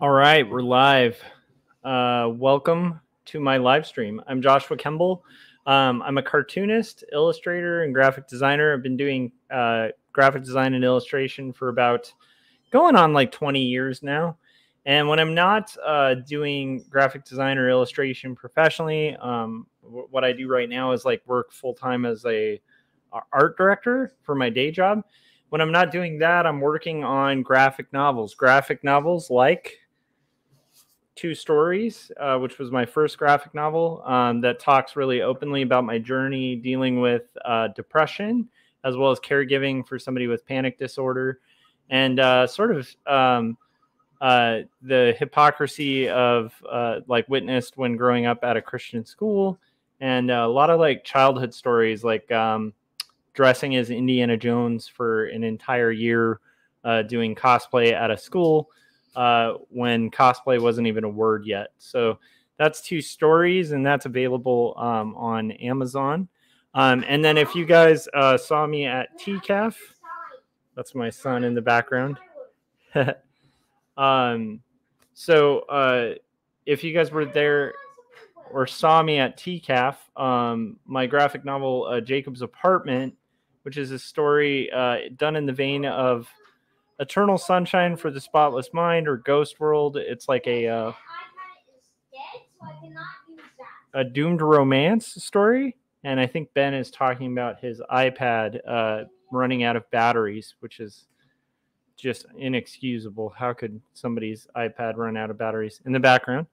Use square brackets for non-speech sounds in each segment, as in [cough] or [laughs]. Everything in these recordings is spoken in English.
All right, we're live. Uh, welcome to my live stream. I'm Joshua Kemble. Um, I'm a cartoonist, illustrator, and graphic designer. I've been doing uh, graphic design and illustration for about going on like 20 years now. And when I'm not uh, doing graphic design or illustration professionally, um, what I do right now is like work full time as a art director for my day job. When I'm not doing that, I'm working on graphic novels. Graphic novels like Two Stories, uh, which was my first graphic novel um, that talks really openly about my journey dealing with uh, depression as well as caregiving for somebody with panic disorder. And uh, sort of um, uh, the hypocrisy of uh, like witnessed when growing up at a Christian school. And a lot of like childhood stories like um, dressing as Indiana Jones for an entire year, uh, doing cosplay at a school uh, when cosplay wasn't even a word yet. So that's two stories, and that's available um, on Amazon. Um, and then if you guys uh, saw me at TCAF, that's my son in the background. [laughs] um, so uh, if you guys were there or saw me at TCAF, um, my graphic novel uh, Jacob's Apartment, which is a story uh, done in the vein of Eternal Sunshine for the Spotless Mind or Ghost World. It's like a uh, a doomed romance story, and I think Ben is talking about his iPad uh, running out of batteries, which is just inexcusable. How could somebody's iPad run out of batteries in the background?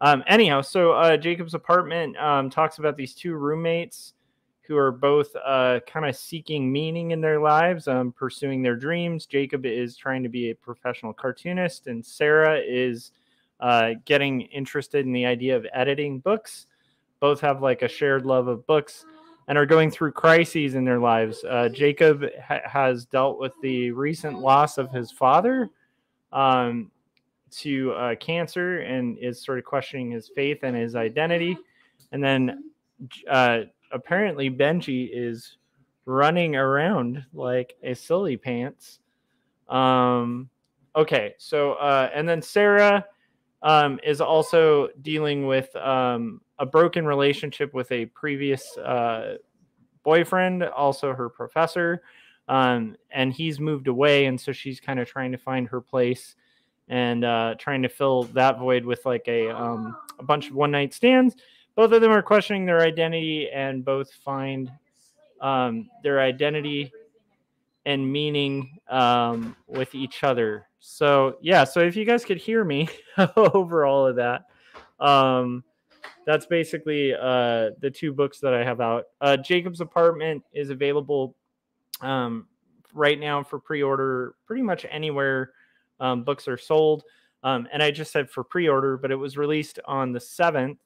Um, anyhow, so uh, Jacob's apartment um, talks about these two roommates who are both uh, kind of seeking meaning in their lives, um, pursuing their dreams. Jacob is trying to be a professional cartoonist, and Sarah is uh, getting interested in the idea of editing books. Both have like a shared love of books and are going through crises in their lives. Uh, Jacob ha- has dealt with the recent loss of his father um, to uh, cancer and is sort of questioning his faith and his identity. And then uh, apparently Benji is running around like a silly pants. Um, okay, so uh, and then Sarah um, is also dealing with um, a broken relationship with a previous uh, boyfriend, also her professor, um, and he's moved away, and so she's kind of trying to find her place and uh, trying to fill that void with like a um, a bunch of one night stands both of them are questioning their identity and both find um, their identity and meaning um, with each other. So yeah, so if you guys could hear me [laughs] over all of that, um, that's basically uh, the two books that I have out. Uh, Jacob's Apartment is available um, right now for pre-order pretty much anywhere um, books are sold. Um, and I just said for pre-order, but it was released on the seventh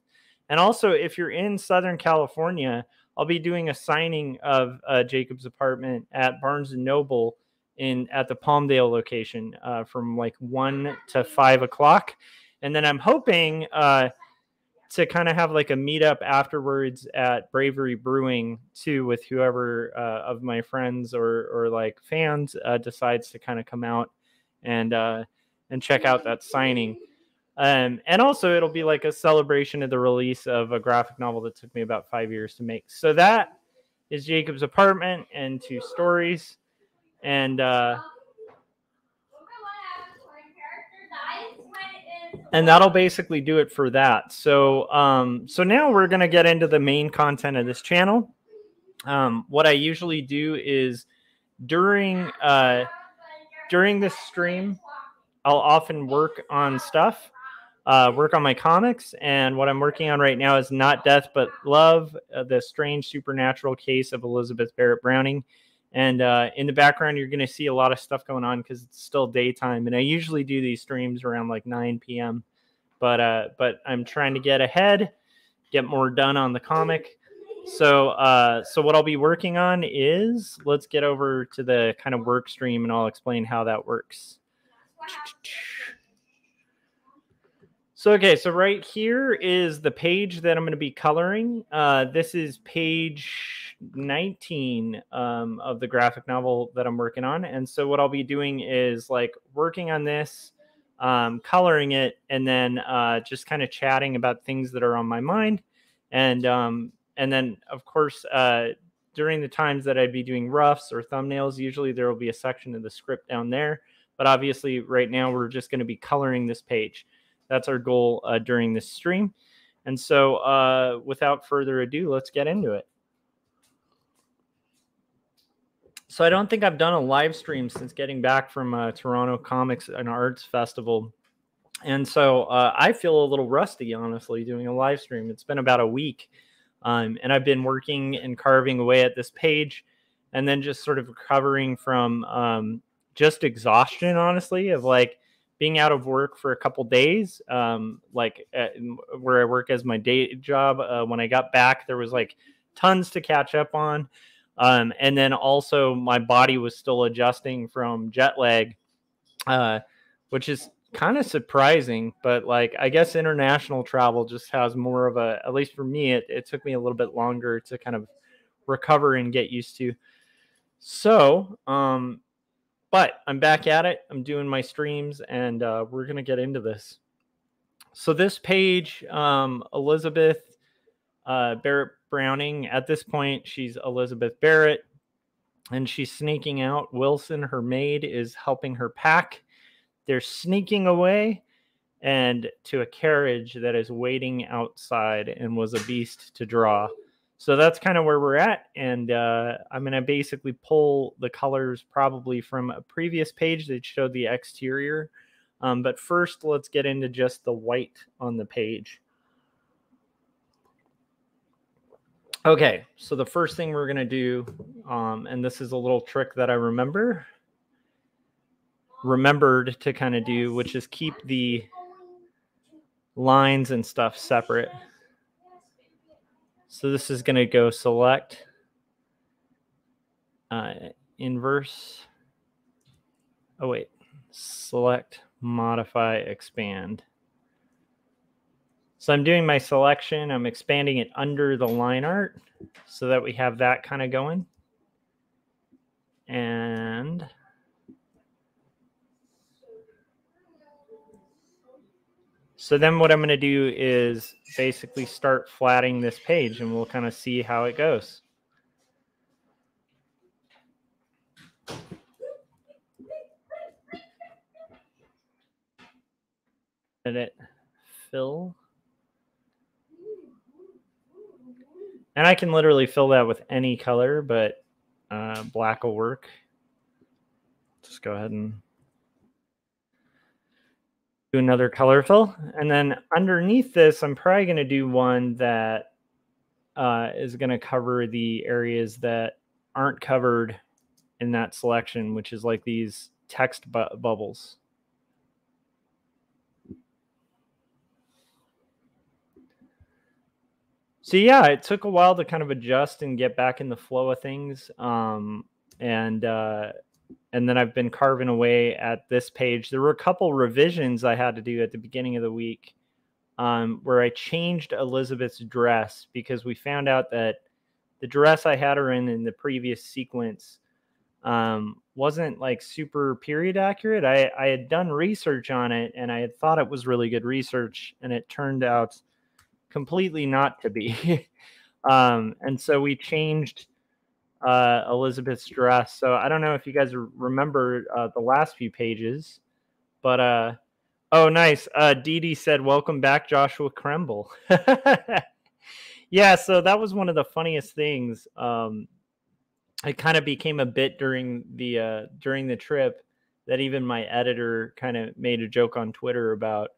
and also, if you're in Southern California, I'll be doing a signing of uh, Jacob's apartment at Barnes and Noble in at the Palmdale location uh, from like one to five o'clock, and then I'm hoping uh, to kind of have like a meetup afterwards at Bravery Brewing too, with whoever uh, of my friends or or like fans uh, decides to kind of come out and uh, and check out that signing. Um, and also, it'll be like a celebration of the release of a graphic novel that took me about five years to make. So that is Jacob's apartment and two stories, and uh, and that'll basically do it for that. So um, so now we're gonna get into the main content of this channel. Um, what I usually do is during uh, during this stream, I'll often work on stuff uh, work on my comics. And what I'm working on right now is Not Death But Love, uh, the strange supernatural case of Elizabeth Barrett Browning. And uh, in the background, you're going to see a lot of stuff going on because it's still daytime. And I usually do these streams around like 9 p.m. But uh, but I'm trying to get ahead, get more done on the comic. So uh, so what I'll be working on is let's get over to the kind of work stream and I'll explain how that works. So, okay, so right here is the page that I'm going to be coloring. Uh, this is page 19 um, of the graphic novel that I'm working on. And so, what I'll be doing is like working on this um, coloring it, and then uh, just kind of chatting about things that are on my mind, and um, and then of course uh, during the times that I'd be doing roughs or thumbnails, usually there will be a section of the script down there. But obviously, right now we're just going to be coloring this page. That's our goal uh, during this stream. And so, uh, without further ado, let's get into it. So, I don't think I've done a live stream since getting back from uh, Toronto Comics and Arts Festival. And so, uh, I feel a little rusty, honestly, doing a live stream. It's been about a week. Um, and I've been working and carving away at this page and then just sort of recovering from um, just exhaustion, honestly, of like being out of work for a couple days, um, like at, where I work as my day job. Uh, when I got back, there was like tons to catch up on. Um, and then also my body was still adjusting from jet lag, uh, which is kind of surprising. But like, I guess international travel just has more of a, at least for me, it, it took me a little bit longer to kind of recover and get used to. So, um, but I'm back at it. I'm doing my streams, and uh, we're gonna get into this. So this page, um, Elizabeth uh, Barrett Browning. At this point, she's Elizabeth Barrett, and she's sneaking out. Wilson, her maid, is helping her pack. They're sneaking away, and to a carriage that is waiting outside and was a beast to draw. So that's kind of where we're at. And uh, I'm going to basically pull the colors probably from a previous page that showed the exterior. Um, but first, let's get into just the white on the page. Okay, so the first thing we're going to do, um, and this is a little trick that I remember, remembered to kind of do, which is keep the lines and stuff separate. So this is going to go select uh, inverse. Oh, wait. Select, modify, expand. So I'm doing my selection. I'm expanding it under the line art so that we have that kind of going. And So then what I'm going to do is basically start flatting this page and we'll kind of see how it goes. Let it fill. And I can literally fill that with any color, but uh, black will work. Just go ahead and do another color fill. And then underneath this, I'm probably going to do one that uh, is going to cover the areas that aren't covered in that selection, which is like these text bu bubbles. So yeah, it took a while to kind of adjust and get back in the flow of things. Um, and uh, and then I've been carving away at this page. There were a couple revisions I had to do at the beginning of the week um, where I changed Elizabeth's dress because we found out that the dress I had her in in the previous sequence um, wasn't like super period accurate. I, I had done research on it and I had thought it was really good research, and it turned out completely not to be. [laughs] um, and so we changed uh, Elizabeth's dress. So I don't know if you guys remember uh, the last few pages, but uh, oh, nice. Uh, Dee Dee said, "Welcome back, Joshua Kremble." [laughs] yeah, so that was one of the funniest things. Um, it kind of became a bit during the uh, during the trip that even my editor kind of made a joke on Twitter about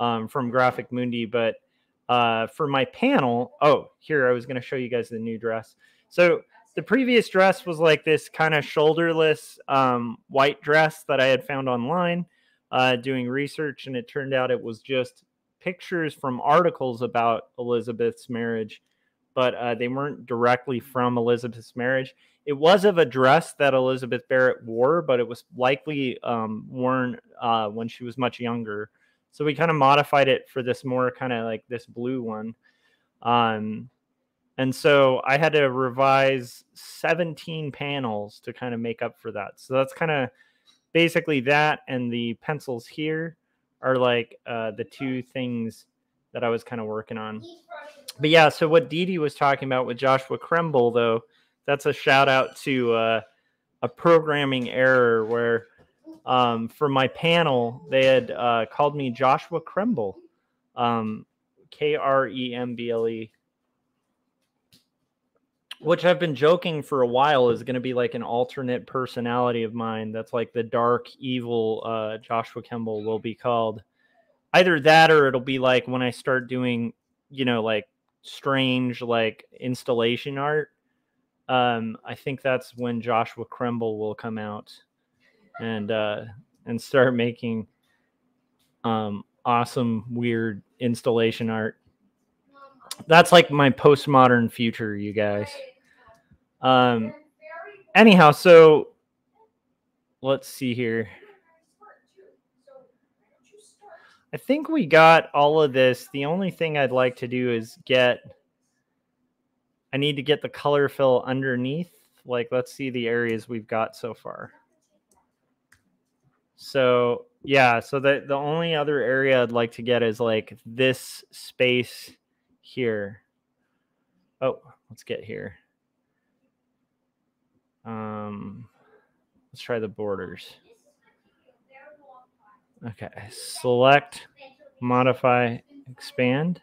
um, from Graphic Mundi, but uh, for my panel, oh, here I was going to show you guys the new dress. So the previous dress was like this kind of shoulderless um, white dress that I had found online uh, doing research, and it turned out it was just pictures from articles about Elizabeth's marriage, but uh, they weren't directly from Elizabeth's marriage. It was of a dress that Elizabeth Barrett wore, but it was likely um, worn uh, when she was much younger. So we kind of modified it for this more kind of like this blue one. Um, and so I had to revise 17 panels to kind of make up for that. So that's kind of basically that and the pencils here. are like uh, the two things that I was kind of working on. But yeah, so what Dee Dee was talking about with Joshua Kremble, though, that's a shout out to uh, a programming error where um, for my panel, they had uh, called me Joshua Kremble, um, K R E M B L E, which I've been joking for a while is going to be like an alternate personality of mine. That's like the dark, evil uh, Joshua Kemble will be called. Either that or it'll be like when I start doing, you know, like strange, like installation art. Um, I think that's when Joshua Kremble will come out and uh, and start making um, awesome, weird installation art that's like my postmodern future, you guys. Um, anyhow, so let's see here. I think we got all of this. The only thing I'd like to do is get. I need to get the color fill underneath. Like, let's see the areas we've got so far. So yeah, so the the only other area I'd like to get is like this space here. Oh, let's get here. Um, let's try the borders. Okay, select, modify, expand.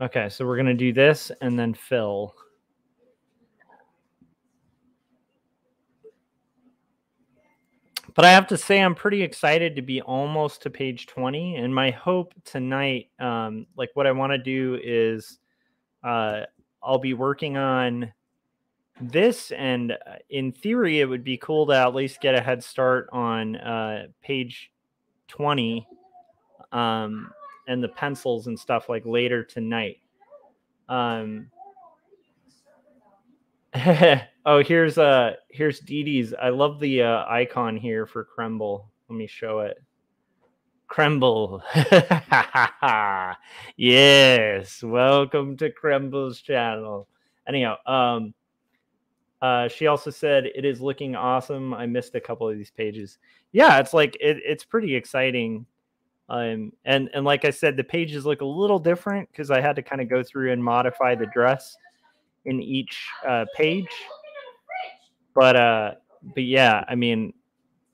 Okay, so we're going to do this and then fill. But I have to say I'm pretty excited to be almost to page 20. And my hope tonight, um, like what I want to do is uh, I'll be working on this, and uh, in theory, it would be cool to at least get a head start on uh, page 20 um, and the pencils and stuff like later tonight. Um, [laughs] oh, here's uh here's Dee Dee's. I love the uh, icon here for Kremble. Let me show it. Kremble. [laughs] yes, welcome to Kremble's channel. Anyhow, um, uh, she also said it is looking awesome. I missed a couple of these pages. Yeah, it's like it, it's pretty exciting. Um, and and like I said, the pages look a little different because I had to kind of go through and modify the dress in each uh, page. But uh, but yeah, I mean,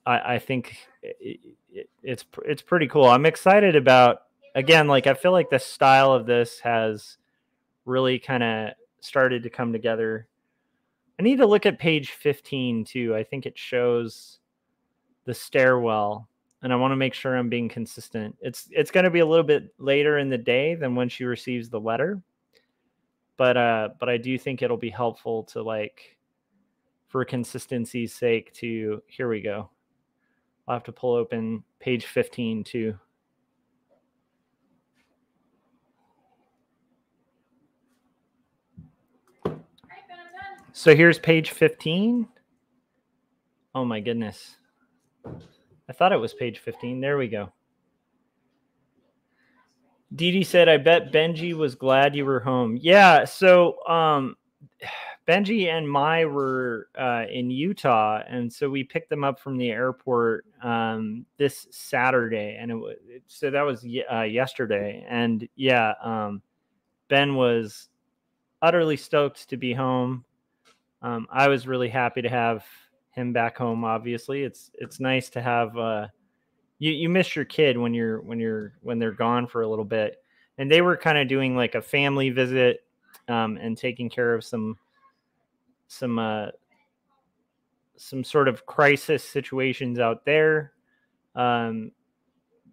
I, I think it, it, it's it's pretty cool. I'm excited about again. Like I feel like the style of this has really kind of started to come together. I need to look at page 15 too. I think it shows the stairwell and I want to make sure I'm being consistent. It's it's going to be a little bit later in the day than when she receives the letter but uh but i do think it'll be helpful to like for consistency's sake to here we go. I'll have to pull open page 15 too. So here's page 15 oh my goodness. I thought it was page 15 there we go Dee said, I bet Benji was glad you were home. Yeah. So, um, [sighs] Benji and Mai were uh, in Utah, and so we picked them up from the airport um, this Saturday, and it was so that was uh, yesterday. And yeah, um, Ben was utterly stoked to be home. Um, I was really happy to have him back home. Obviously, it's it's nice to have uh, you you miss your kid when you're when you're when they're gone for a little bit. And they were kind of doing like a family visit um, and taking care of some some uh, some sort of crisis situations out there. Um,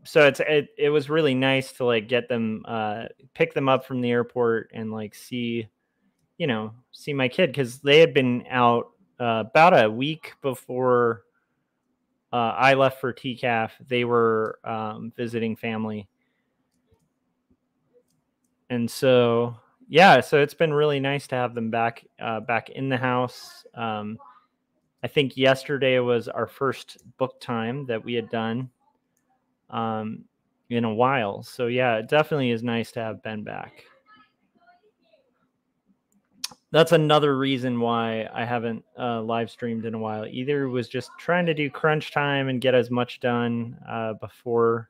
so it's it, it was really nice to like get them uh, pick them up from the airport and like see you know see my kid because they had been out uh, about a week before uh, I left for TCAF, they were um, visiting family. And so, yeah, so it's been really nice to have them back uh, back in the house. Um, I think yesterday was our first book time that we had done um, in a while. So yeah, it definitely is nice to have Ben back. That's another reason why I haven't uh, live streamed in a while. Either was just trying to do crunch time and get as much done uh, before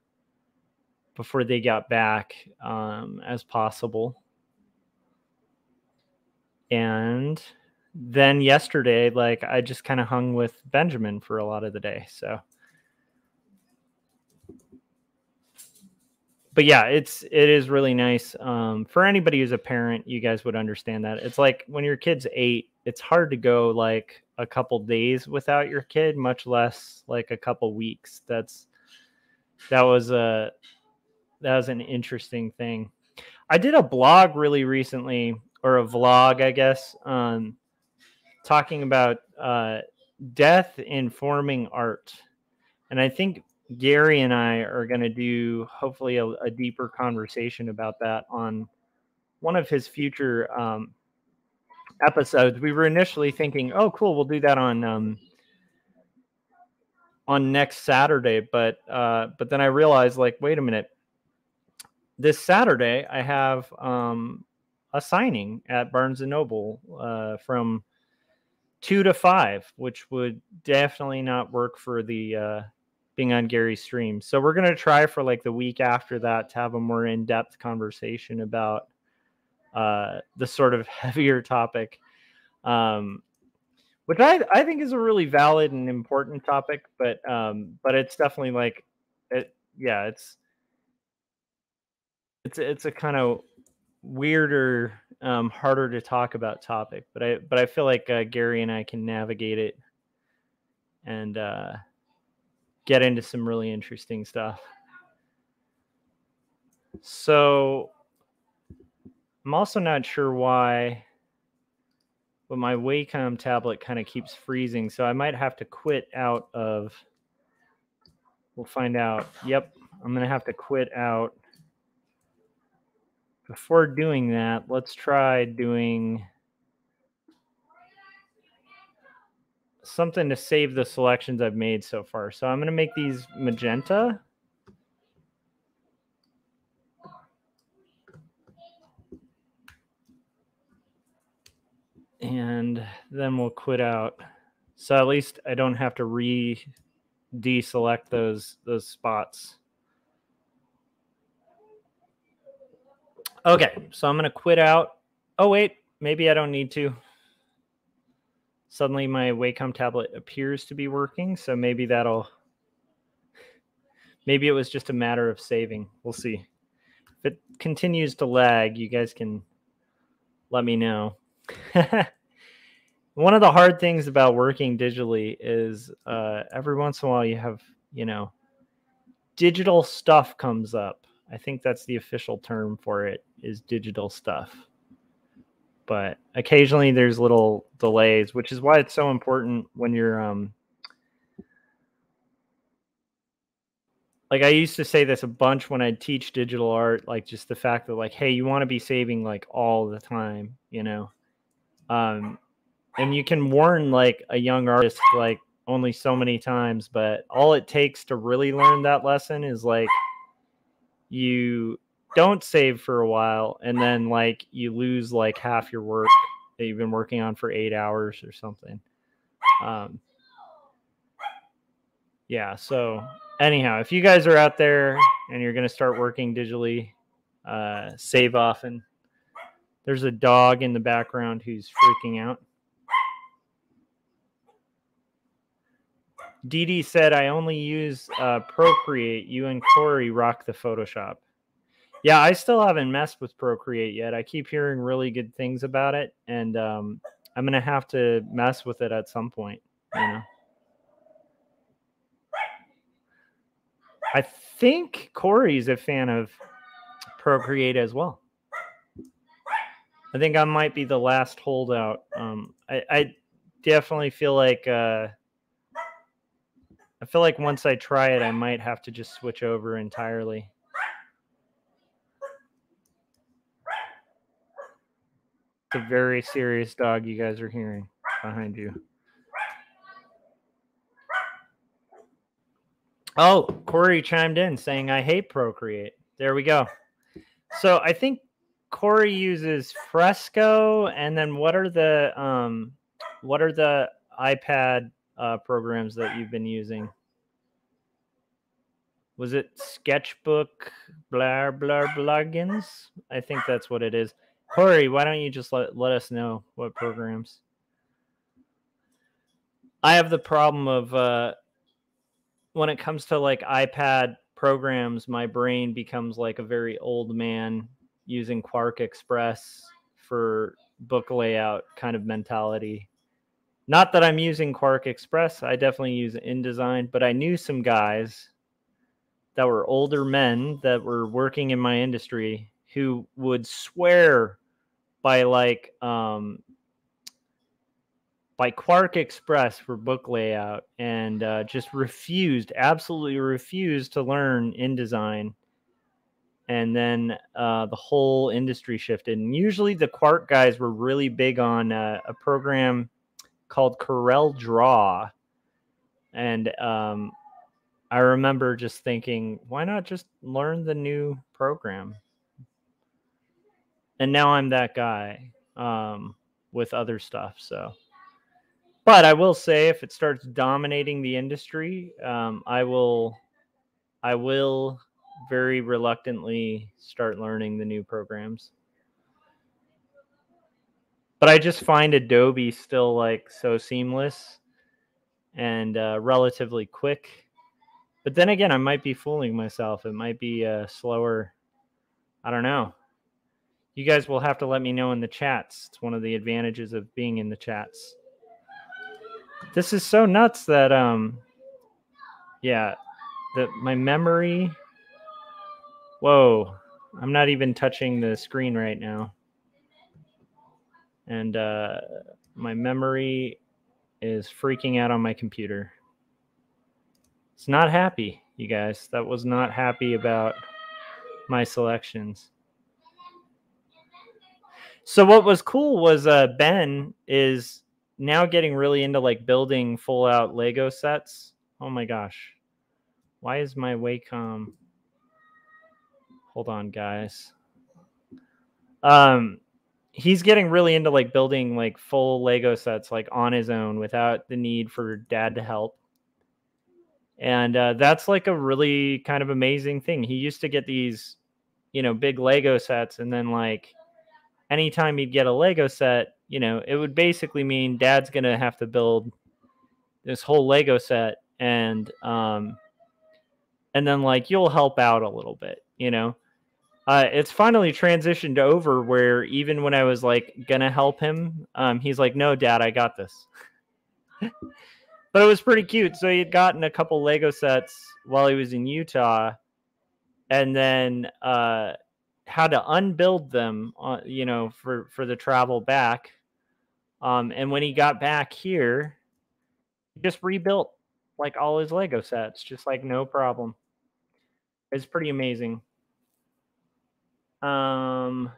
before they got back um, as possible, and then yesterday, like I just kind of hung with Benjamin for a lot of the day. So but yeah, it's it is really nice. Um, for anybody who's a parent, you guys would understand that. It's like when your kid's eight, it's hard to go like a couple days without your kid, much less like a couple weeks. That's that was a that was an interesting thing. I did a blog really recently, or a vlog, I guess, um, talking about uh, death informing art, and I think Gary and I are going to do hopefully a, a, deeper conversation about that on one of his future um, episodes. We were initially thinking, "Oh, cool, we'll do that on um, on next Saturday," but uh, but then I realized, like, wait a minute, this Saturday I have um, a signing at Barnes and Noble uh, from two to five, which would definitely not work for the uh, being on Gary's stream. So we're gonna try for like the week after that to have a more in-depth conversation about uh, the sort of [laughs] heavier topic, um, which I I think is a really valid and important topic. But um, but it's definitely like it. Yeah, it's it's it's a kind of weirder, um, harder to talk about topic. But I but I feel like uh, Gary and I can navigate it and. Uh, get into some really interesting stuff. So I'm also not sure why, but my Wacom tablet kind of keeps freezing. So I might have to quit out of, we'll find out. Yep, I'm going to have to quit out. Before doing that, let's try doing something to save the selections I've made so far. So I'm going to make these magenta. And then we'll quit out. So at least I don't have to re deselect those those spots. Okay, so I'm going to quit out. Oh wait, maybe I don't need to suddenly my Wacom tablet appears to be working. So maybe that'll, maybe it was just a matter of saving. We'll see. If it continues to lag, you guys can let me know. [laughs] One of the hard things about working digitally is uh, every once in a while you have, you know, digital stuff comes up. I think that's the official term for it is digital stuff but occasionally there's little delays, which is why it's so important when you're um like I used to say this a bunch when I teach digital art, like just the fact that like, hey, you want to be saving like all the time, you know. Um and you can warn like a young artist like only so many times, but all it takes to really learn that lesson is like you don't save for a while and then like you lose like half your work that you've been working on for eight hours or something um yeah so anyhow if you guys are out there and you're going to start working digitally uh save often there's a dog in the background who's freaking out Dee said, I only use uh, Procreate. You and Corey rock the Photoshop. Yeah, I still haven't messed with Procreate yet. I keep hearing really good things about it, and um, I'm gonna have to mess with it at some point. You know. I think Corey's a fan of Procreate as well. I think I might be the last holdout. Um, I, I definitely feel like uh, I feel like once I try it, I might have to just switch over entirely. It's a very serious dog you guys are hearing behind you. Oh, Corey chimed in saying, I hate Procreate. There we go. So I think Corey uses Fresco, and then what are the um, what are the iPad uh, programs that you've been using? Was it Sketchbook blah blah plugins? I think that's what it is. Corey, why don't you just let, let us know what programs? I have the problem of uh, when it comes to like iPad programs, my brain becomes like a very old man using Quark Express for book layout kind of mentality. Not that I'm using Quark Express, I definitely use InDesign, but I knew some guys that were older men that were working in my industry who would swear by like um by Quark Express for book layout and uh, just refused, absolutely refused to learn InDesign. And then uh, the whole industry shifted. And usually the Quark guys were really big on uh, a program called Corel Draw. And um, I remember just thinking, why not just learn the new program? And now I'm that guy um, with other stuff. So, but I will say, if it starts dominating the industry, um, I will, I will very reluctantly start learning the new programs. But I just find Adobe still like so seamless and uh, relatively quick but then again, I might be fooling myself. It might be uh, slower. I don't know. You guys will have to let me know in the chats. It's one of the advantages of being in the chats. This is so nuts that um yeah, that my memory Whoa. I'm not even touching the screen right now. And uh my memory is freaking out on my computer. It's not happy, you guys. That was not happy about my selections. So what was cool was uh, Ben is now getting really into like building full out Lego sets. Oh my gosh. Why is my Wacom Hold on, guys. Um he's getting really into like building like full Lego sets like on his own without the need for dad to help and uh, that's like a really kind of amazing thing he used to get these you know big lego sets and then like anytime he'd get a lego set you know it would basically mean dad's gonna have to build this whole lego set and um and then like you'll help out a little bit you know uh, it's finally transitioned over where even when i was like gonna help him um he's like no dad i got this [laughs] but it was pretty cute. So he had gotten a couple Lego sets while he was in Utah, and then uh, had to unbuild them, uh, you know, for for the travel back. Um, and when he got back here, he just rebuilt like all his Lego sets, just like no problem. It's pretty amazing. Um,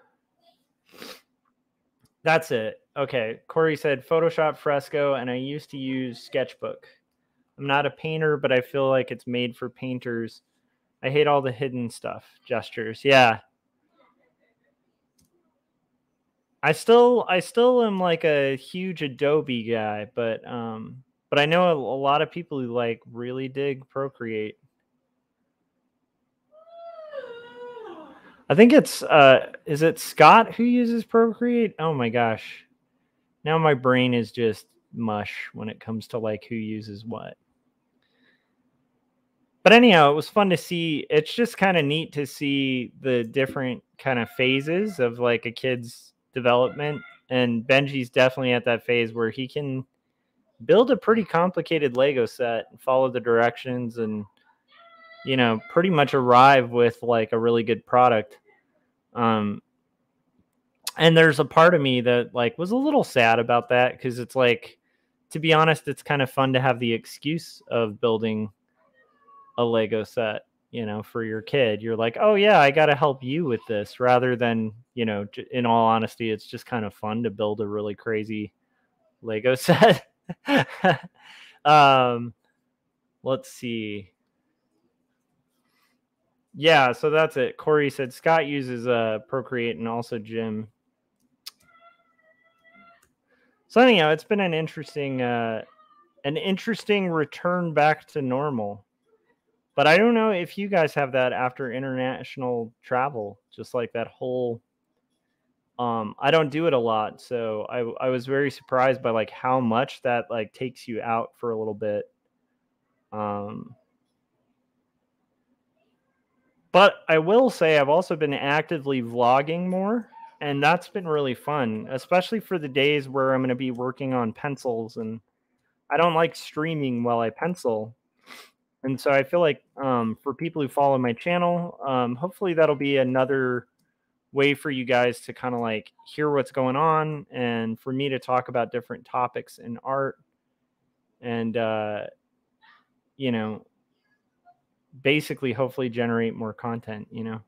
that's it. Okay. Corey said Photoshop Fresco, and I used to use Sketchbook. I'm not a painter, but I feel like it's made for painters. I hate all the hidden stuff, gestures. Yeah. I still I still am like a huge Adobe guy, but um but I know a, a lot of people who like really dig Procreate. I think it's uh is it Scott who uses Procreate? Oh my gosh. Now my brain is just mush when it comes to like who uses what. But anyhow, it was fun to see. It's just kind of neat to see the different kind of phases of like a kid's development. And Benji's definitely at that phase where he can build a pretty complicated Lego set and follow the directions and you know, pretty much arrive with like a really good product. Um, and there's a part of me that like was a little sad about that because it's like, to be honest, it's kind of fun to have the excuse of building a Lego set, you know, for your kid. You're like, oh yeah, I got to help you with this, rather than you know, in all honesty, it's just kind of fun to build a really crazy Lego [laughs] set. um, let's see. yeah, so that's it. Corey said Scott uses uh, Procreate and also Jim. So anyhow, it's been an interesting, uh, an interesting return back to normal. But I don't know if you guys have that after international travel, just like that whole. Um, I don't do it a lot, so I I was very surprised by like how much that like takes you out for a little bit. Um, but I will say I've also been actively vlogging more, and that's been really fun, especially for the days where I'm going to be working on pencils. And I don't like streaming while I pencil. And so I feel like um, for people who follow my channel, um, hopefully that'll be another way for you guys to kind of like hear what's going on and for me to talk about different topics in art and uh, you know basically hopefully generate more content, you know.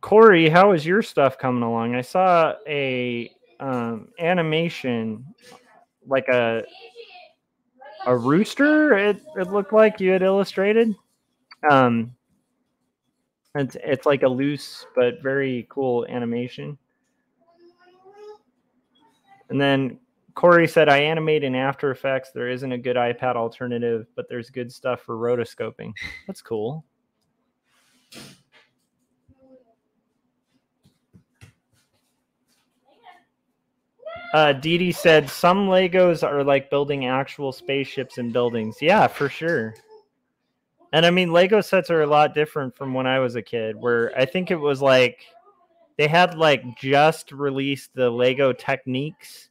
Corey, how is your stuff coming along? I saw a um, animation, like a a rooster. It it looked like you had illustrated. Um, it's it's like a loose but very cool animation. And then Corey said, I animate in After Effects. There isn't a good iPad alternative, but there's good stuff for rotoscoping. That's cool. Uh, Dee said, Some Legos are like building actual spaceships and buildings. Yeah, for sure. And I mean, Lego sets are a lot different from when I was a kid, where I think it was like they had like just released the Lego techniques,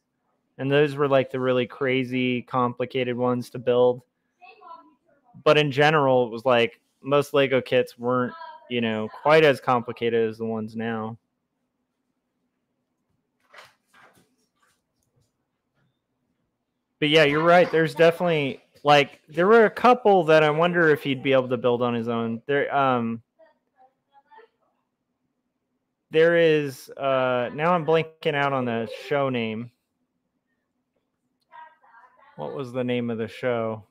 and those were like the really crazy complicated ones to build but in general it was like most lego kits weren't you know quite as complicated as the ones now but yeah you're right. There's definitely like there were a couple that i wonder if he'd be able to build on his own. There um there is uh now i'm blanking out on the show name. What was the name of the show?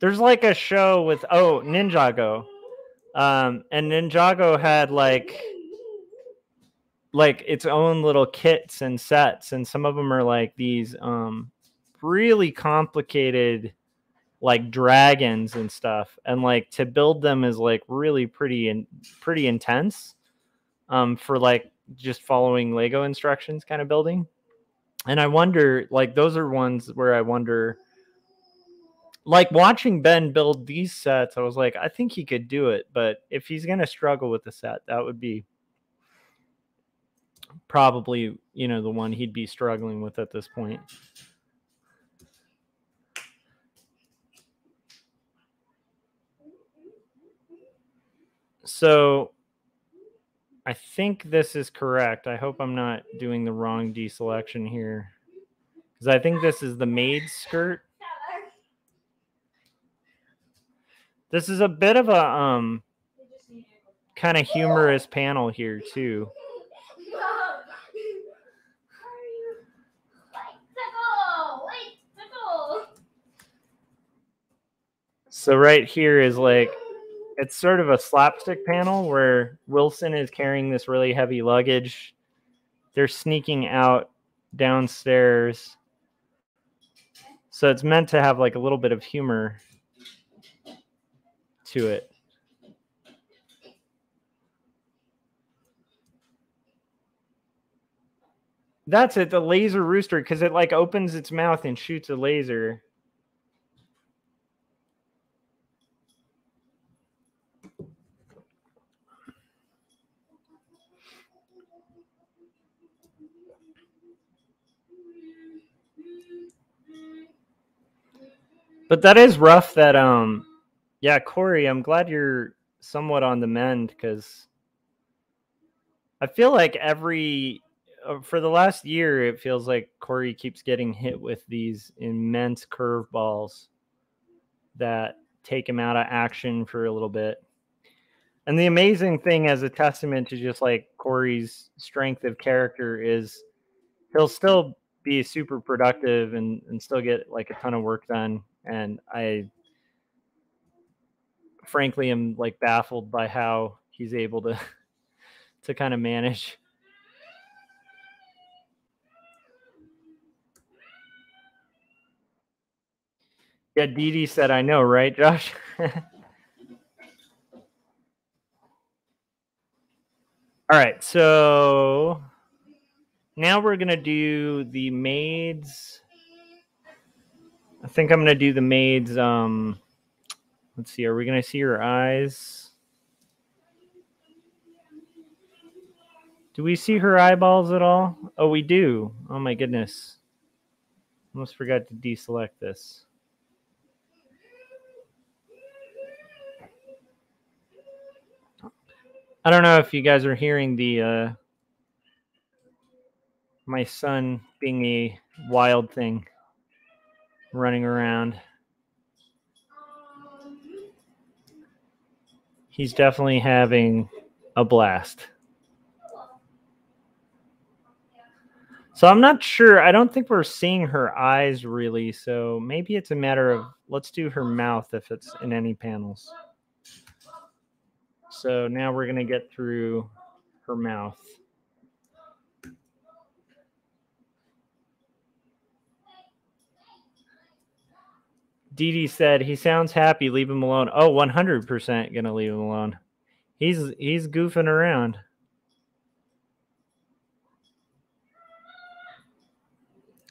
There's like a show with oh Ninjago, um, and Ninjago had like like its own little kits and sets, and some of them are like these um, really complicated like dragons and stuff, and like to build them is like really pretty and pretty intense um, for like just following Lego instructions kind of building. And I wonder, like, those are ones where I wonder, like, watching Ben build these sets, I was like, I think he could do it, but if he's going to struggle with the set, that would be probably, you know, the one he'd be struggling with at this point. So I think this is correct. I hope I'm not doing the wrong deselection here. Because I think this is the maid skirt. This is a bit of a um kind of humorous panel here too. So right here is like it's sort of a slapstick panel where Wilson is carrying this really heavy luggage. They're sneaking out downstairs. So it's meant to have like a little bit of humor to it. That's it, the laser rooster, because it like opens its mouth and shoots a laser. But that is rough. That um, yeah, Corey, I'm glad you're somewhat on the mend because I feel like every uh, for the last year, it feels like Corey keeps getting hit with these immense curveballs that take him out of action for a little bit. And the amazing thing, as a testament to just like Corey's strength of character, is he'll still be super productive and and still get like a ton of work done. And I frankly am like baffled by how he's able to [laughs] to kind of manage. Yeah, Dee Dee said, I know, right, Josh? [laughs] All right, so now we're going to do the maids. I think I'm to do the maids. Um, let's see, are we to see her eyes? Do we see her eyeballs at all? Oh, we do. Oh my goodness. Almost forgot to deselect this. I don't know if you guys are hearing the uh my son being a wild thing running around. He's definitely having a blast. So I'm not sure. I don't think we're seeing her eyes really. So maybe it's a matter of let's do her mouth if it's in any panels. So now we're going to get through her mouth. Dee said he sounds happy. Leave him alone. Oh, 100% gonna leave him alone. He's he's goofing around.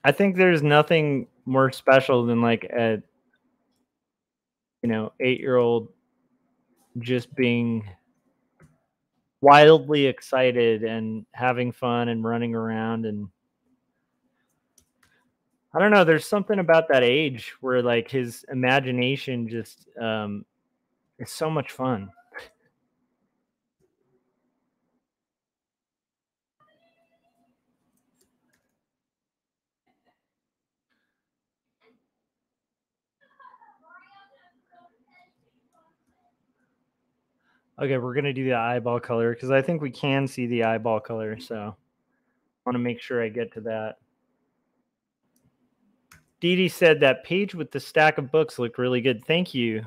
I think there's nothing more special than like a you know eight year old just being wildly excited and having fun and running around and I don't know. There's something about that age where like his imagination just um, is so much fun. Okay, we're gonna do the eyeball color because I think we can see the eyeball color. So I want to make sure I get to that. Dee Dee said that page with the stack of books looked really good. Thank you.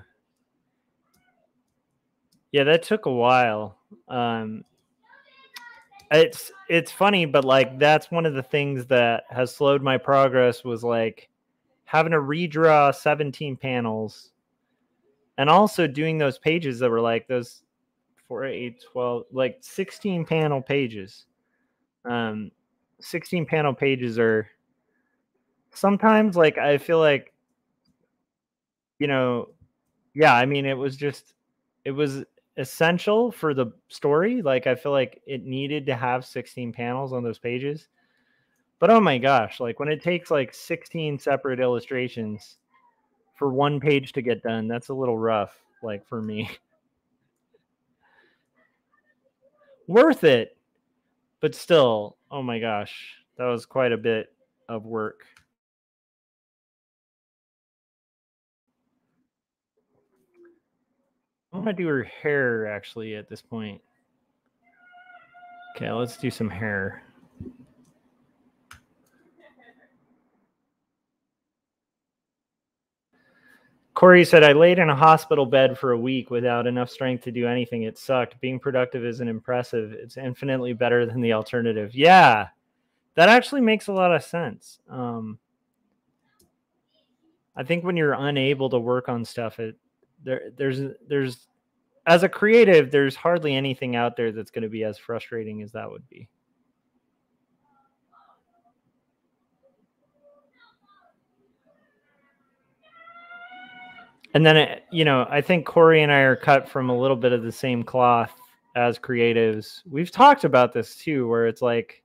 Yeah, that took a while. Um, it's it's funny, but like that's one of the things that has slowed my progress was like having to redraw 17 panels and also doing those pages that were like those 4 8 12 like 16 panel pages um 16 panel pages are sometimes like i feel like you know yeah i mean it was just it was essential for the story like i feel like it needed to have 16 panels on those pages but oh my gosh like when it takes like 16 separate illustrations for one page to get done that's a little rough like for me [laughs] worth it, but still, oh my gosh, that was quite a bit of work. I'm gonna do her hair actually at this point. Okay, let's do some hair. Corey said, I laid in a hospital bed for a week without enough strength to do anything. It sucked. Being productive isn't impressive. It's infinitely better than the alternative. Yeah, that actually makes a lot of sense. Um, I think when you're unable to work on stuff, it there there's there's as a creative, there's hardly anything out there that's going to be as frustrating as that would be. and then it, you know i think corey and i are cut from a little bit of the same cloth as creatives we've talked about this too where it's like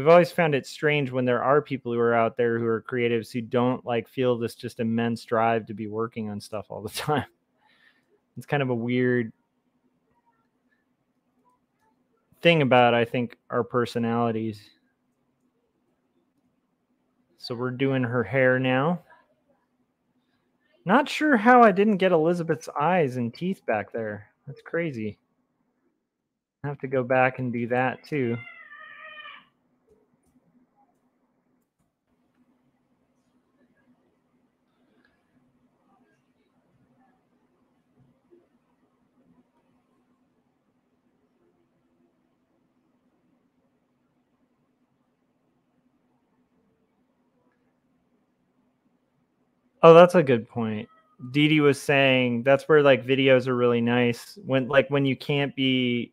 we've always found it strange when there are people who are out there who are creatives who don't like feel this just immense drive to be working on stuff all the [laughs] time it's kind of a weird thing about i think our personalities so we're doing her hair now not sure how I didn't get Elizabeth's eyes and teeth back there. That's crazy. I have to go back and do that too. Oh, that's a good point. Dee was saying that's where like videos are really nice when like when you can't be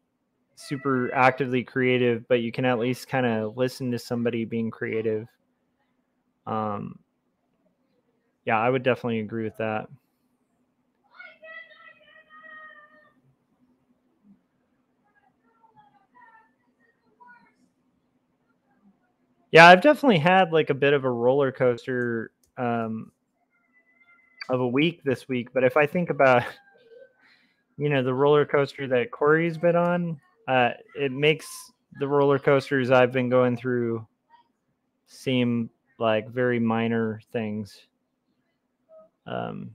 super actively creative, but you can at least kind of listen to somebody being creative. Um, yeah, I would definitely agree with that. Yeah, I've definitely had like a bit of a roller coaster um, of a week this week. But if I think about, you know, the roller coaster that Corey's been on, uh, it makes the roller coasters I've been going through seem like very minor things. Um,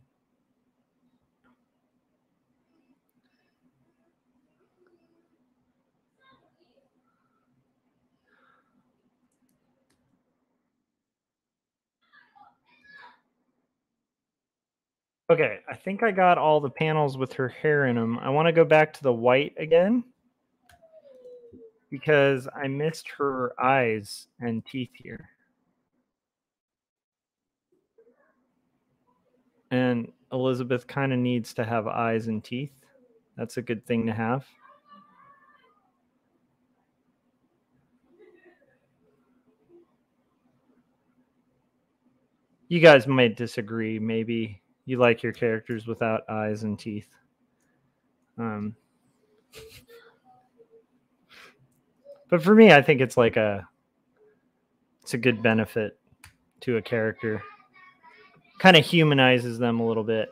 Okay, I think I got all the panels with her hair in them. I want to go back to the white again because I missed her eyes and teeth here. And Elizabeth kind of needs to have eyes and teeth. That's a good thing to have. You guys might disagree, maybe you like your characters without eyes and teeth. Um, but for me, I think it's like a it's a good benefit to a character. Kind of humanizes them a little bit.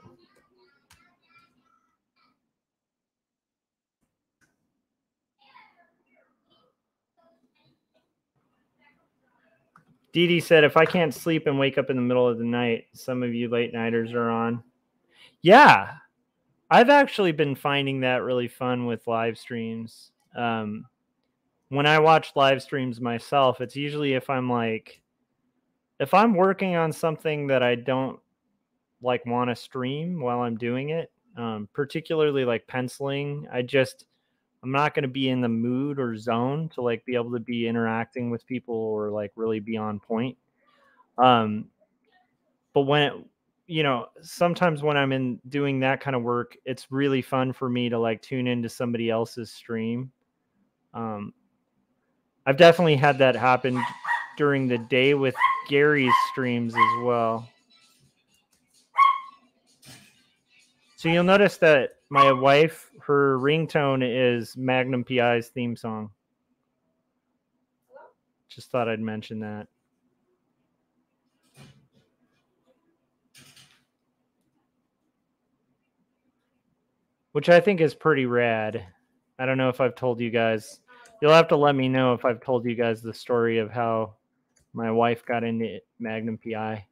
Dee Dee said, if I can't sleep and wake up in the middle of the night, some of you late nighters are on. Yeah. I've actually been finding that really fun with live streams. Um, when I watch live streams myself, it's usually if I'm like, if I'm working on something that I don't like want to stream while I'm doing it, um, particularly like penciling, I just, I'm not going to be in the mood or zone to like be able to be interacting with people or like really be on point. Um, but when it, you know, sometimes when I'm in doing that kind of work, it's really fun for me to like tune into somebody else's stream. Um, I've definitely had that happen during the day with Gary's streams as well. So you'll notice that my wife, her ringtone is Magnum PI's theme song. Just thought I'd mention that. Which I think is pretty rad. I don't know if I've told you guys. You'll have to let me know if I've told you guys the story of how my wife got into Magnum PI.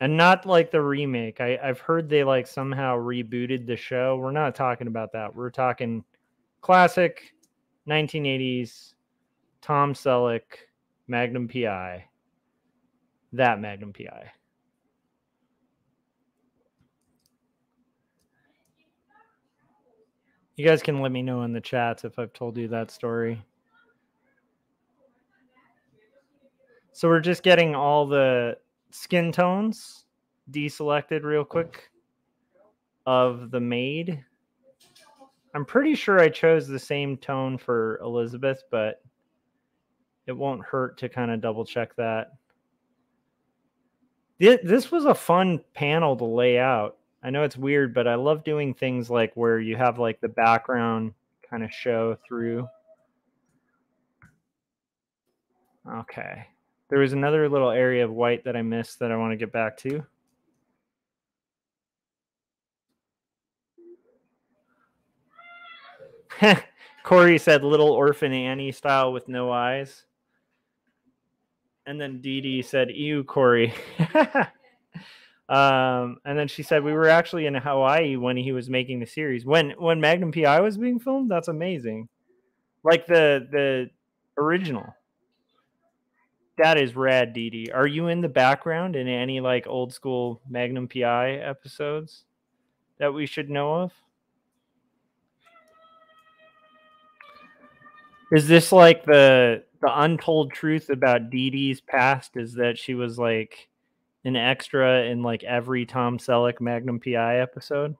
And not like the remake. I, I've heard they like somehow rebooted the show. We're not talking about that. We're talking classic 1980s Tom Selleck Magnum PI. That Magnum PI. You guys can let me know in the chats if I've told you that story. So we're just getting all the skin tones deselected real quick of the maid. I'm pretty sure I chose the same tone for Elizabeth, but it won't hurt to kind of double check that. This was a fun panel to lay out. I know it's weird, but I love doing things like where you have like the background kind of show through. Okay. There was another little area of white that I missed that I want to get back to. [laughs] Corey said little orphan Annie style with no eyes. And then Dee Dee said, ew, Corey. [laughs] um, and then she said, we were actually in Hawaii when he was making the series. When when Magnum PI was being filmed? That's amazing. Like the the original. That is rad, Dee. Are you in the background in any like old school Magnum PI episodes that we should know of? Is this like the the untold truth about Dee Dee's past? Is that she was like an extra in like every Tom Selleck Magnum PI episode?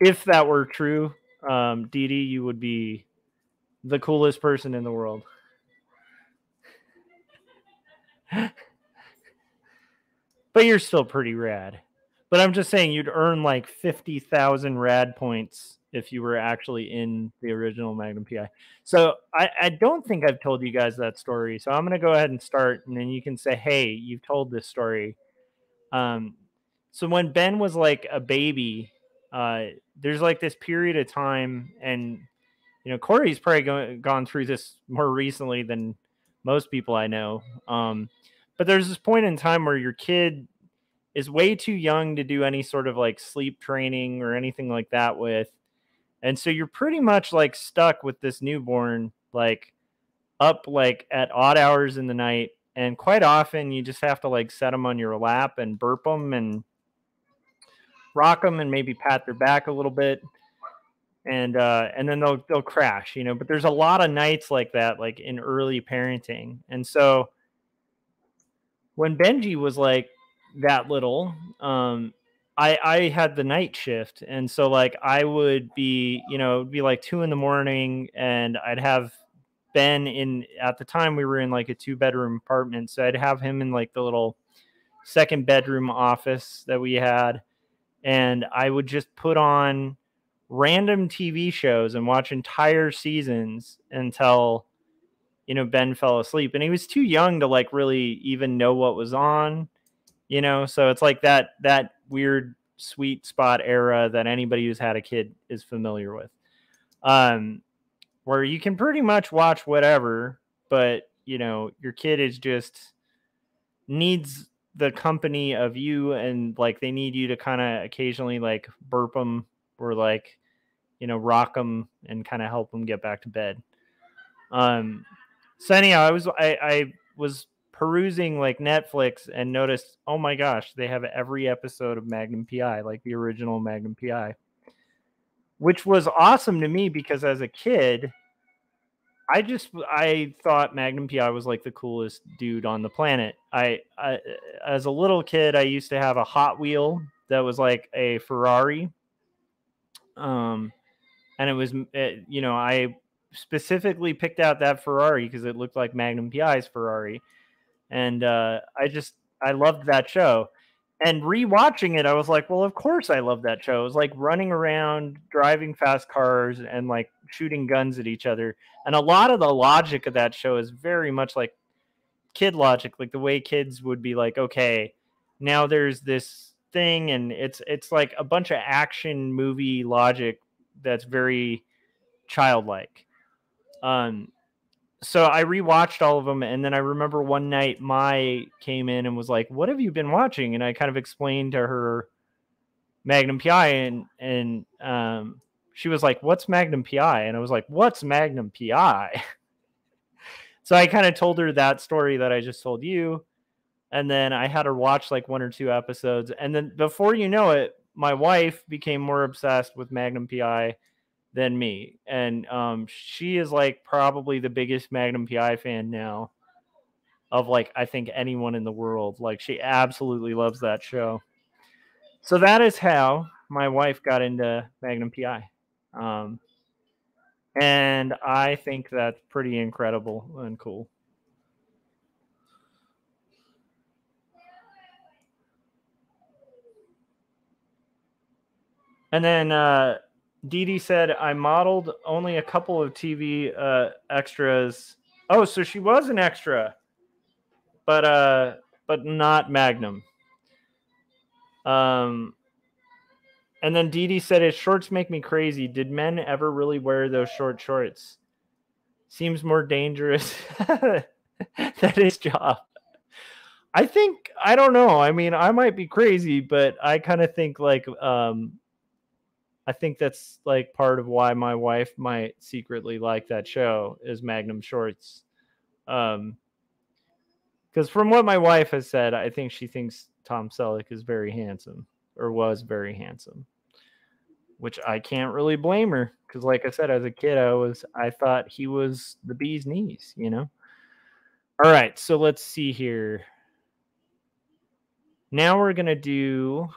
If that were true, um, Dee Dee, you would be the coolest person in the world. [laughs] but you're still pretty rad. But I'm just saying you'd earn like 50,000 rad points if you were actually in the original Magnum PI. So I, I don't think I've told you guys that story. So I'm going to go ahead and start, and then you can say, hey, you've told this story. Um, so when Ben was like a baby, uh, there's like this period of time, and you know, Corey's probably go- gone through this more recently than most people I know. Um, but there's this point in time where your kid is way too young to do any sort of like sleep training or anything like that with and so you're pretty much like stuck with this newborn, like up like at odd hours in the night. And quite often you just have to like set them on your lap and burp them and rock them and maybe pat their back a little bit. And uh, and then they'll they'll crash, you know. But there's a lot of nights like that, like in early parenting. And so when Benji was like that little, um, I I had the night shift, and so like I would be, you know, be like two in the morning, and I'd have Ben in at the time we were in like a two bedroom apartment, so I'd have him in like the little second bedroom office that we had, and I would just put on random TV shows and watch entire seasons until you know Ben fell asleep, and he was too young to like really even know what was on you know? So it's like that that weird sweet spot era that anybody who's had a kid is familiar with. Um where you can pretty much watch whatever but you know your kid is just needs the company of you and like they need you to kind of occasionally like burp them or like you know rock them and kind of help them get back to bed um so anyhow i was i i was perusing like Netflix and noticed, oh my gosh, they have every episode of Magnum PI, like the original Magnum PI, which was awesome to me because as a kid, I just I thought Magnum PI was like the coolest dude on the planet. I, I as a little kid, I used to have a Hot Wheel that was like a Ferrari. Um, and it was it, you know I specifically picked out that Ferrari because it looked like Magnum PI's Ferrari and uh, I just I loved that show. And rewatching it, I was like, well, of course I love that show. It was like running around, driving fast cars, and like shooting guns at each other. And a lot of the logic of that show is very much like kid logic, like the way kids would be like, okay, now there's this thing, and it's it's like a bunch of action movie logic that's very childlike. Um, so I rewatched all of them, and then I remember one night Mai came in and was like, "What have you been watching?" And I kind of explained to her Magnum PI, and and um, she was like, "What's Magnum PI?" And I was like, "What's Magnum PI?" [laughs] so I kind of told her that story that I just told you, and then I had her watch like one or two episodes, and then before you know it, my wife became more obsessed with Magnum PI than me. And um, she is like probably the biggest Magnum PI fan now of like I think anyone in the world. Like she absolutely loves that show. So that is how my wife got into Magnum PI. Um, and I think that's pretty incredible and cool. And then uh, Dee Dee said, I modeled only a couple of TV uh, extras. Oh, so she was an extra, but uh, but not Magnum. Um, and then Dee Dee said, His shorts make me crazy. Did men ever really wear those short shorts? Seems more dangerous [laughs] than his job. I think I don't know. I mean, I might be crazy, but I kind of think like um I think that's like part of why my wife might secretly like that show is Magnum Shorts. Um, because from what my wife has said, I think she thinks Tom Selleck is very handsome or was very handsome. which I can't really blame her because, like I said, as a kid, I was I thought he was the bee's knees, you know. All right, so let's see here. Now we're gonna do.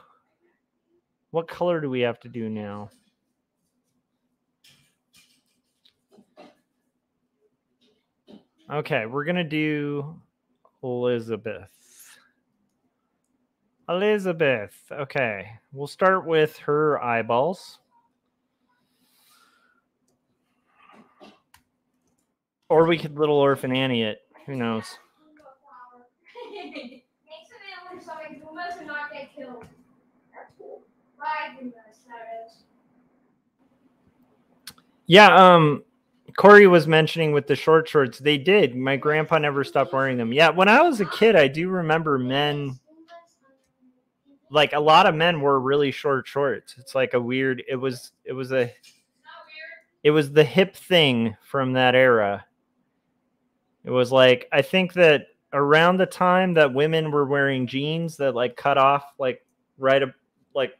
What color do we have to do now? Okay, we're gonna do Elizabeth. Elizabeth. Okay, we'll start with her eyeballs. Or we could little orphan Annie it. Who knows? [laughs] Yeah, um, Corey was mentioning with the short shorts, they did. My grandpa never stopped wearing them. Yeah, when I was a kid, I do remember men like a lot of men wore really short shorts. It's like a weird it was it was a it was the hip thing from that era. It was like I think that around the time that women were wearing jeans that like cut off like right up like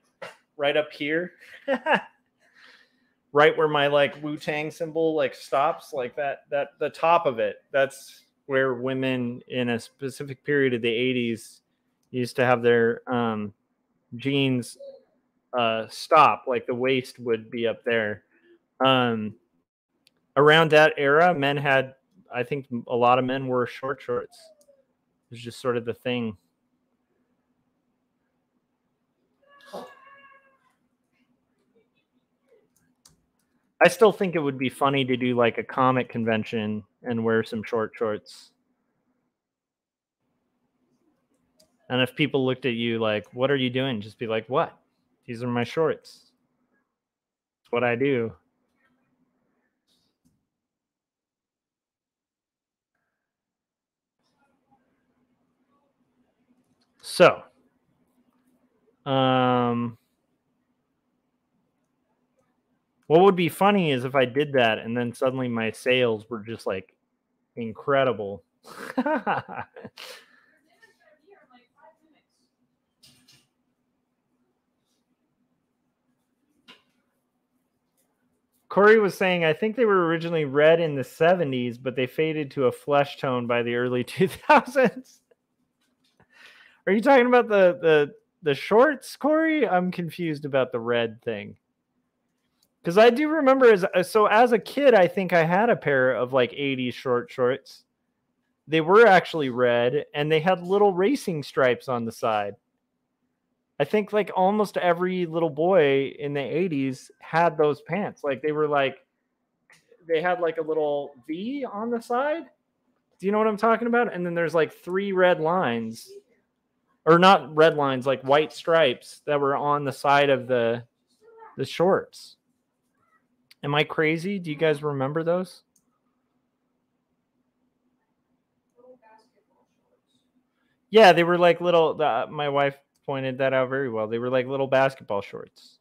right up here. [laughs] right where my like Wu-Tang symbol like stops like that that the top of it. That's where women in a specific period of the 80s used to have their um jeans uh, stop, like the waist would be up there. Um, around that era, men had, I think, a lot of men wore short shorts. It was just sort of the thing. I still think it would be funny to do like a comic convention and wear some short shorts. And if people looked at you like, what are you doing? Just be like, what? These are my shorts. It's what I do. So, um, what would be funny is if I did that and then suddenly my sales were just like incredible. [laughs] Corey was saying, I think they were originally red in the 70s, but they faded to a flesh tone by the early [laughs] 2000s. Are you talking about the the the shorts, Corey? I'm confused about the red thing. Because I do remember as uh, so as a kid, I think I had a pair of like 80s short shorts. They were actually red and they had little racing stripes on the side. I think like almost every little boy in the 80s had those pants. Like they were like they had like a little V on the side. Do you know what I'm talking about? And then there's like three red lines or not red lines, like white stripes that were on the side of the the shorts. Am I crazy? Do you guys remember those? Yeah, they were like little. The, my wife pointed that out very well. They were like little basketball shorts.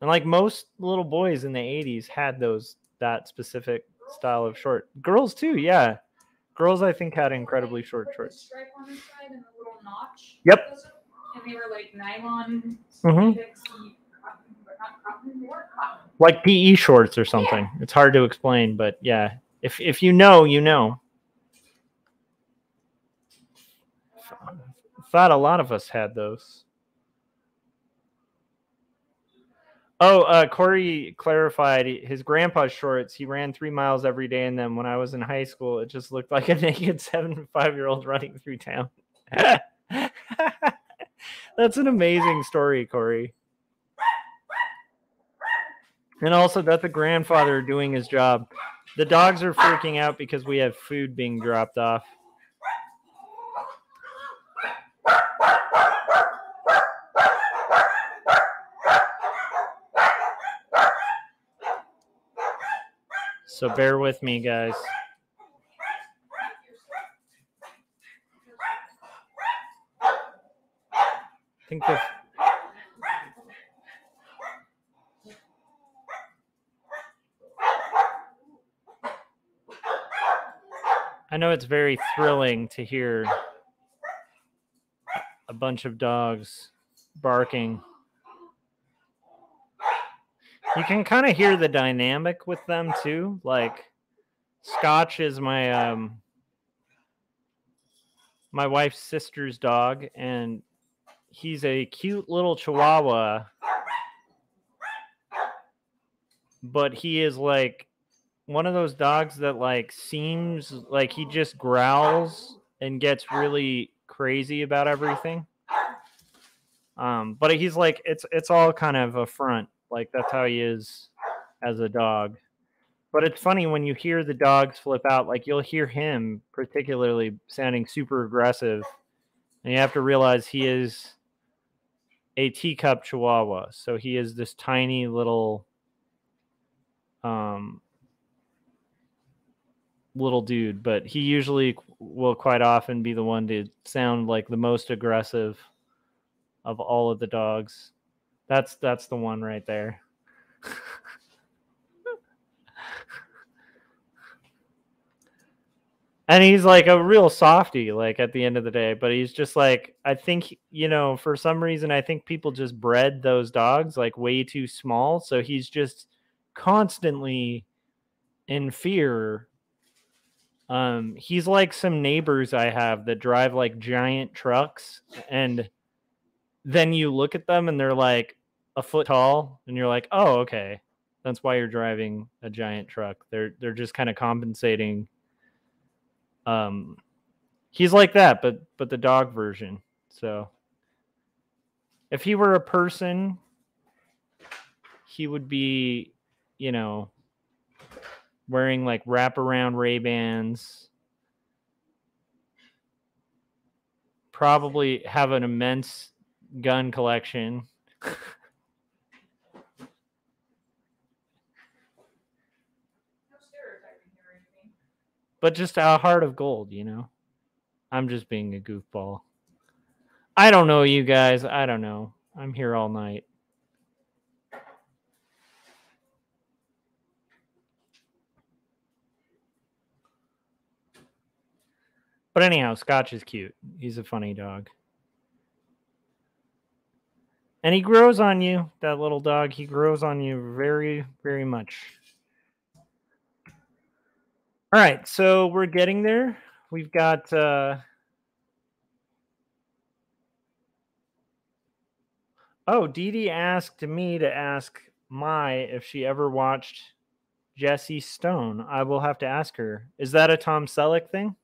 And like most little boys in the 80s had those that specific style of short. Girls too, yeah. Girls I think had incredibly short shorts. Yep. And they were like nylon mm-hmm. Like PE shorts or something. Yeah. It's hard to explain, but yeah. If if you know, you know. thought a lot of us had those. Oh, uh, Corey clarified his grandpa's shorts. He ran three miles every day in them. When I was in high school, it just looked like a [laughs] naked seven five year old running through town. [laughs] that's an amazing story, Corey. And also, that's a grandfather doing his job. The dogs are freaking out because we have food being dropped off. So bear with me, guys. I think the I know it's very thrilling to hear a bunch of dogs barking. You can kind of hear the dynamic with them too. Like Scotch is my um my wife's sister's dog and he's a cute little chihuahua but he is like one of those dogs that like seems like he just growls and gets really crazy about everything. Um but he's like it's it's all kind of a front. Like that's how he is as a dog. But it's funny when you hear the dogs flip out like you'll hear him particularly sounding super aggressive and you have to realize he is a teacup chihuahua. So he is this tiny little um little dude but he usually will quite often be the one to sound like the most aggressive of all of the dogs. That's that's the one right there. [laughs] And he's like a real softy like at the end of the day but he's just like i think you know for some reason i think people just bred those dogs like way too small. So he's just constantly in fear um he's like some neighbors i have that drive like giant trucks and then you look at them and they're like a foot tall and you're like oh okay. That's why you're driving a giant truck. They're they're just kind of compensating um he's like that but but the dog version so. If he were a person he would be you know wearing like wraparound ray bans probably have an immense gun collection but just a heart of gold, you know. I'm just being a goofball. I don't know you guys. I don't know. I'm here all night. But anyhow, Scotch is cute. He's a funny dog. And he grows on you, that little dog. He grows on you very, very much. All right, so we're getting there. We've got uh Oh, Dee Dee asked me to ask Mai if she ever watched Jesse Stone. I will have to ask her. Is that a Tom Selleck thing?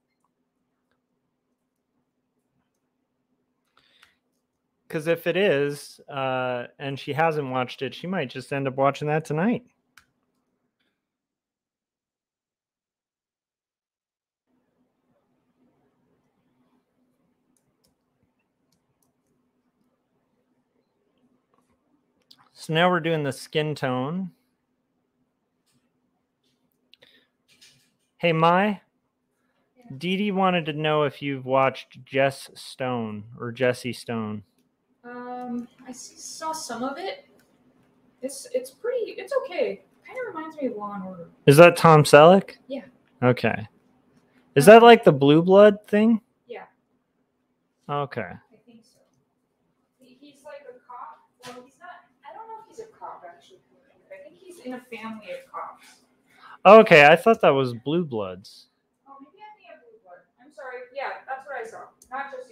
Because if it is, uh, and she hasn't watched it, she might just end up watching that tonight. So now we're doing the skin tone. Hey, Mai. Dee Dee wanted to know if you've watched Jess Stone or Jesse Stone. Um, I saw some of it. It's it's pretty. It's okay. Kind of reminds me of Law and Order. Is that Tom Selleck? Yeah. Okay. Is that like the Blue Blood thing? Yeah, Okay. I think so. He's like a cop. Well, he's not. I don't know if he's a cop actually. I think he's in a family of cops. Okay, I thought that was Blue Bloods. Oh, maybe I think Blue Blood. I'm sorry. Yeah, that's what I saw. Not Stone.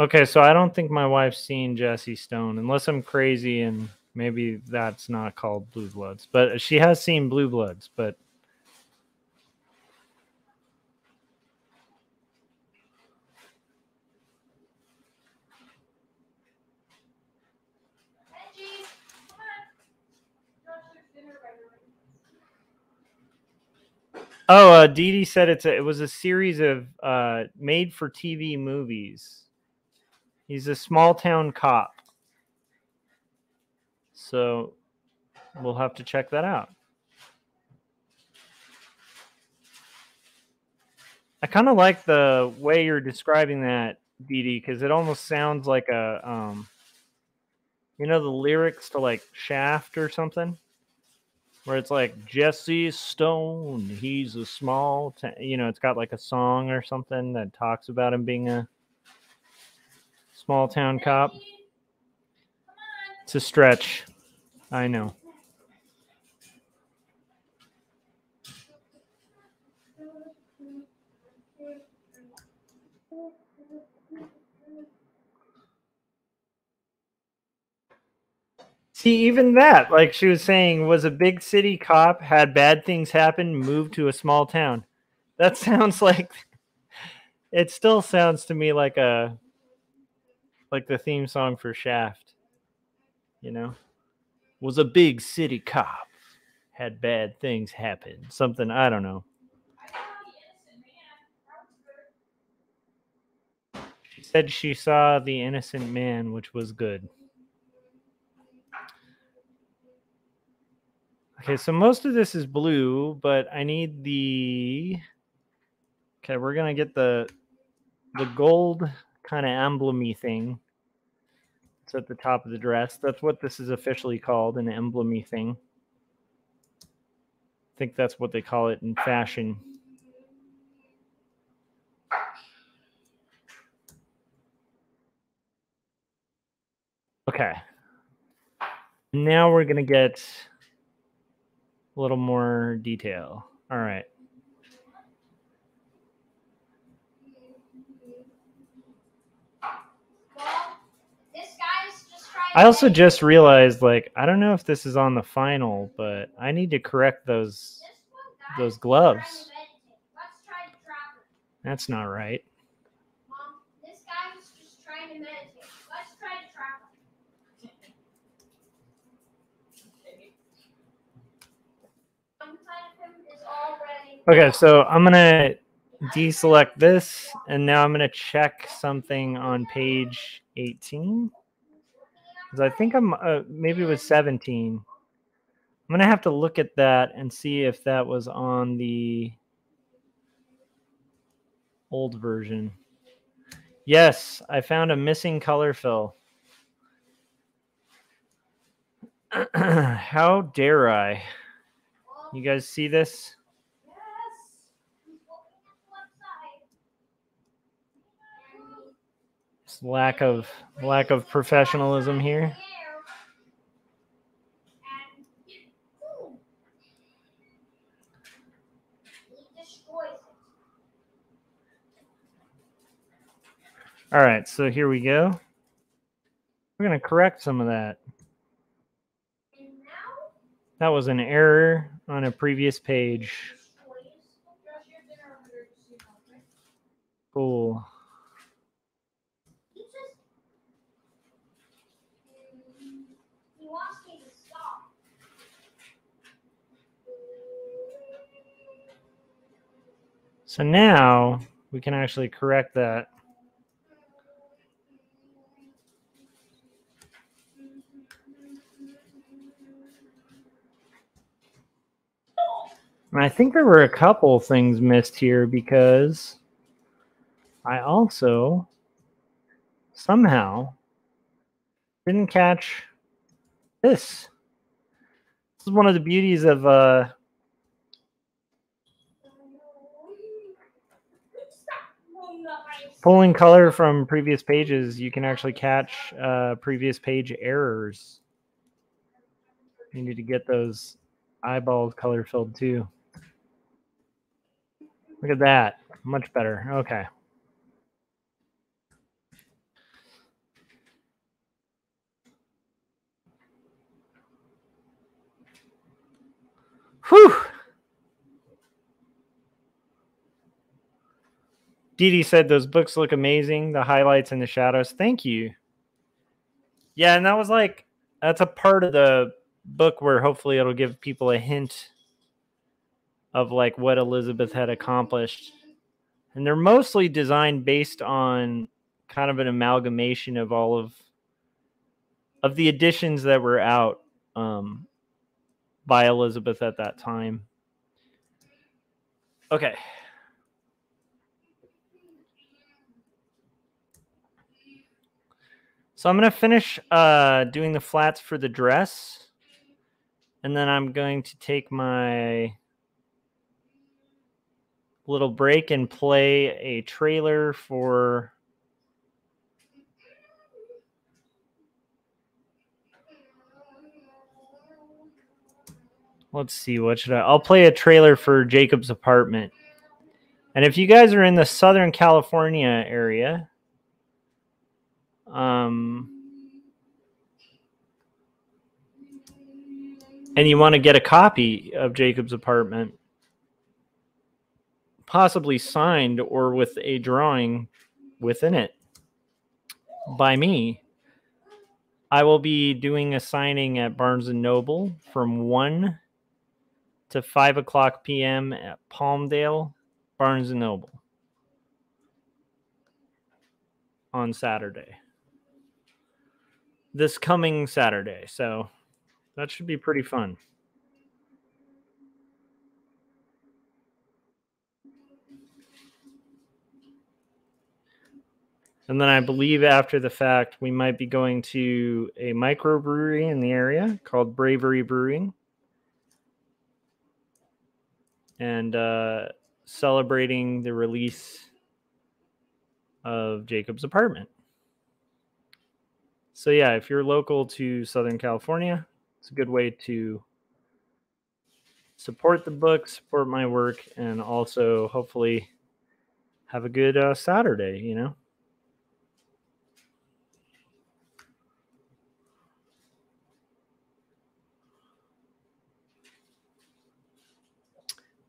Okay, so I don't think my wife's seen Jesse Stone unless I'm crazy and maybe that's not called Blue Bloods. But she has seen Blue Bloods, but. Oh, uh, Dee Dee said it's a, it was a series of uh, made for TV movies. He's a small town cop. So we'll have to check that out. I kind of like the way you're describing that, Dee, because it almost sounds like a, um, you know, the lyrics to like Shaft or something where it's like Jesse Stone, he's a small, ta you know, it's got like a song or something that talks about him being a Small town cop. It's a stretch. I know. See, even that, like she was saying, was a big city cop, had bad things happen, moved to a small town. That [laughs] sounds like it still sounds to me like a like the theme song for Shaft. You know? Was a big city cop, had bad things happen. Something I don't know. I saw the innocent man. That was good. She said she saw the innocent man, which was good. Okay, so most of this is blue, but I need the. Okay, we're gonna get the the gold kind of emblemy thing. It's at the top of the dress. That's what this is officially called, an emblemy thing. I think that's what they call it in fashion. Okay. Now we're going to get a little more detail. All right. Well, this guy's just trying. I also just realized like I don't know if this is on the final, but I need to correct those those gloves. That's not right. Okay, so I'm to deselect this and now I'm to check something on page 18 cuz I think I'm uh, maybe it was 17. I'm to have to look at that and see if that was on the old version. Yes, I found a missing color fill. [clears throat] How dare I? You guys see this? yes. He's looking at the left side. And This lack of lack of professionalism here. All right, so here we go. We're going to correct some of that. That was an error on a previous page. Cool. So now we can actually correct that. And I think there were a couple things missed here because I also somehow didn't catch this. This is one of the beauties of uh, pulling color from previous pages. You can actually catch uh, previous page errors. You need to get those eyeballs color filled too. Look at that. Much better. Okay. Whew. Dee said those books look amazing. The highlights and the shadows. Thank you. Yeah, and that was like that's a part of the book where hopefully it'll give people a hint of like what Elizabeth had accomplished. And they're mostly designed based on kind of an amalgamation of all of of the editions that were out um, by Elizabeth at that time. Okay. So I'm going to finish uh, doing the flats for the dress. And then I'm going to take my little break and play a trailer for let's see what should I I'll play a trailer for Jacob's apartment. And if you guys are in the Southern California area, um and you want to get a copy of Jacob's apartment, possibly signed or with a drawing within it by me, I will be doing a signing at Barnes and Noble from 1 to 5 o'clock p.m. at Palmdale, Barnes and Noble on Saturday. This coming Saturday. So that should be pretty fun. And then I believe after the fact, we might be going to a microbrewery in the area called Bravery Brewing and uh, celebrating the release of Jacob's apartment. So, yeah, if you're local to Southern California, it's a good way to support the book, support my work, and also hopefully have a good uh, Saturday, you know?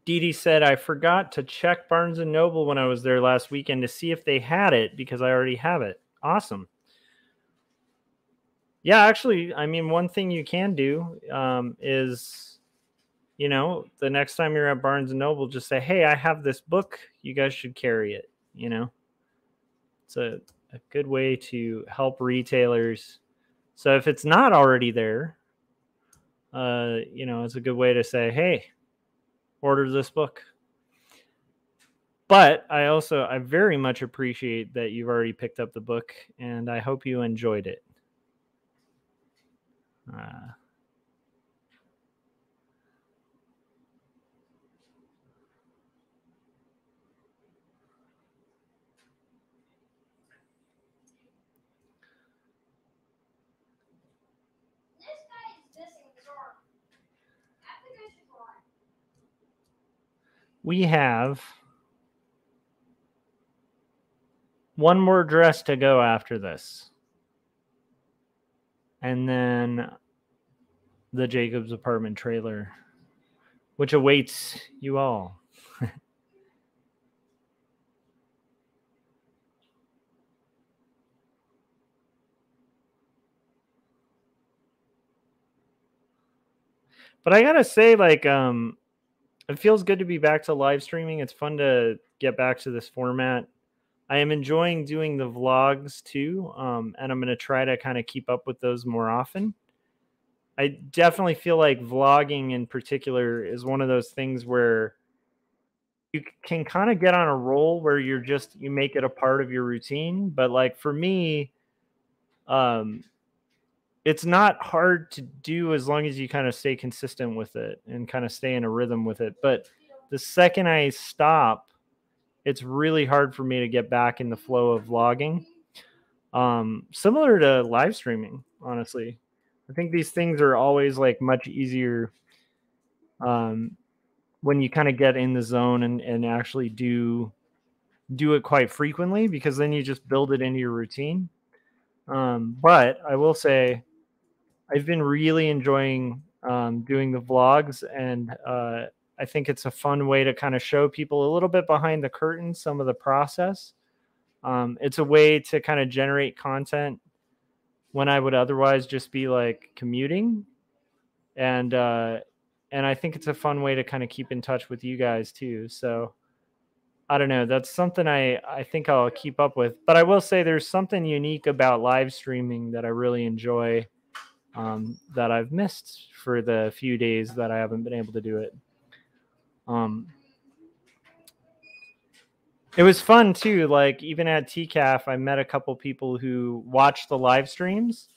Dee Dee said, I forgot to check Barnes and Noble when I was there last weekend to see if they had it because I already have it. Awesome. Yeah, actually, I mean, one thing you can do um, is, you know, the next time you're at Barnes and Noble, just say, hey, I have this book. You guys should carry it. You know, it's a, a good way to help retailers. So if it's not already there, uh, you know, it's a good way to say, hey, order this book. But I also I very much appreciate that you've already picked up the book and I hope you enjoyed it. Uh, This guy is missing his arm. I think I should we have one more dress to go after this. And then the Jacobs apartment trailer, which awaits you all. [laughs] but I gotta say, like, um, it feels good to be back to live streaming. It's fun to get back to this format. I am enjoying doing the vlogs too, um, and I'm going to try to kind of keep up with those more often. I definitely feel like vlogging in particular is one of those things where you can kind of get on a roll where you're just you make it a part of your routine. But like for me, um, it's not hard to do as long as you kind of stay consistent with it and kind of stay in a rhythm with it. But the second I stop, it's really hard for me to get back in the flow of vlogging. Um, similar to live streaming, honestly. I think these things are always like much easier um, when you kind of get in the zone and, and actually do do it quite frequently because then you just build it into your routine. Um, but I will say, I've been really enjoying um, doing the vlogs, and uh, I think it's a fun way to kind of show people a little bit behind the curtain some of the process. Um, it's a way to kind of generate content when I would otherwise just be like commuting, and uh, and I think it's a fun way to kind of keep in touch with you guys too. So. I don't know. That's something I, I think I'll keep up with. But I will say there's something unique about live streaming that I really enjoy um, that I've missed for the few days that I haven't been able to do it. Um, it was fun too. Like even at TCAF, I met a couple people who watched the live streams,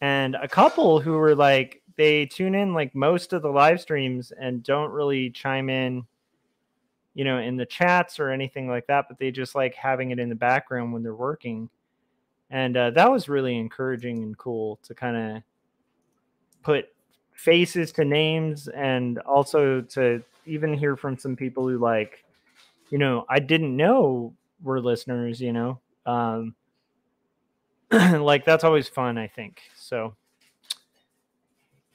and a couple who were like they tune in like most of the live streams and don't really chime in, you know, in the chats or anything like that. But they just like having it in the background when they're working, and uh, that was really encouraging and cool to kind of put faces to names and also to even hear from some people who like you know i didn't know were listeners you know um [clears throat] like that's always fun i think so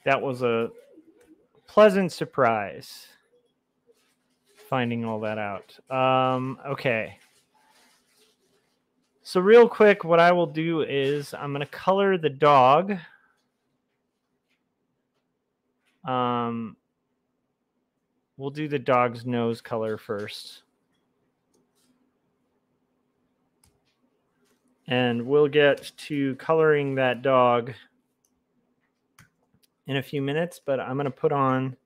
that was a pleasant surprise finding all that out. Um, okay. So, real quick, what I will do is I'm going to color the dog. Um, we'll do the dog's nose color first. And we'll get to coloring that dog in a few minutes, but I'm going to put on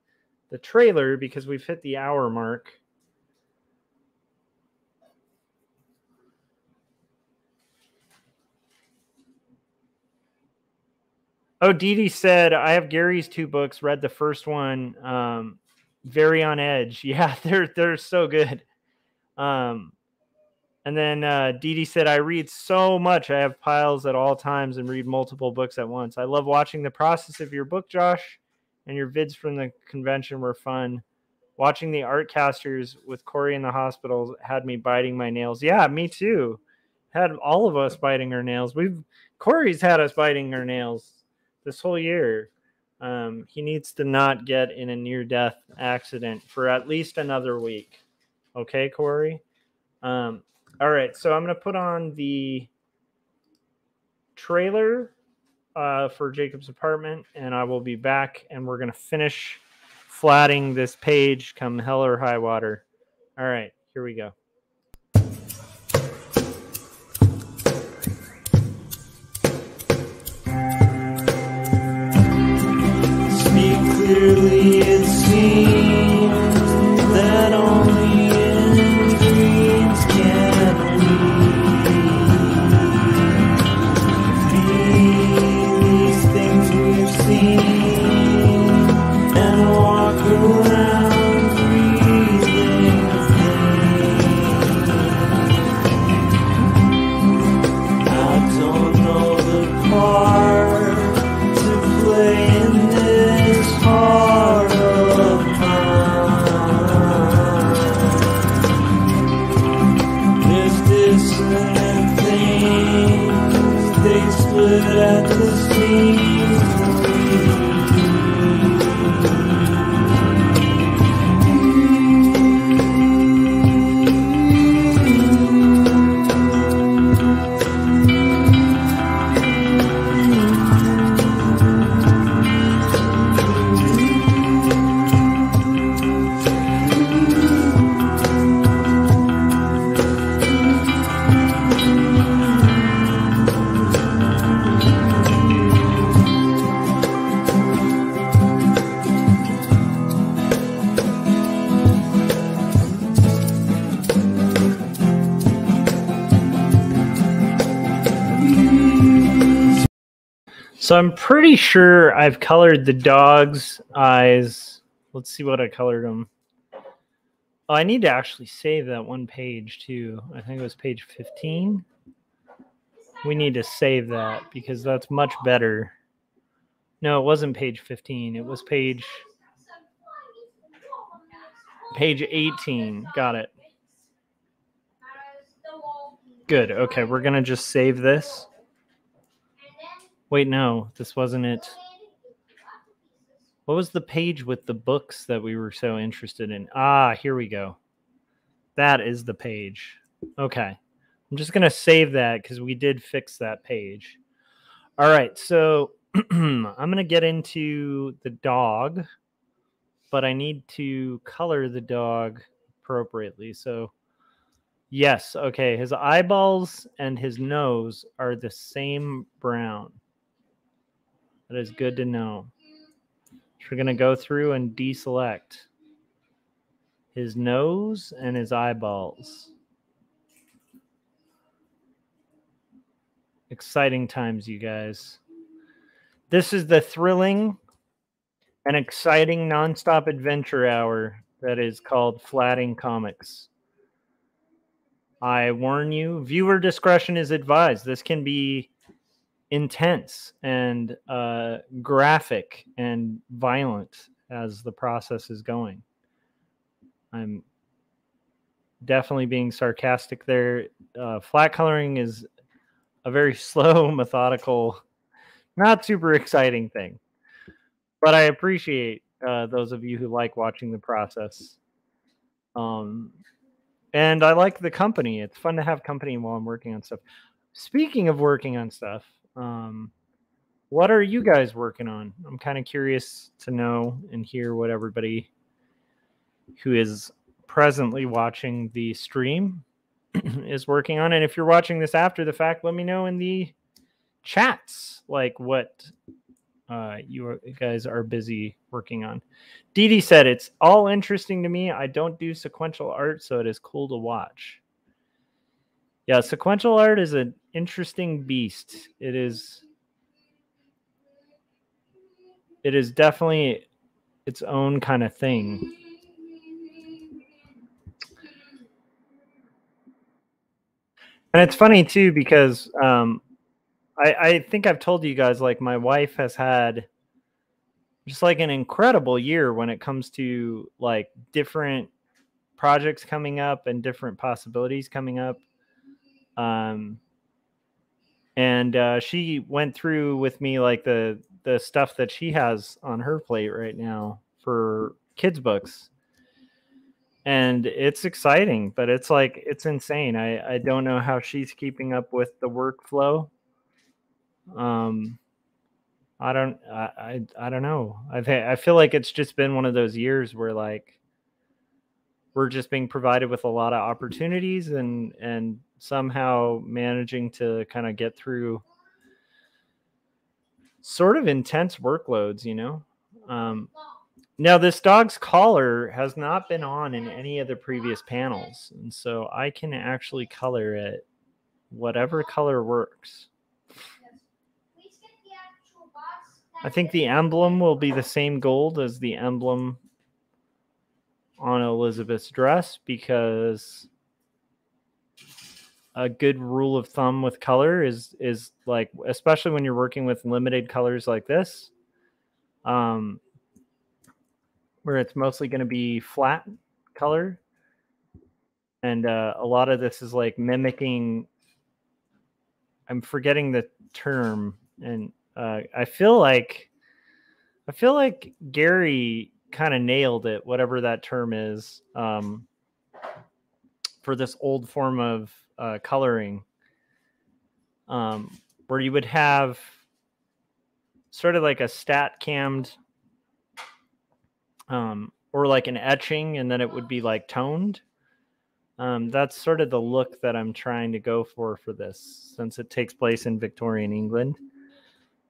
the trailer because we've hit the hour mark. Oh, Dee Dee said, I have Gary's two books, read the first one, um, very on edge. [laughs] Yeah, they're they're so good. Um, and then uh, Dee said, I read so much. I have piles at all times and read multiple books at once. I love watching the process of your book, Josh, and your vids from the convention were fun. Watching the art casters with Corey in the hospital had me biting my nails. Yeah, me too. Had all of us biting our nails. We've Corey's had us biting our nails this whole year. Um, he needs to not get in a near death accident for at least another week. Okay, Corey? Um, all right, so I'm going to put on the trailer uh, for Jacob's apartment, and I will be back, and we're going to finish flatting this page come hell or high water. All right, here we go. I'm pretty sure I've colored the dog's eyes. Let's see what I colored them. Oh, I need to actually save that one page too. I think it was page 15. We need to save that because that's much better. No, it wasn't page 15. It was page page 18. Got it. Good. Okay, we're going to just save this. Wait, no, this wasn't it. What was the page with the books that we were so interested in? Ah, here we go. That is the page. Okay. I'm just going to save that because we did fix that page. All right. So [clears throat] I'm going to get into the dog, but I need to color the dog appropriately. So, yes. Okay. His eyeballs and his nose are the same brown. That is good to know. We're going to go through and deselect his nose and his eyeballs. Exciting times, you guys. This is the thrilling and exciting nonstop adventure hour that is called Flatting Comics. I warn you, viewer discretion is advised. This can be intense and uh, graphic and violent as the process is going. I'm definitely being sarcastic there. Uh, flat coloring is a very [laughs] slow, methodical, not super exciting thing. but I appreciate uh, those of you who like watching the process. Um, and I like the company. It's fun to have company while I'm working on stuff. Speaking of working on stuff, um, what are you guys working on? I'm kind of curious to know and hear what everybody who is presently watching the stream [clears throat] is working on. And if you're watching this after the fact, let me know in the chats like what uh, you guys are busy working on. Dee said it's all interesting to me. I don't do sequential art, so it is cool to watch. Yeah, sequential art is an interesting beast. It is it is definitely its own kind of thing. And it's funny too because um, I, I think I've told you guys like my wife has had just like an incredible year when it comes to like different projects coming up and different possibilities coming up. Um, and uh, she went through with me like the the stuff that she has on her plate right now for kids books. And it's exciting but it's like it's insane. I i don't know how she's keeping up with the workflow. Um i don't i i, I don't know. I i feel like it's just been one of those years where like we're just being provided with a lot of opportunities and and somehow managing to kind of get through sort of intense workloads you know um now, this dog's collar has not been on in any of the previous panels, and so I can actually color it whatever color works. I think the emblem will be the same gold as the emblem on Elizabeth's dress because a good rule of thumb with color is is like especially when you're working with limited colors like this um where it's mostly going to be flat color. And uh, a lot of this is like mimicking i'm forgetting the term and uh, i feel like i feel like gary kind of nailed it whatever that term is um, for this old form of uh, coloring um, where you would have sort of like a stat cammed um, or like an etching and then it would be like toned. Um, that's sort of the look that i'm trying to go for for this since it takes place in victorian england.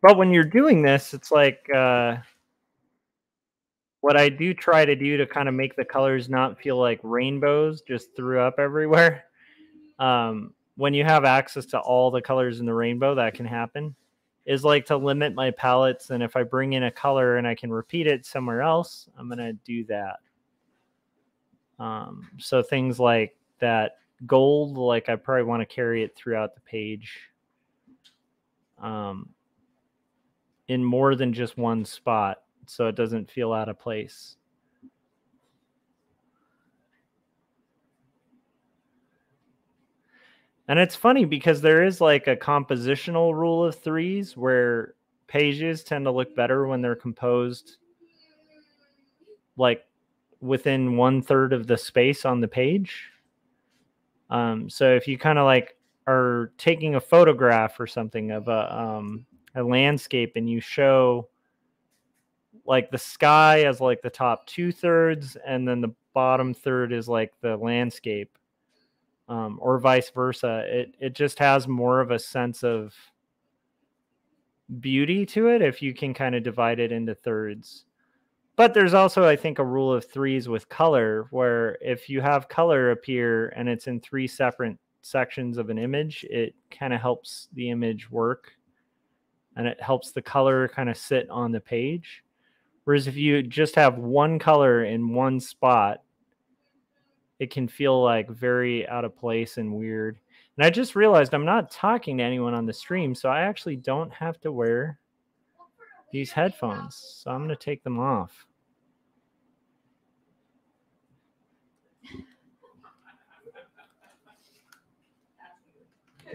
But when you're doing this it's like uh, what i do try to do to kind of make the colors not feel like rainbows just threw up everywhere um, when you have access to all the colors in the rainbow that can happen is like to limit my palettes. And if i bring in a color and i can repeat it somewhere else i'm going to do that. Um, so things like that gold like i probably want to carry it throughout the page. Um, in more than just one spot so it doesn't feel out of place And it's funny because there is like a compositional rule of threes where pages tend to look better when they're composed like within one third of the space on the page. Um, so if you kind of like are taking a photograph or something of a um, a landscape and you show like the sky as like the top two thirds and then the bottom third is like the landscape um, or vice versa. It it just has more of a sense of beauty to it if you can kind of divide it into thirds. But there's also, I think, a rule of threes with color, where if you have color appear and it's in three separate sections of an image, it kind of helps the image work and it helps the color kind of sit on the page. Whereas if you just have one color in one spot, it can feel like very out of place and weird. And I just realized I'm not talking to anyone on the stream, so I actually don't have to wear these headphones. So I'm going to take them off.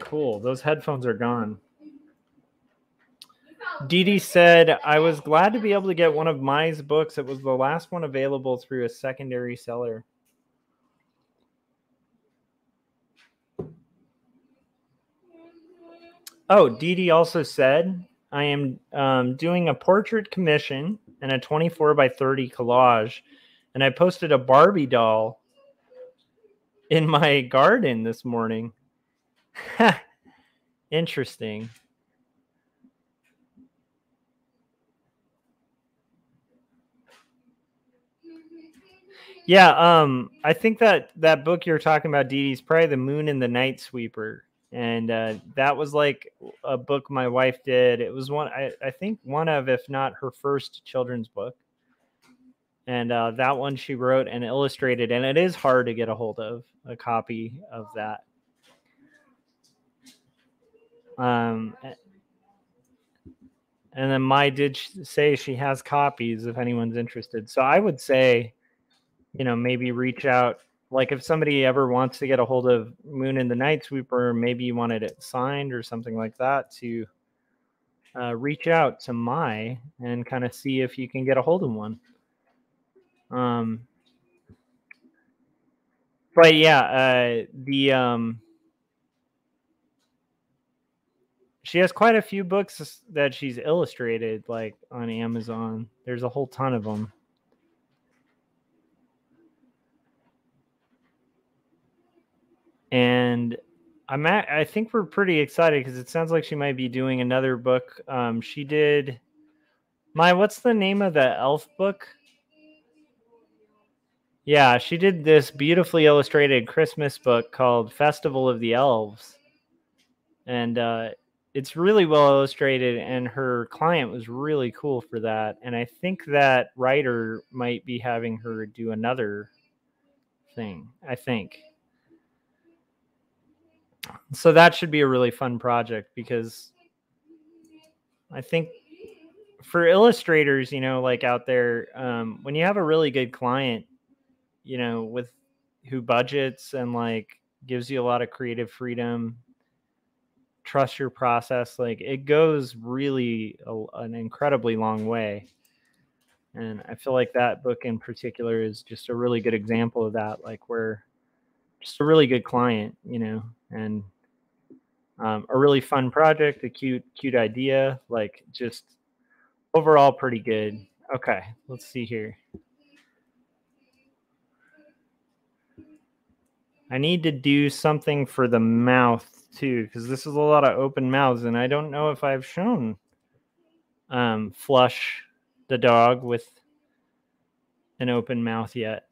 Cool. Those headphones are gone. Dee Dee said, I was glad to be able to get one of Mai's books. It was the last one available through a secondary seller. Oh, Dee Dee also said, I am um, doing a portrait commission and a 24 by 30 collage. And I posted a Barbie doll in my garden this morning. [laughs] Interesting. Yeah, um, I think that that book you're talking about, Dee Dee's probably The Moon and the Night Sweeper. And uh, that was like a book my wife did. It was one, I, I think, one of, if not her first children's book. And uh, that one she wrote and illustrated, and it is hard to get a hold of a copy of that. Um, and then Mai did say she has copies if anyone's interested. So I would say, you know, maybe reach out. Like if somebody ever wants to get a hold of Moon and the Night Sweeper, maybe you wanted it signed or something like that, to uh, reach out to Mai and kind of see if you can get a hold of one. Um, but yeah, uh, the um, she has quite a few books that she's illustrated, like on Amazon. There's a whole ton of them. And I'm at, I think we're pretty excited because it sounds like she might be doing another book. Um, she did my what's the name of the elf book? Yeah, she did this beautifully illustrated Christmas book called Festival of the Elves, and uh, it's really well illustrated. And her client was really cool for that. And I think that writer might be having her do another thing. I think so that should be a really fun project because I think for illustrators, you know, like out there, um, when you have a really good client, you know, with who budgets and like gives you a lot of creative freedom, trust your process, like it goes really a, an incredibly long way. And I feel like that book in particular is just a really good example of that, like where just a really good client, you know, and um, a really fun project, a cute, cute idea, like just overall pretty good. Okay, let's see here. I need to do something for the mouth too, because this is a lot of open mouths, and I don't know if I've shown um, Flush the dog with an open mouth yet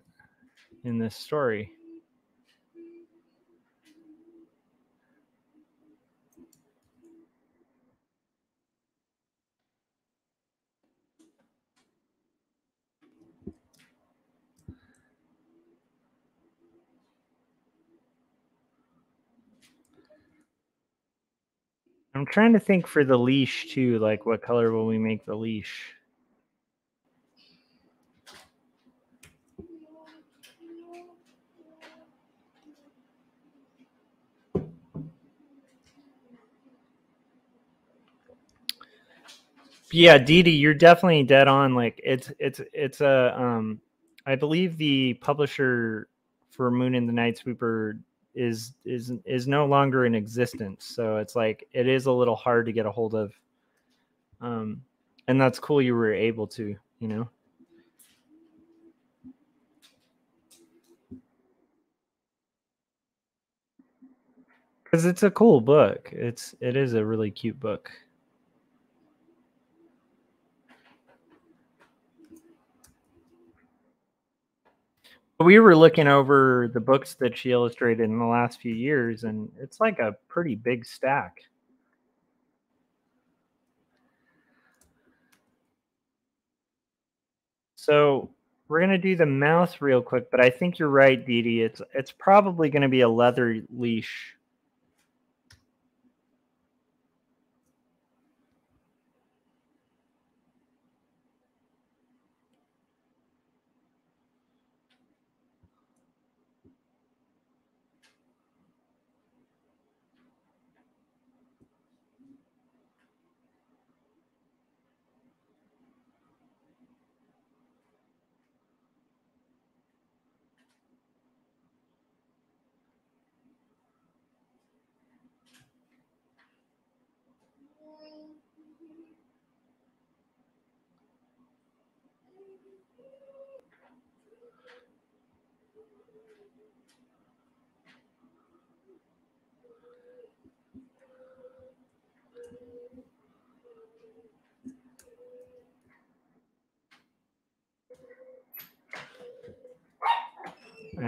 in this story. I'm trying to think for the leash too, like what color will we make the leash? Yeah, Dee, you're definitely dead on. Like it's it's it's a um I believe the publisher for Moon and the Night Sweeper is is is no longer in existence. So it's like it is a little hard to get a hold of. Um and that's cool you were able to, you know. Cuz it's a cool book. It's it is a really cute book. We were looking over the books that she illustrated in the last few years and it's like a pretty big stack so we're going to do the mouth real quick but i think you're right Dee Dee. it's it's probably going to be a leather leash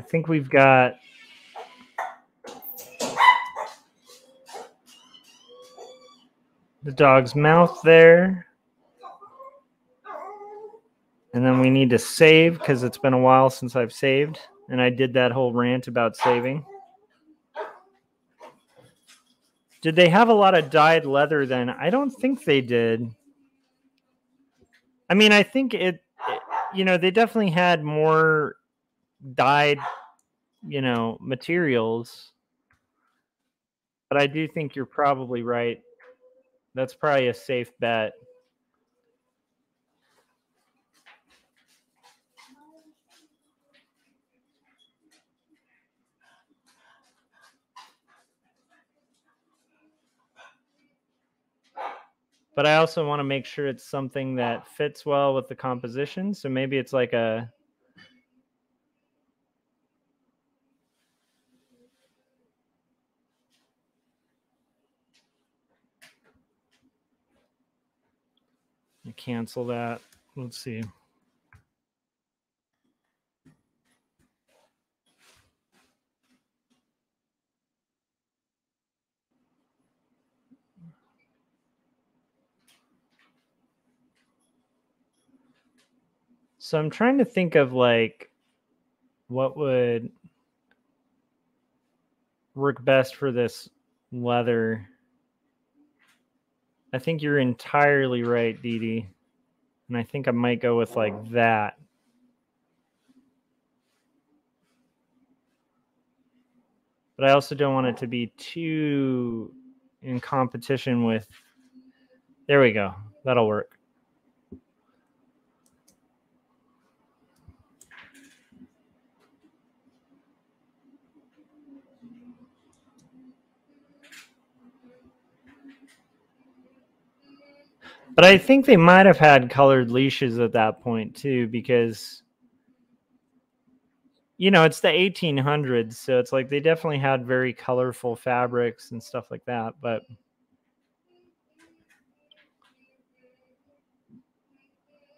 think we've got the dog's mouth there. And then we need to save because it's been a while since I've saved. And I did that whole rant about saving. Did they have a lot of dyed leather then? I don't think they did. I mean, I think it, it- you know, they definitely had more dyed, you know, materials. But I do think you're probably right. That's probably a safe bet. But I also want to make sure it's something that fits well with the composition. So maybe it's like a cancel that. Let's see. So I'm trying to think of like what would work best for this leather. I think you're entirely right, Dee Dee. And I think I might go with like that. But I also don't want it to be too in competition with. There we go. That'll work. But I think they might have had colored leashes at that point too, because you know it's the 1800s, so it's like they definitely had very colorful fabrics and stuff like that. But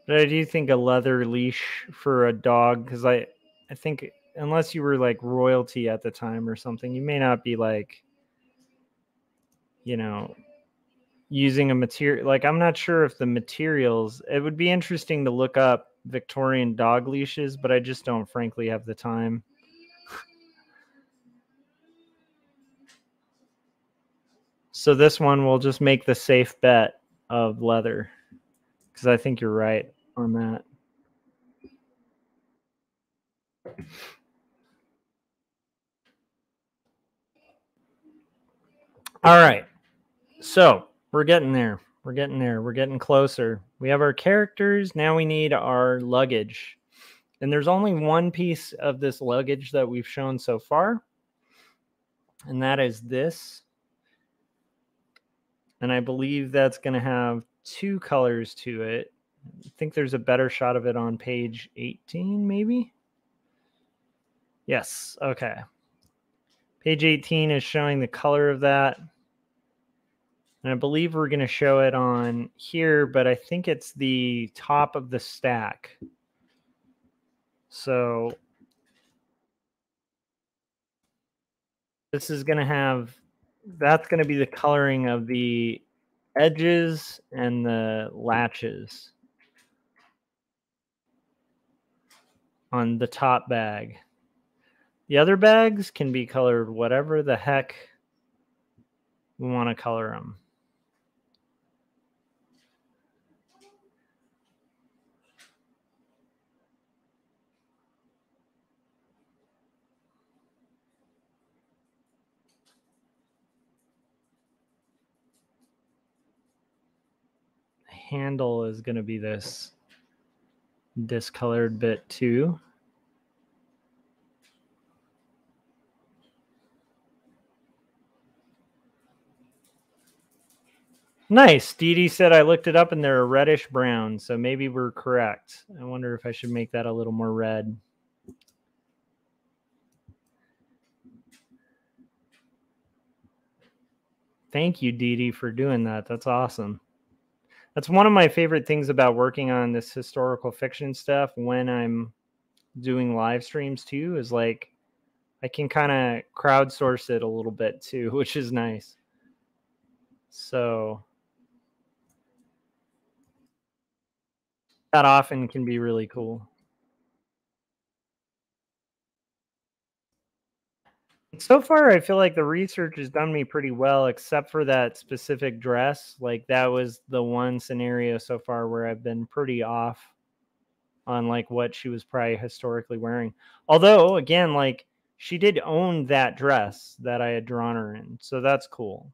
but I do think a leather leash for a dog, because I I think unless you were like royalty at the time or something, you may not be like you know using a material like i'm not sure if the materials it would be interesting to look up victorian dog leashes but i just don't frankly have the time. So this one will just make the safe bet of leather because i think you're right on that. All right. So we're getting there. We're getting there. We're getting closer. We have our characters. Now we need our luggage. And there's only one piece of this luggage that we've shown so far. And that is this. And I believe that's going to have two colors to it. I think there's a better shot of it on page 18, maybe. Yes. Okay. Page 18 is showing the color of that. And I believe we're going to show it on here, but I think it's the top of the stack. So this is going to have, that's going to be the coloring of the edges and the latches on the top bag. The other bags can be colored whatever the heck we want to color them. Handle is going to be this discolored bit too. Nice. Dee Dee said I looked it up and they're a reddish brown, so maybe we're correct. I wonder if I should make that a little more red. Thank you, Dee Dee, for doing that. That's awesome that's one of my favorite things about working on this historical fiction stuff when I'm doing live streams too is like I can kind of crowdsource it a little bit too, [laughs] which is nice. So that often can be really cool. So far, I feel like the research has done me pretty well, except for that specific dress. Like that was the one scenario so far where I've been pretty off on like what she was probably historically wearing. Although, again, like she did own that dress that I had drawn her in, so that's cool.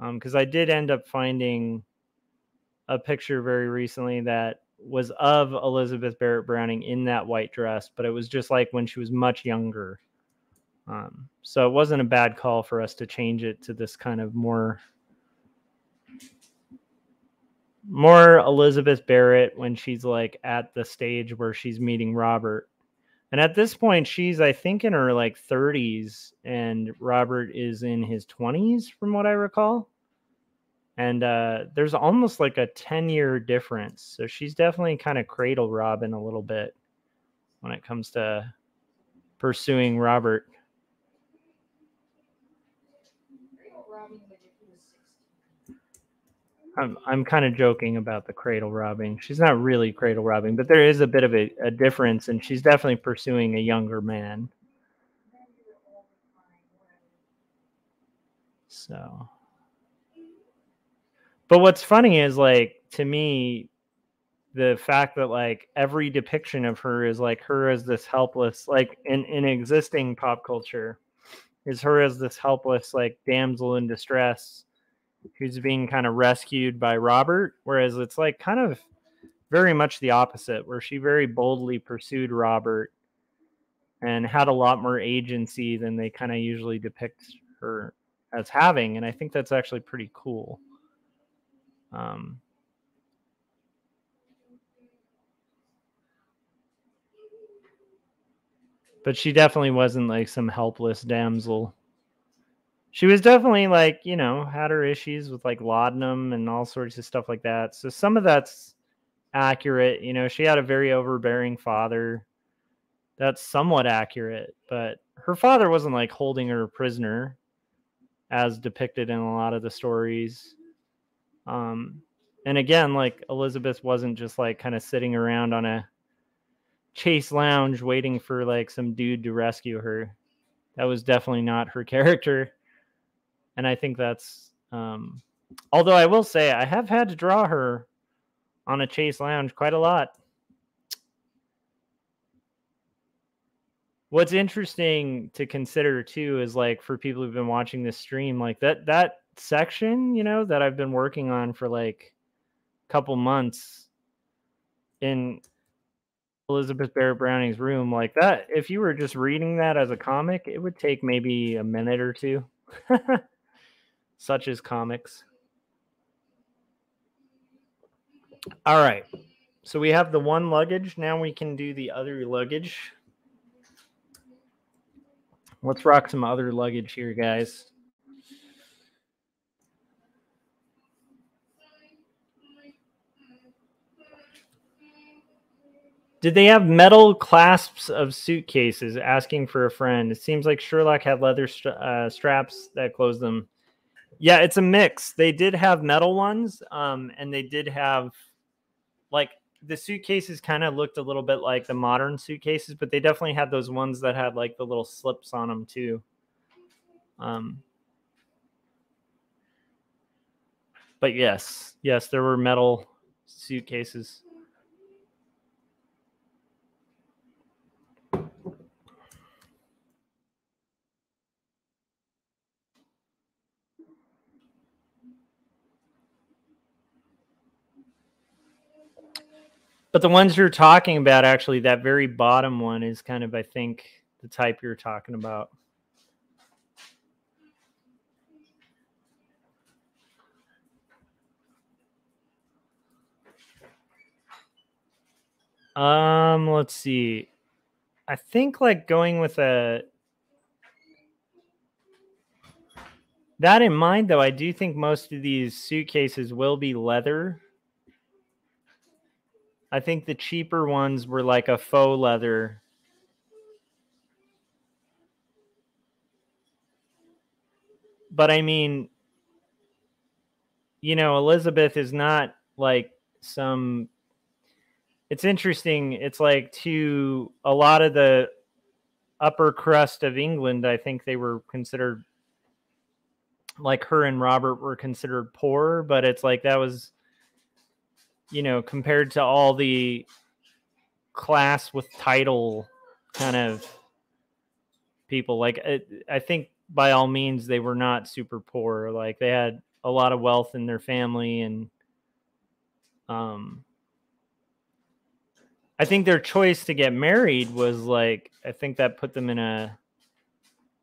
Um, because I did end up finding a picture very recently that was of Elizabeth Barrett Browning in that white dress, but it was just like when she was much younger. Um, so it wasn't a bad call for us to change it to this kind of more more Elizabeth Barrett when she's like at the stage where she's meeting Robert. And at this point she's I think in her like 30s and Robert is in his 20s from what I recall. And uh there's almost like a 10 year difference. So she's definitely kind of cradle Robin a little bit when it comes to pursuing Robert. Real Robin would if he was 16. I'm I'm kind of joking about the cradle robbing. She's not really cradle robbing, but there is a bit of a, a difference, and she's definitely pursuing a younger man. So, but what's funny is like to me, the fact that like every depiction of her is like her as this helpless, like in in existing pop culture, is her as this helpless like damsel in distress who's being kind of rescued by Robert, whereas it's like kind of very much the opposite, where she very boldly pursued Robert and had a lot more agency than they kind of usually depict her as having, and I think that's actually pretty cool. Um, but she definitely wasn't like some helpless damsel she was definitely like you know had her issues with like laudanum and all sorts of stuff like that so some of that's accurate you know she had a very overbearing father. That's somewhat accurate but her father wasn't like holding her prisoner as depicted in a lot of the stories. Um and again like elizabeth wasn't just like kind of sitting around on a chase lounge waiting for like some dude to rescue her. That was definitely not her [laughs] character and I think that's um, although I will say I have had to draw her on a chase lounge quite a lot. What's interesting to consider too is like for people who've been watching this stream, like that that section, you know, that I've been working on for like a couple months in Elizabeth Barrett Browning's room, like that, if you were just reading that as a comic, it would take maybe a minute or two. [laughs] such as comics. All right. So we have the one luggage. Now we can do the other luggage. Let's rock some other luggage here, guys. Did they have metal clasps of suitcases asking for a friend? It seems like Sherlock had leather stra- uh, straps that closed them. Yeah, it's a mix. They did have metal ones, um, and they did have like the suitcases kind of looked a little bit like the modern suitcases, but they definitely had those ones that had like the little slips on them too. Um, but yes, yes, there were metal suitcases. But the ones you're talking about, actually, that very bottom one is kind of, I think, the type you're talking about. Um, let's see. I think like going with a that in mind though, I do think most of these suitcases will be leather. I think the cheaper ones were like a faux leather. But I mean, you know, Elizabeth is not like some. It's interesting. It's like to a lot of the upper crust of England, I think they were considered like her and Robert were considered poor, but it's like that was you know, compared to all the class with title kind of people. Like it, I think by all means they were not super poor. Like they had a lot of wealth in their family and um I think their choice to get married was like I think that put them in a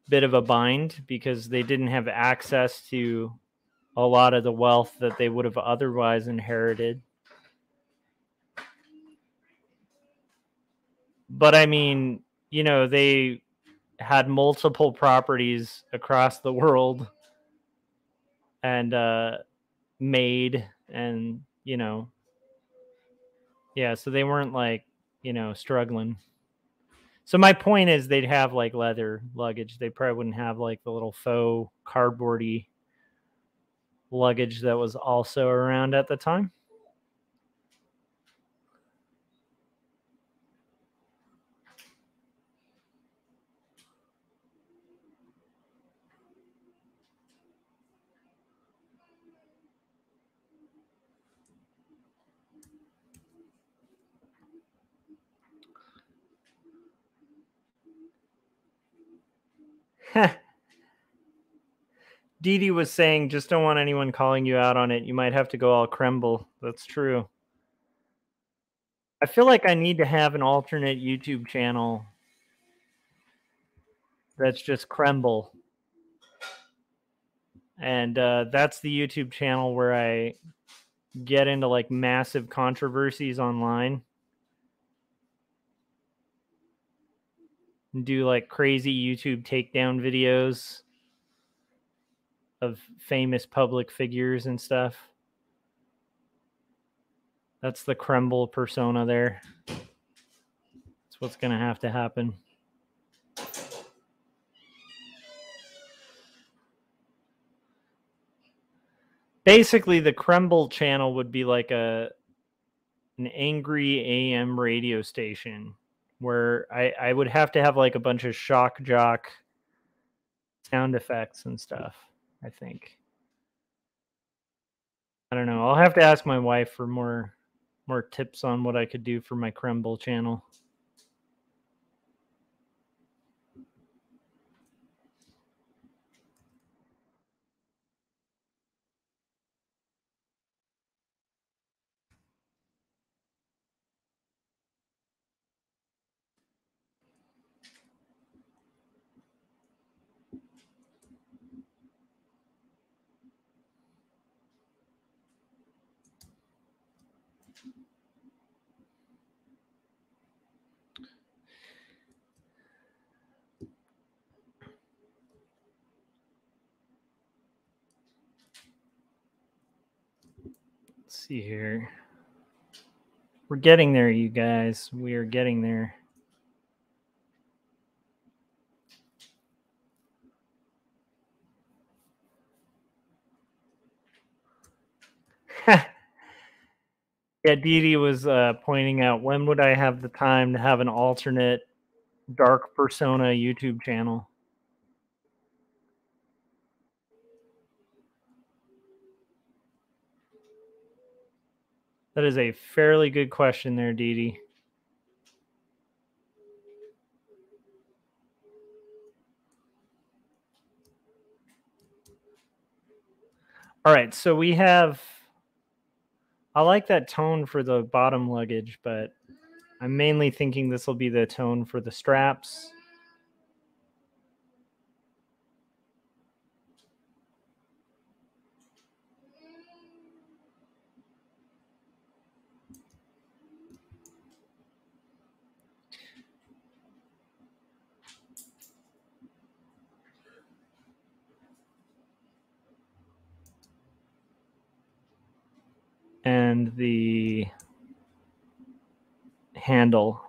bit of a bind because they didn't have access to a lot of the wealth that they would have otherwise inherited. But I mean, you know, they had multiple properties across the world and uh made and you know yeah so they weren't like you know struggling. So my point is they'd have like leather luggage. They probably wouldn't have like the little faux cardboardy luggage that was also around at the time [laughs] Dee Dee was saying, just don't want anyone calling you out on it. You might have to go all cremble. That's true. I feel like I need to have an alternate YouTube channel that's just cremble. And uh, that's the YouTube channel where I get into like massive controversies online. Do like crazy YouTube takedown videos of famous public figures and stuff. That's the Kremble persona there. That's what's going to have to happen. Basically, the Kremble channel would be like a an angry AM radio station where I, I would have to have like a bunch of shock jock sound effects and stuff, I think. I don't know. I'll have to ask my wife for more more tips on what I could do for my Kremble channel. See here. We're getting there, you guys. We are getting there. [laughs] yeah, Dee was uh, pointing out when would I have the time to have an alternate dark persona YouTube channel? That is a fairly good question there, Dee Dee. All right, so we have. I like that tone for the bottom luggage, but I'm mainly thinking this will be the tone for the straps. And the handle.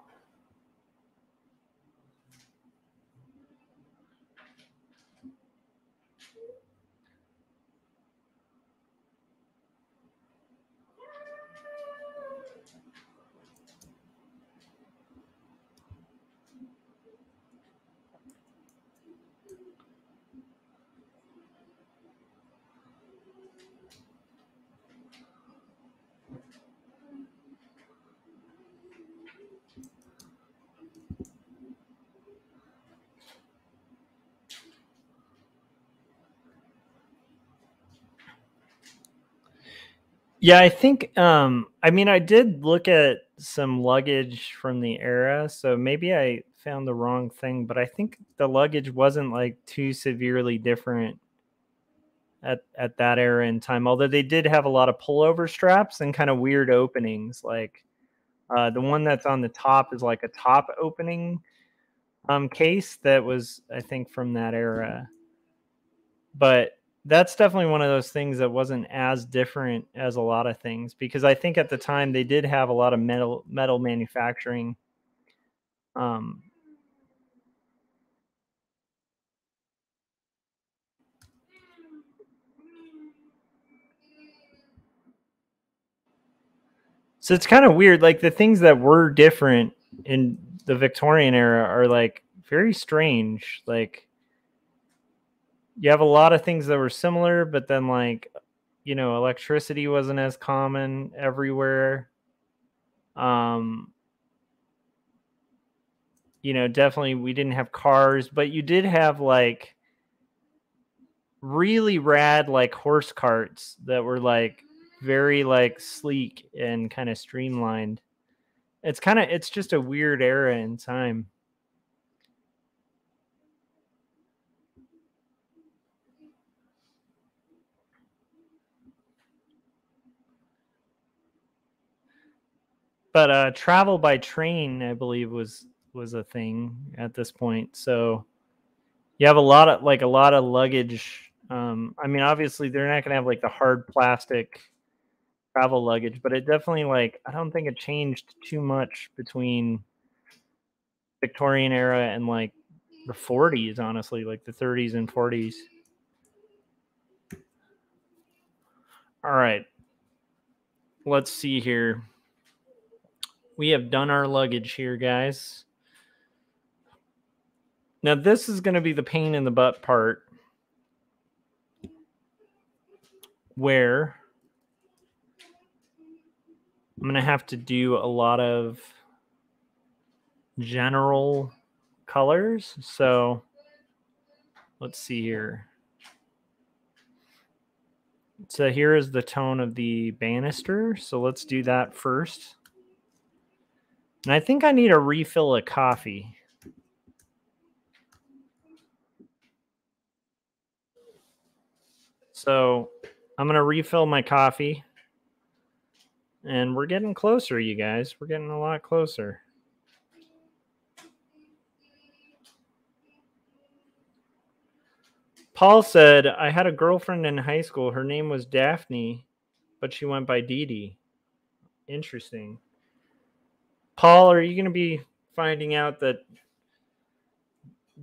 Yeah, I think um I mean I did look at some luggage from the era, so maybe I found the wrong thing, but I think the luggage wasn't like too severely different at at that era in time. Although they did have a lot of pullover straps and kind of weird openings. Like uh, the one that's on the top is like a top opening um, case that was I think from that era. But that's definitely one of those things that wasn't as different as a lot of things because I think at the time they did have a lot of metal metal manufacturing. Um, so it's kind of weird. Like the things that were different in the Victorian era are like very strange. Like you have a lot of things that were similar, but then like you know, electricity wasn't as common everywhere. Um you know, definitely we didn't have cars, but you did have like really rad like horse carts that were like very like sleek and kind of streamlined. It's kind of it's just a weird era in time. But uh travel by train, I believe was was a thing at this point. So you have a lot of like a lot of luggage. Um I mean obviously they're not going to have like the hard plastic travel luggage, but it definitely like I don't think it changed too much between Victorian era and like the 40s, honestly, like the 30s and 40s. All right. Let's see here. We have done our luggage here, guys. Now, this is going to be the pain in the butt part where I'm going to have to do a lot of general colors. So let's see here. So here is the tone of the banister. So let's do that first. And I think I need a refill of coffee. So I'm going to refill my coffee. And we're getting closer, you guys. We're getting a lot closer. Paul said, I had a girlfriend in high school. Her name was Daphne, but she went by Dee Dee. Interesting. Paul, are you going to be finding out that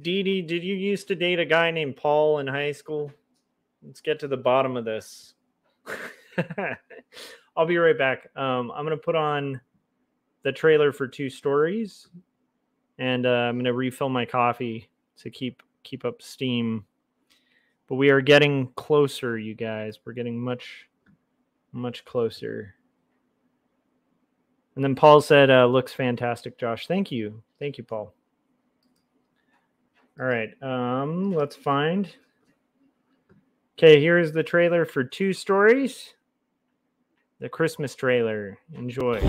Dee Dee, did you used to date a guy named Paul in high school? Let's get to the bottom of this. [laughs] I'll be right back. Um, I'm going to put on the trailer for two stories and uh, I'm going to refill my coffee to keep keep up steam. But we are getting closer, you guys. We're getting much much closer. And then Paul said, uh, "Looks fantastic, Josh. Thank you, thank you, Paul." All right, um, let's find. Okay, here is the trailer for two stories. The Christmas trailer. Enjoy.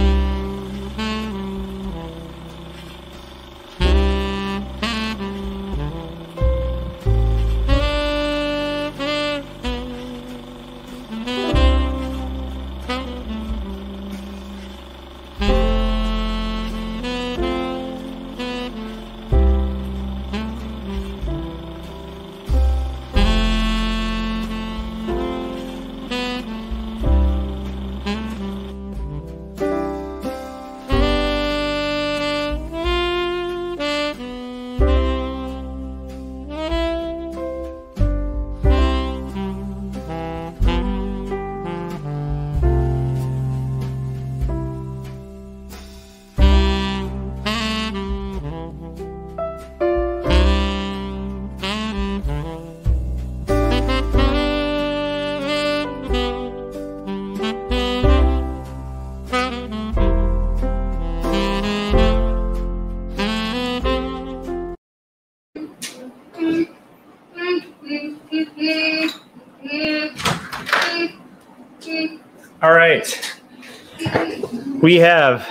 We have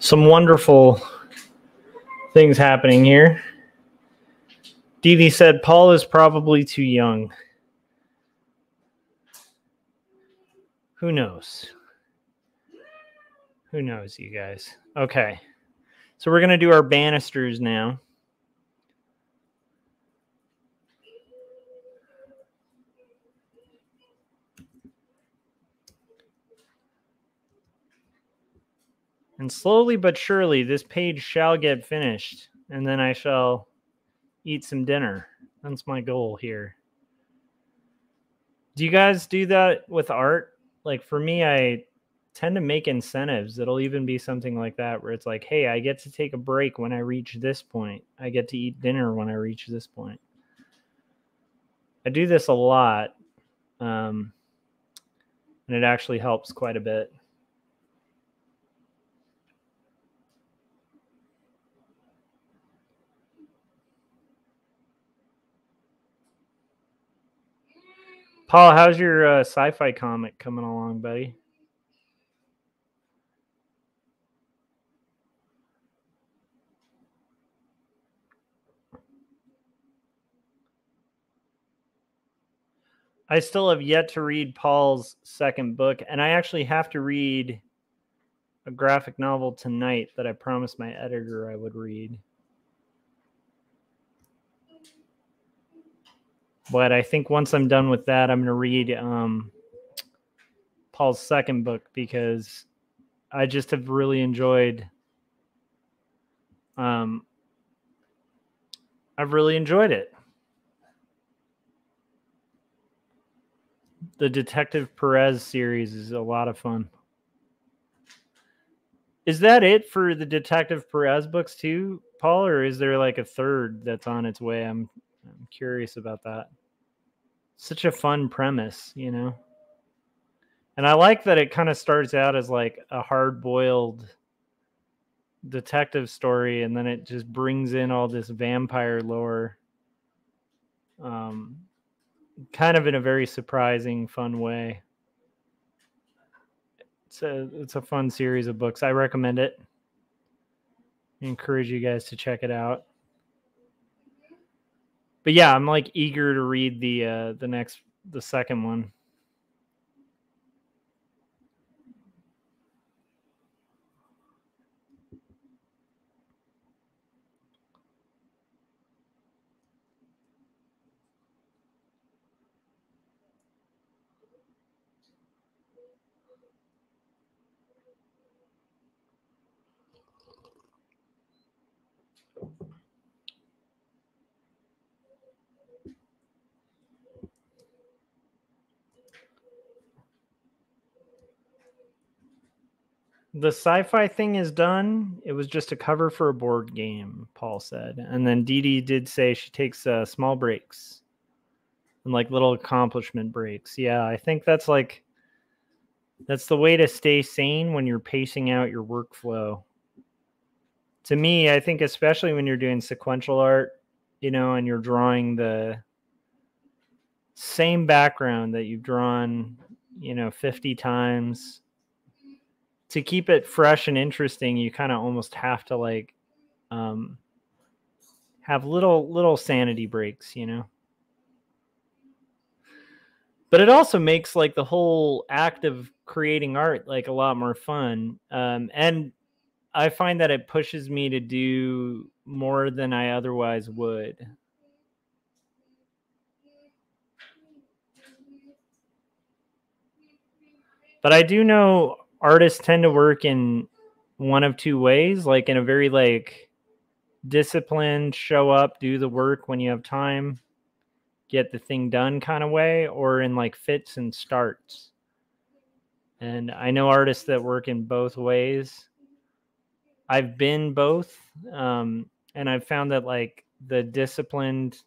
some wonderful things happening here. Dee Dee said Paul is probably too young. Who knows? Who knows, you guys? Okay. So we're going to do our banisters now. And slowly but surely, this page shall get finished, and then I shall eat some dinner. That's my goal here. Do you guys do that with art? Like for me, I tend to make incentives. It'll even be something like that where it's like, hey, I get to take a break when I reach this point. I get to eat dinner when I reach this point. I do this a lot, um, and it actually helps quite a bit. Paul, how's your uh, sci-fi comic coming along, buddy? I still have yet to read Paul's second book, and I actually have to read a graphic novel tonight that I promised my editor I would read. But I think once I'm done with that, I'm going to read um, Paul's second book because I just have really enjoyed. Um, I've really enjoyed it. The Detective Perez series is a lot of fun. Is that it for the Detective Perez books too, Paul, or is there like a third that's on its way? I'm I'm curious about that. Such a fun premise, you know. And I like that it kind of starts out as like a hard-boiled detective story and then it just brings in all this vampire lore um kind of in a very surprising fun way it's a it's a fun series of books i recommend it I encourage you guys to check it out but yeah i'm like eager to read the uh the next the second one the sci-fi thing is done. It was just a cover for a board game, Paul said. And then Dee Dee did say she takes uh, small breaks and like little accomplishment breaks. Yeah, I think that's like that's the way to stay sane when you're pacing out your workflow. To me, I think especially when you're doing sequential art, you know, and you're drawing the same background that you've drawn, you know, 50 times to keep it fresh and interesting, you kind of almost have to like um, have little little sanity breaks, you know. But it also makes like the whole act of creating art like a lot more fun. Um, and I find that it pushes me to do more than I otherwise would. But I do know artists tend to work in one of two ways like in a very like disciplined show up do the work when you have time get the thing done kind of way or in like fits and starts. And i know artists that work in both ways. I've been both um, and i've found that like the disciplined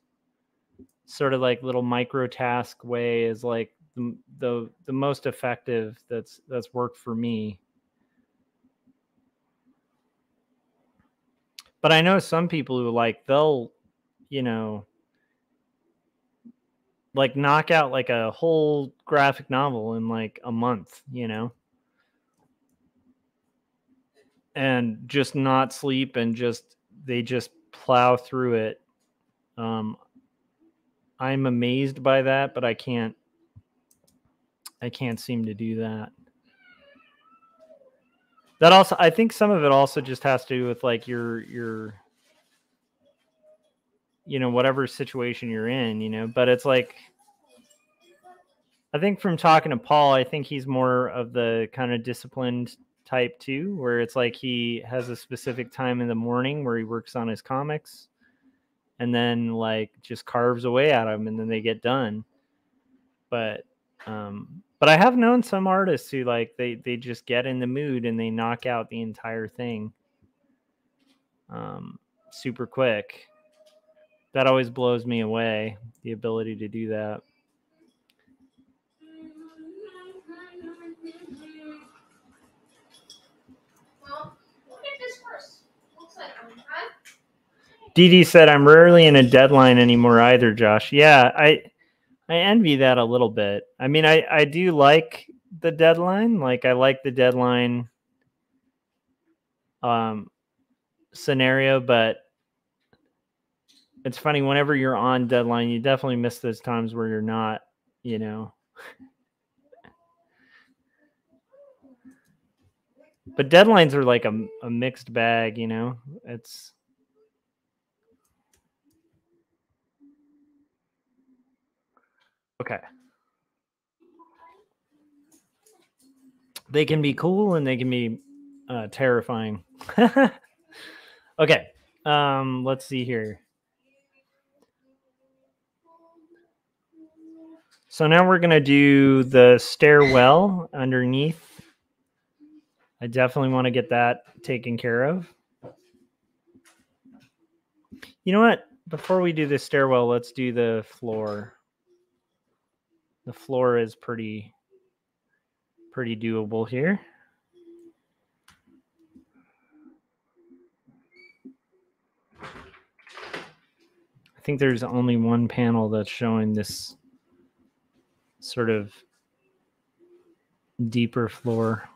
sort of like little micro task way is like the, the the most effective that's that's worked for me but i know some people who like they'll you know like knock out like a whole graphic novel in like a month, you know? And just not sleep and just they just plow through it. Um I'm amazed by that, but I can't I can't seem to do that. That also I think some of it also just has to do with like your your you know whatever situation you're in, you know, but it's like I think from talking to Paul, I think he's more of the kind of disciplined type too, where it's like he has a specific time in the morning where he works on his comics and then like just carves away at them and then they get done. But um but I have known some artists who like they they just get in the mood and they knock out the entire thing um super quick. That always blows me away, the ability to do that. Dee said, "I'm rarely in a deadline anymore either." Josh, yeah, I I envy that a little bit. I mean, I I do like the deadline. Like I like the deadline um scenario, but it's funny whenever you're on deadline, you definitely miss those times where you're not. You know. But deadlines are like a, a mixed bag, you know. It's Okay. They can be cool and they can be uh, terrifying. [laughs] okay. Um, let's see here. So now we're going to do the stairwell underneath. I definitely want to get that taken care of. You know what? Before we do the stairwell, let's do the floor the floor is pretty pretty doable here. I think there's only one panel that's showing this sort of deeper floor.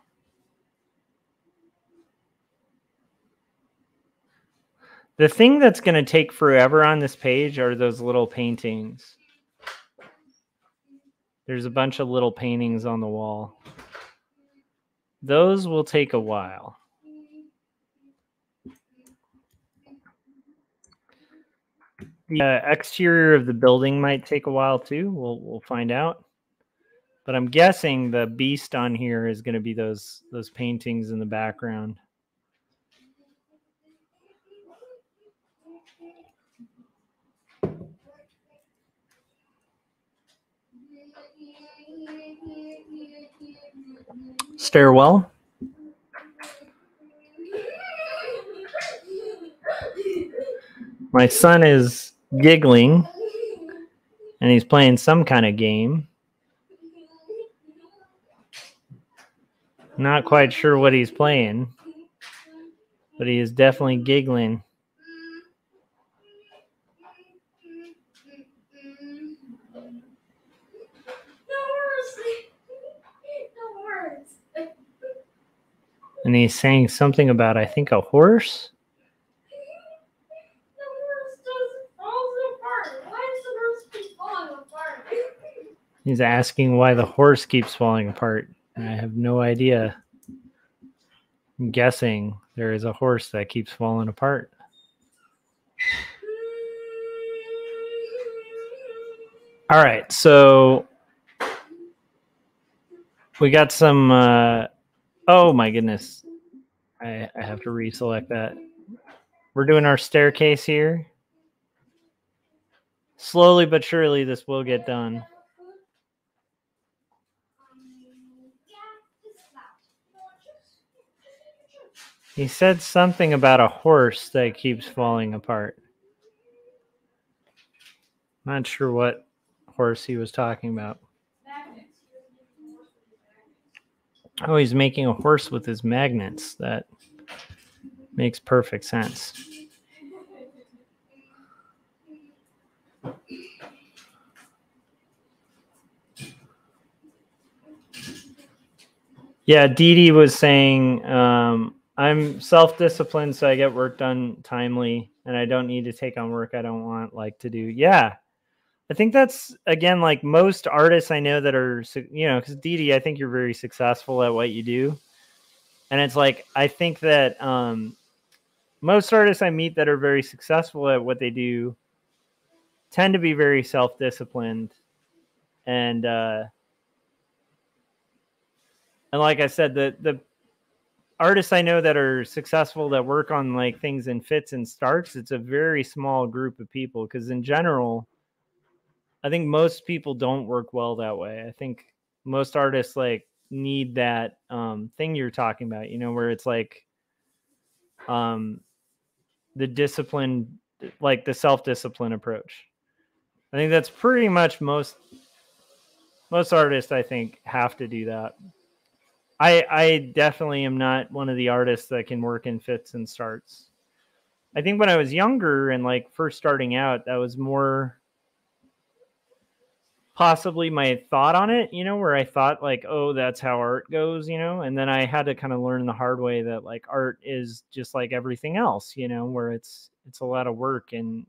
The thing that's going to take forever on this page are those little paintings. There's a bunch of little paintings on the wall. Those will take a while. The uh, exterior of the building might take a while too. We'll we'll find out. But I'm guessing the beast on here is going to be those those paintings in the background. Stairwell. My son is giggling and he's playing some kind of game. Not quite sure what he's playing, but he is definitely giggling. No words. No words. And he's saying something about, I think, a horse. The horse just falls apart. Why does the horse keep falling apart? He's asking why the horse keeps falling apart. I have no idea. I'm guessing there is a horse that keeps falling apart. All right, so we got some. Uh, oh my goodness, I, I have to reselect that. We're doing our staircase here. Slowly but surely, this will get done. He said something about a horse that keeps falling apart. Not sure what horse he was talking about. Oh, he's making a horse with his magnets. That makes perfect sense. Yeah, Dee Dee was saying, um, I'm self disciplined, so I get work done timely and I don't need to take on work I don't want like to do. Yeah, I think that's again like most artists I know that are, you know, because Dee, I think you're very successful at what you do. And it's like, I think that um, most artists I meet that are very successful at what they do tend to be very self disciplined. And, uh, and like I said, the the artists I know that are successful that work on like things in fits and starts, it's a very small group of people because in general, I think most people don't work well that way. I think most artists like need that um thing you're talking about, you know, where it's like um the discipline like the self-discipline approach. I think that's pretty much most most artists I think have to do that. I I definitely am not one of the artists that can work in fits and starts. I think when I was younger and like first starting out, that was more possibly my thought on it, you know, where I thought like, oh, that's how art goes, you know, and then I had to kind of learn the hard way that like art is just like everything else, you know, where it's it's a lot of work and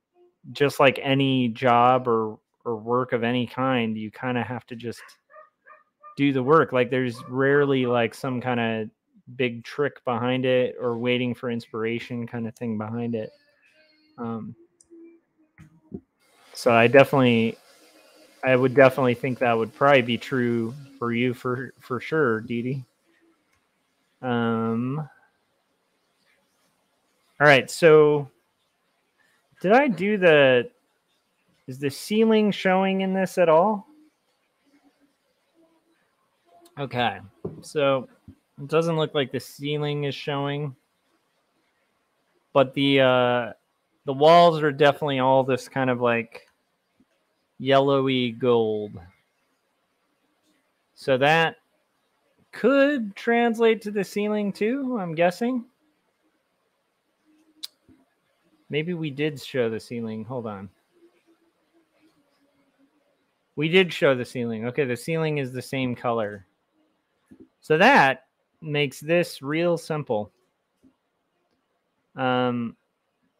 just like any job or or work of any kind, you kind of have to just do the work. Like there's rarely like some kind of big trick behind it or waiting for inspiration kind of thing behind it. Um, so I definitely, I would definitely think that would probably be true for you for for sure, Dee Dee. Um. All right, so did I do the? Is the ceiling showing in this at all? Okay, so it doesn't look like the ceiling is showing, but the uh, the walls are definitely all this kind of like yellowy gold. So that could translate to the ceiling too. I'm guessing. Maybe we did show the ceiling. Hold on. We did show the ceiling. Okay, the ceiling is the same color. So that makes this real simple. Um,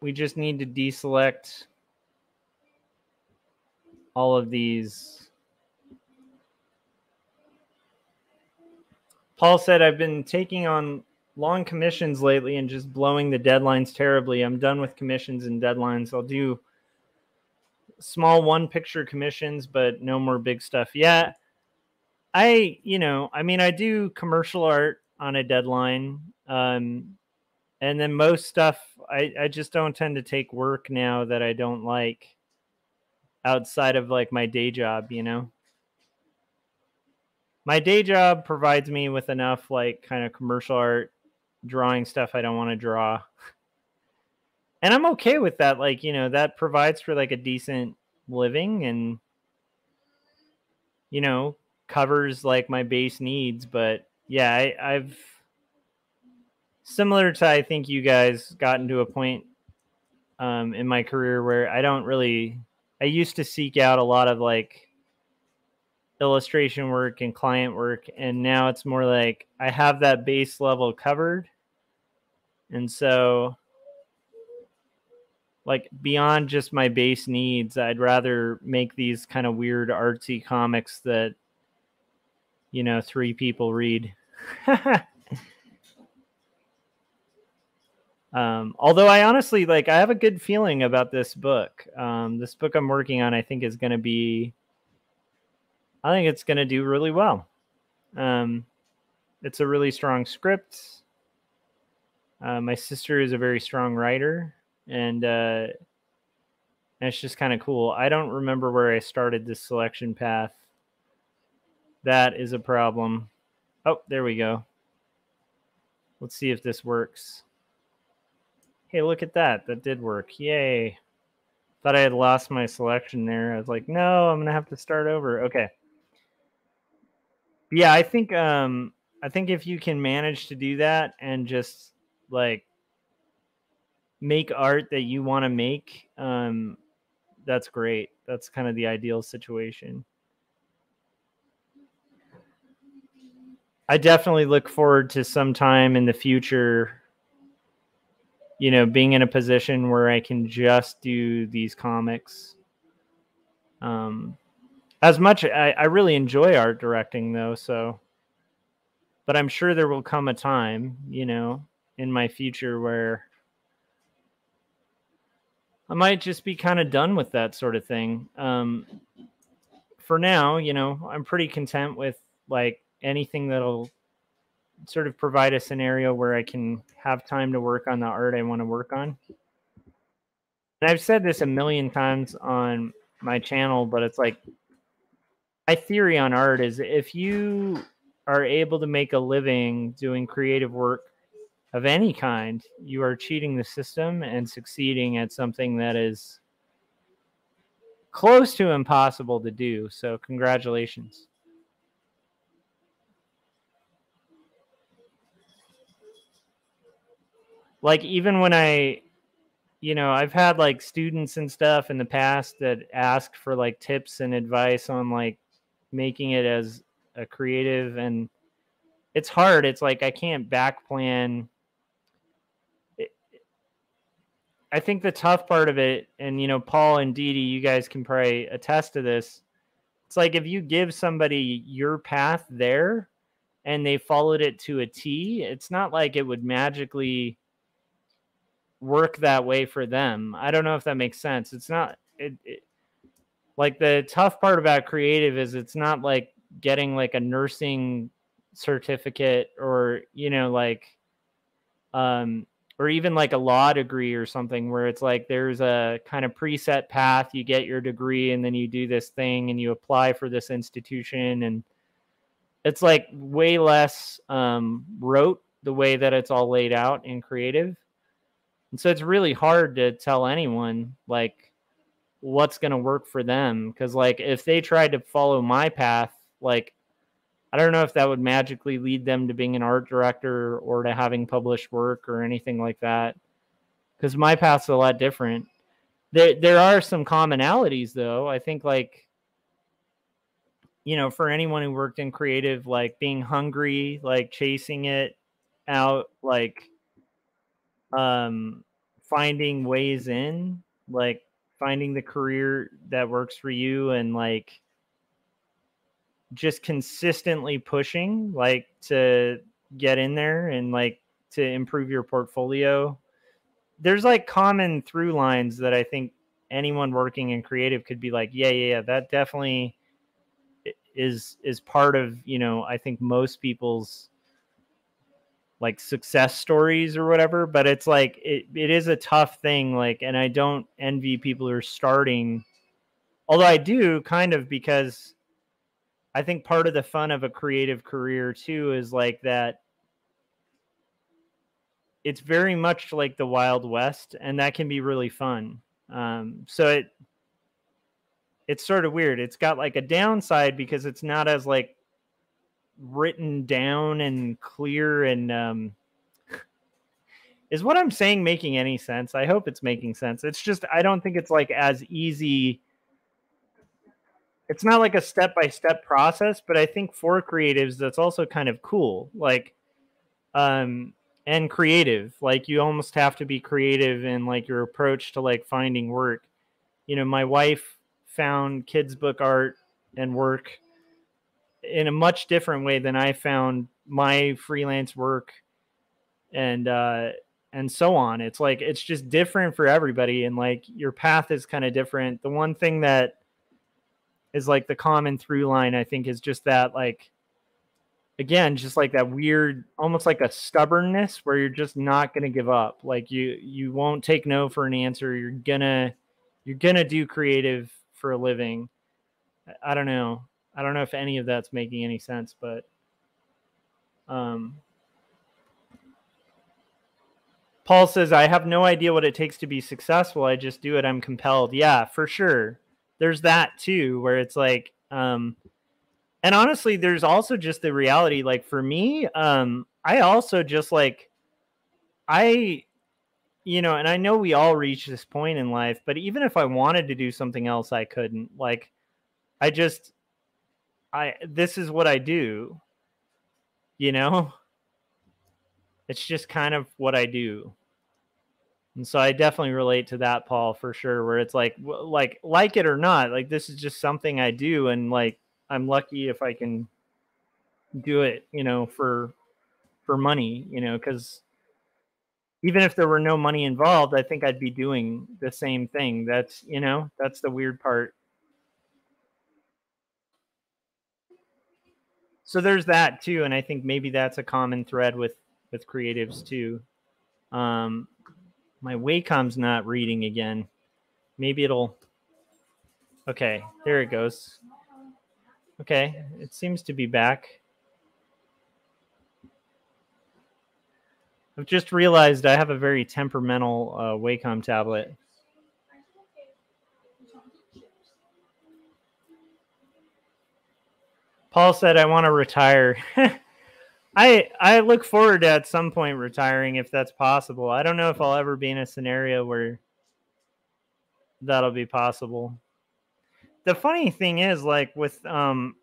we just need to deselect all of these. Paul said, I've been taking on long commissions lately and just blowing the deadlines terribly. I'm done with commissions and deadlines. I'll do small one picture commissions, but no more big stuff yet. I, you know, I mean, I do commercial art on a deadline. Um, and then most stuff, I, I just don't tend to take work now that I don't like outside of like my day job, you know? My day job provides me with enough like kind of commercial art drawing stuff I don't want to draw. [laughs] And I'm okay with that. Like, you know, that provides for like a decent living and, you know, covers like my base needs. But yeah, I, I've similar to I think you guys gotten to a point um, in my career where I don't really. I used to seek out a lot of like illustration work and client work, and now it's more like I have that base level covered, and so like beyond just my base needs, I'd rather make these kind of weird artsy comics that you know, three people read. [laughs] um, although I honestly like, I have a good feeling about this book. Um, this book I'm working on, I think, is going to be. I think it's going to do really well. Um, it's a really strong script. Uh, my sister is a very strong writer, and uh, and it's just kind of cool. I don't remember where I started this selection path that is a problem. Oh, there we go. Let's see if this works. Hey, look at that. That did work. Yay. Thought I had lost my selection there. I was like, no, I'm going to have to start over. Okay. Yeah, I think um I think if you can manage to do that and just like make art that you want to make, um that's great. That's kind of the ideal situation. I definitely look forward to sometime in the future, you know, being in a position where I can just do these comics. Um, as much I, I really enjoy art directing though, so but I'm sure there will come a time, you know, in my future where I might just be kind of done with that sort of thing. Um, for now, you know, I'm pretty content with like anything that'll sort of provide a scenario where I can have time to work on the art I want to work on. And I've said this a million times on my channel, but it's like my theory on art is if you are able to make a living doing creative work of any kind, you are cheating the system and succeeding at something that is close to impossible to do. So, congratulations. Like, even when I, you know, I've had like students and stuff in the past that asked for like tips and advice on like making it as a creative and it's hard. It's like I can't back plan. I think the tough part of it, and you know, Paul and Dee, you guys can probably attest to this. It's like if you give somebody your path there and they followed it to a T, it's not like it would magically work that way for them. I don't know if that makes sense. It's not it, it like the tough part about creative is it's not like getting like a nursing certificate or you know like um or even like a law degree or something where it's like there's a kind of preset path you get your degree and then you do this thing and you apply for this institution and it's like way less um rote the way that it's all laid out in creative and so it's really hard to tell anyone like what's going to work for them because like if they tried to follow my path like, I don't know if that would magically lead them to being an art director or to having published work or anything like that. Because my path's a lot different. There, there are some commonalities though. I think like, you know, for anyone who worked in creative, like being hungry, like chasing it out, like um finding ways in, like finding the career that works for you and like just consistently pushing like to get in there and like to improve your portfolio. There's like common through lines that i think anyone working in creative could be like yeah yeah yeah that definitely is is part of you know i think most people's like success stories or whatever but it's like it, it is a tough thing like and i don't envy people who are starting although i do kind of because I think part of the fun of a creative career too is like that it's very much like the Wild West, and that can be really fun. Um, so it it's sort of weird. It's got like a downside because it's not as like written down and clear and um, is what I'm saying making any sense? I hope it's making sense. It's just I don't think it's like as easy it's not like a step by step process, but I think for creatives that's also kind of cool. Like um and creative. Like you almost have to be creative in like your approach to like finding work. You know, my wife found kids book art and work in a much different way than I found my freelance work and uh and so on. It's like it's just different for everybody and like your path is kind of different. The one thing that is like the common through line i think is just that like again just like that weird almost like a stubbornness where you're just not going to give up like you you won't take no for an answer you're gonna you're gonna do creative for a living i don't know i don't know if any of that's making any sense but um paul says i have no idea what it takes to be successful. I just do it. I'm compelled. Yeah for sure. There's that too where it's like um and honestly there's also just the reality like for me um i also just like i you know and i know we all reach this point in life but even if i wanted to do something else i couldn't. Like i just i this is what i do you know? [laughs] It's just kind of what I do. And so I definitely relate to that, Paul, for sure. Where it's like, like, like it or not, like this is just something I do, and like I'm lucky if I can do it, you know, for for money, you know, because even if there were no money involved, I think I'd be doing the same thing. That's you know, that's the weird part. So there's that too, and I think maybe that's a common thread with with creatives too. Um, my Wacom's not reading again. Maybe it'll. Okay, there it goes. Okay, it seems to be back. I've just realized I have a very temperamental uh, Wacom tablet. Paul said, "I want to retire." [laughs] I I look forward to at some point retiring if that's possible. I don't know if I'll ever be in a scenario where that'll be possible. The funny thing is, like with um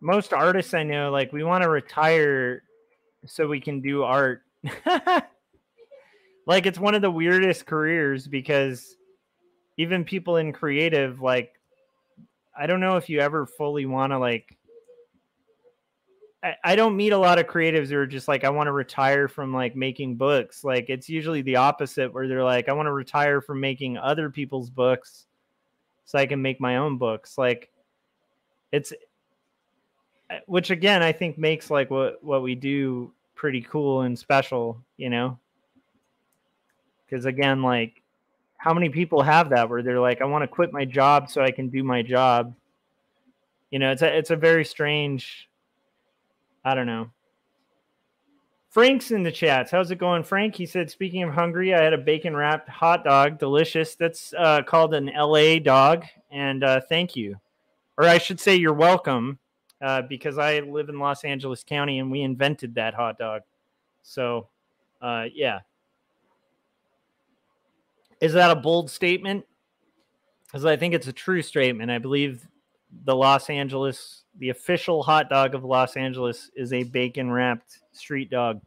most artists I know, like we want to retire so we can do art. [laughs] like it's one of the weirdest careers because even people in creative, like I don't know if you ever fully want to like I, don't meet a lot of creatives who are just like, I want to retire from like making books. Like it's usually the opposite where they're like, I want to retire from making other people's books so I can make my own books. Like it's uh, which again I think makes like what what we do pretty cool and special, you know? Cuz again like how many people have that where they're like I want to quit my job so I can do my job. You know, it's a it's a very strange I don't know. Frank's in the chats. How's it going, Frank? He said, speaking of hungry, I had a bacon wrapped hot dog. Delicious. That's uh, called an LA dog. And uh, thank you. Or I should say, you're welcome uh, because I live in Los Angeles County and we invented that hot dog. So, uh, yeah. Is that a bold statement? Because I think it's a true statement. I believe the Los Angeles, the official hot dog of Los Angeles is a bacon wrapped street dog.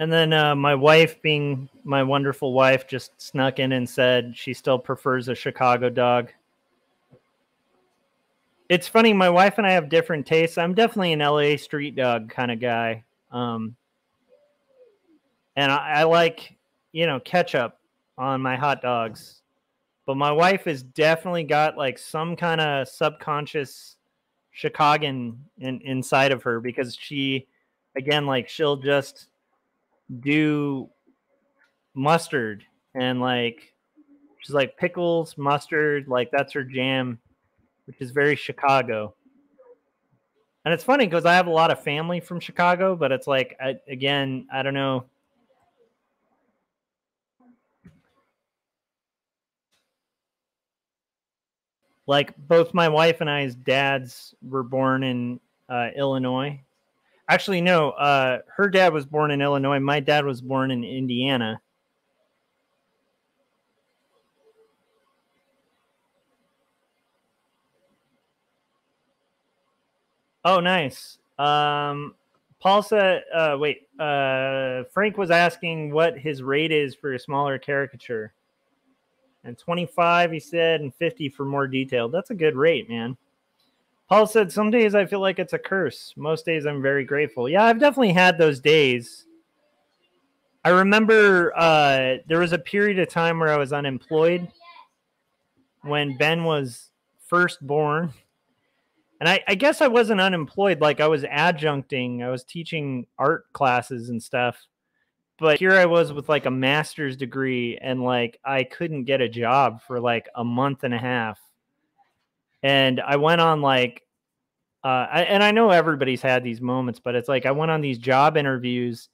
And then uh, my wife, being my wonderful wife, just snuck in and said she still prefers a Chicago dog. It's funny, my wife and I have different tastes. I'm definitely an LA street dog kind of guy. Um, and I, I like you know ketchup on my hot dogs but my wife has definitely got like some kind of subconscious chicagan in, inside of her because she again like she'll just do mustard and like she's like pickles mustard like that's her jam which is very chicago and it's funny because i have a lot of family from chicago but it's like I, again i don't know like both my wife and I's dads were born in uh, Illinois. Actually, no, uh, her dad was born in Illinois. My dad was born in Indiana. Oh, nice. Um, Paul said, uh, wait, uh, Frank was asking what his rate is for a smaller caricature. And 25 he said and 50 for more detail. That's a good rate man. Paul said some days i feel like it's a curse. Most days i'm very grateful. Yeah i've definitely had those days. I remember uh, there was a period of time where i was unemployed when ben was first born and I, I guess i wasn't unemployed like i was adjuncting i was teaching art classes and stuff but here I was with like a master's degree and like I couldn't get a job for like a month and a half. And I went on like uh I, and I know everybody's had these moments, but it's like I went on these job interviews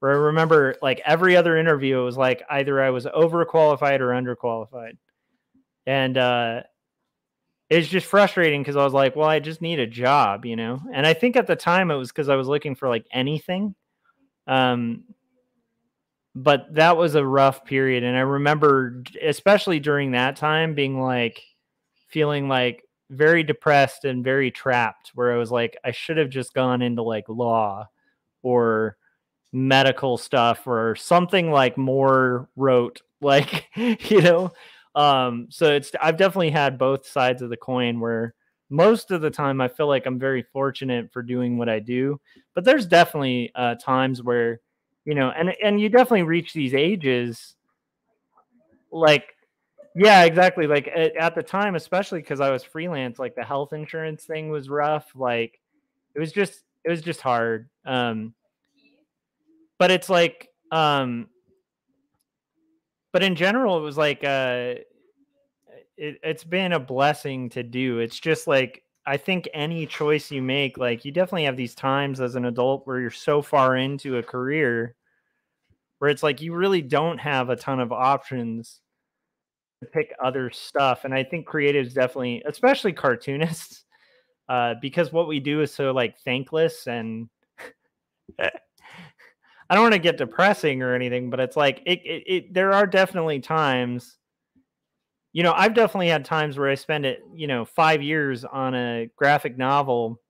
where I remember like every other interview it was like either I was overqualified or underqualified. And uh it's just frustrating because I was like, well, I just need a job, you know? And I think at the time it was because I was looking for like anything. Um but that was a rough period and i remember especially during that time being like feeling like very depressed and very trapped where i was like i should have just gone into like law or medical stuff or something like more rote [laughs] like you know um so it's i've definitely had both sides of the coin where most of the time i feel like i'm very fortunate for doing what i do but there's definitely uh times where you know and and you definitely reach these ages like yeah exactly like at, at the time especially because i was freelance like the health insurance thing was rough like it was just it was just hard um but it's like um but in general it was like uh it, it's been a blessing to do. It's just like i think any choice you make like you definitely have these times as an adult where you're so far into a career where it's like you really don't have a ton of options to pick other stuff and i think creatives definitely especially cartoonists [laughs] uh because what we do is so like thankless and [laughs] I don't want to get depressing or anything, but it's like it, it, it there are definitely times you know, I've definitely had times where I spend it, you know, 5 years on a graphic novel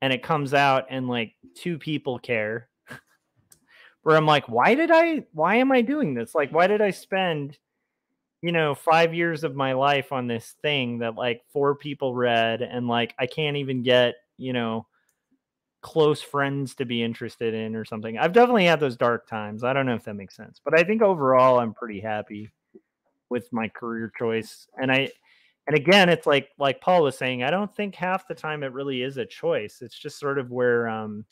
and it comes out and like two people care. [laughs] where I'm like, why did I why am I doing this? Like why did I spend you know, 5 years of my life on this thing that like four people read and like I can't even get, you know, close friends to be interested in or something. I've definitely had those dark times. I don't know if that makes sense, but I think overall I'm pretty happy with my career choice. And I and again, it's like like Paul was saying, I don't think half the time it really is a choice. It's just sort of where um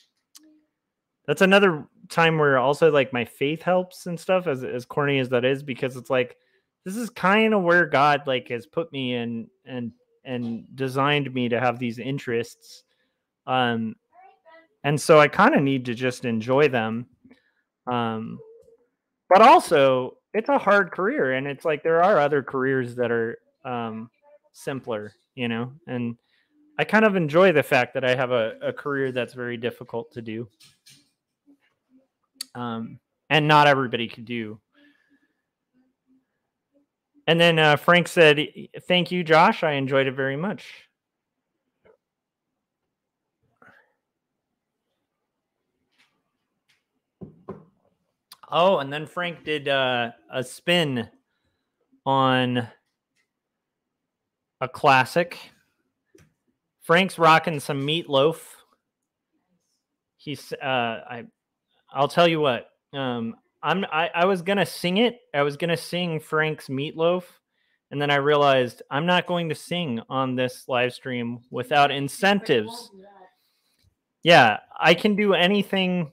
that's another time where also like my faith helps and stuff as as corny as that is because it's like this is kind of where God like has put me in and and designed me to have these interests um and so I kind of need to just enjoy them. Um, but also, it's a hard career, and it's like there are other careers that are um, simpler, you know. And I kind of enjoy the fact that I have a, a career that's very difficult to do, um, and not everybody could do. And then uh, Frank said, "Thank you, Josh. I enjoyed it very much." Oh, and then Frank did uh, a spin on a classic. Frank's rocking some meatloaf. He's uh I I'll tell you what. Um I'm I, I was gonna sing it. I was gonna sing Frank's meatloaf, and then I realized I'm not going to sing on this live stream without incentives. Yeah, I can do anything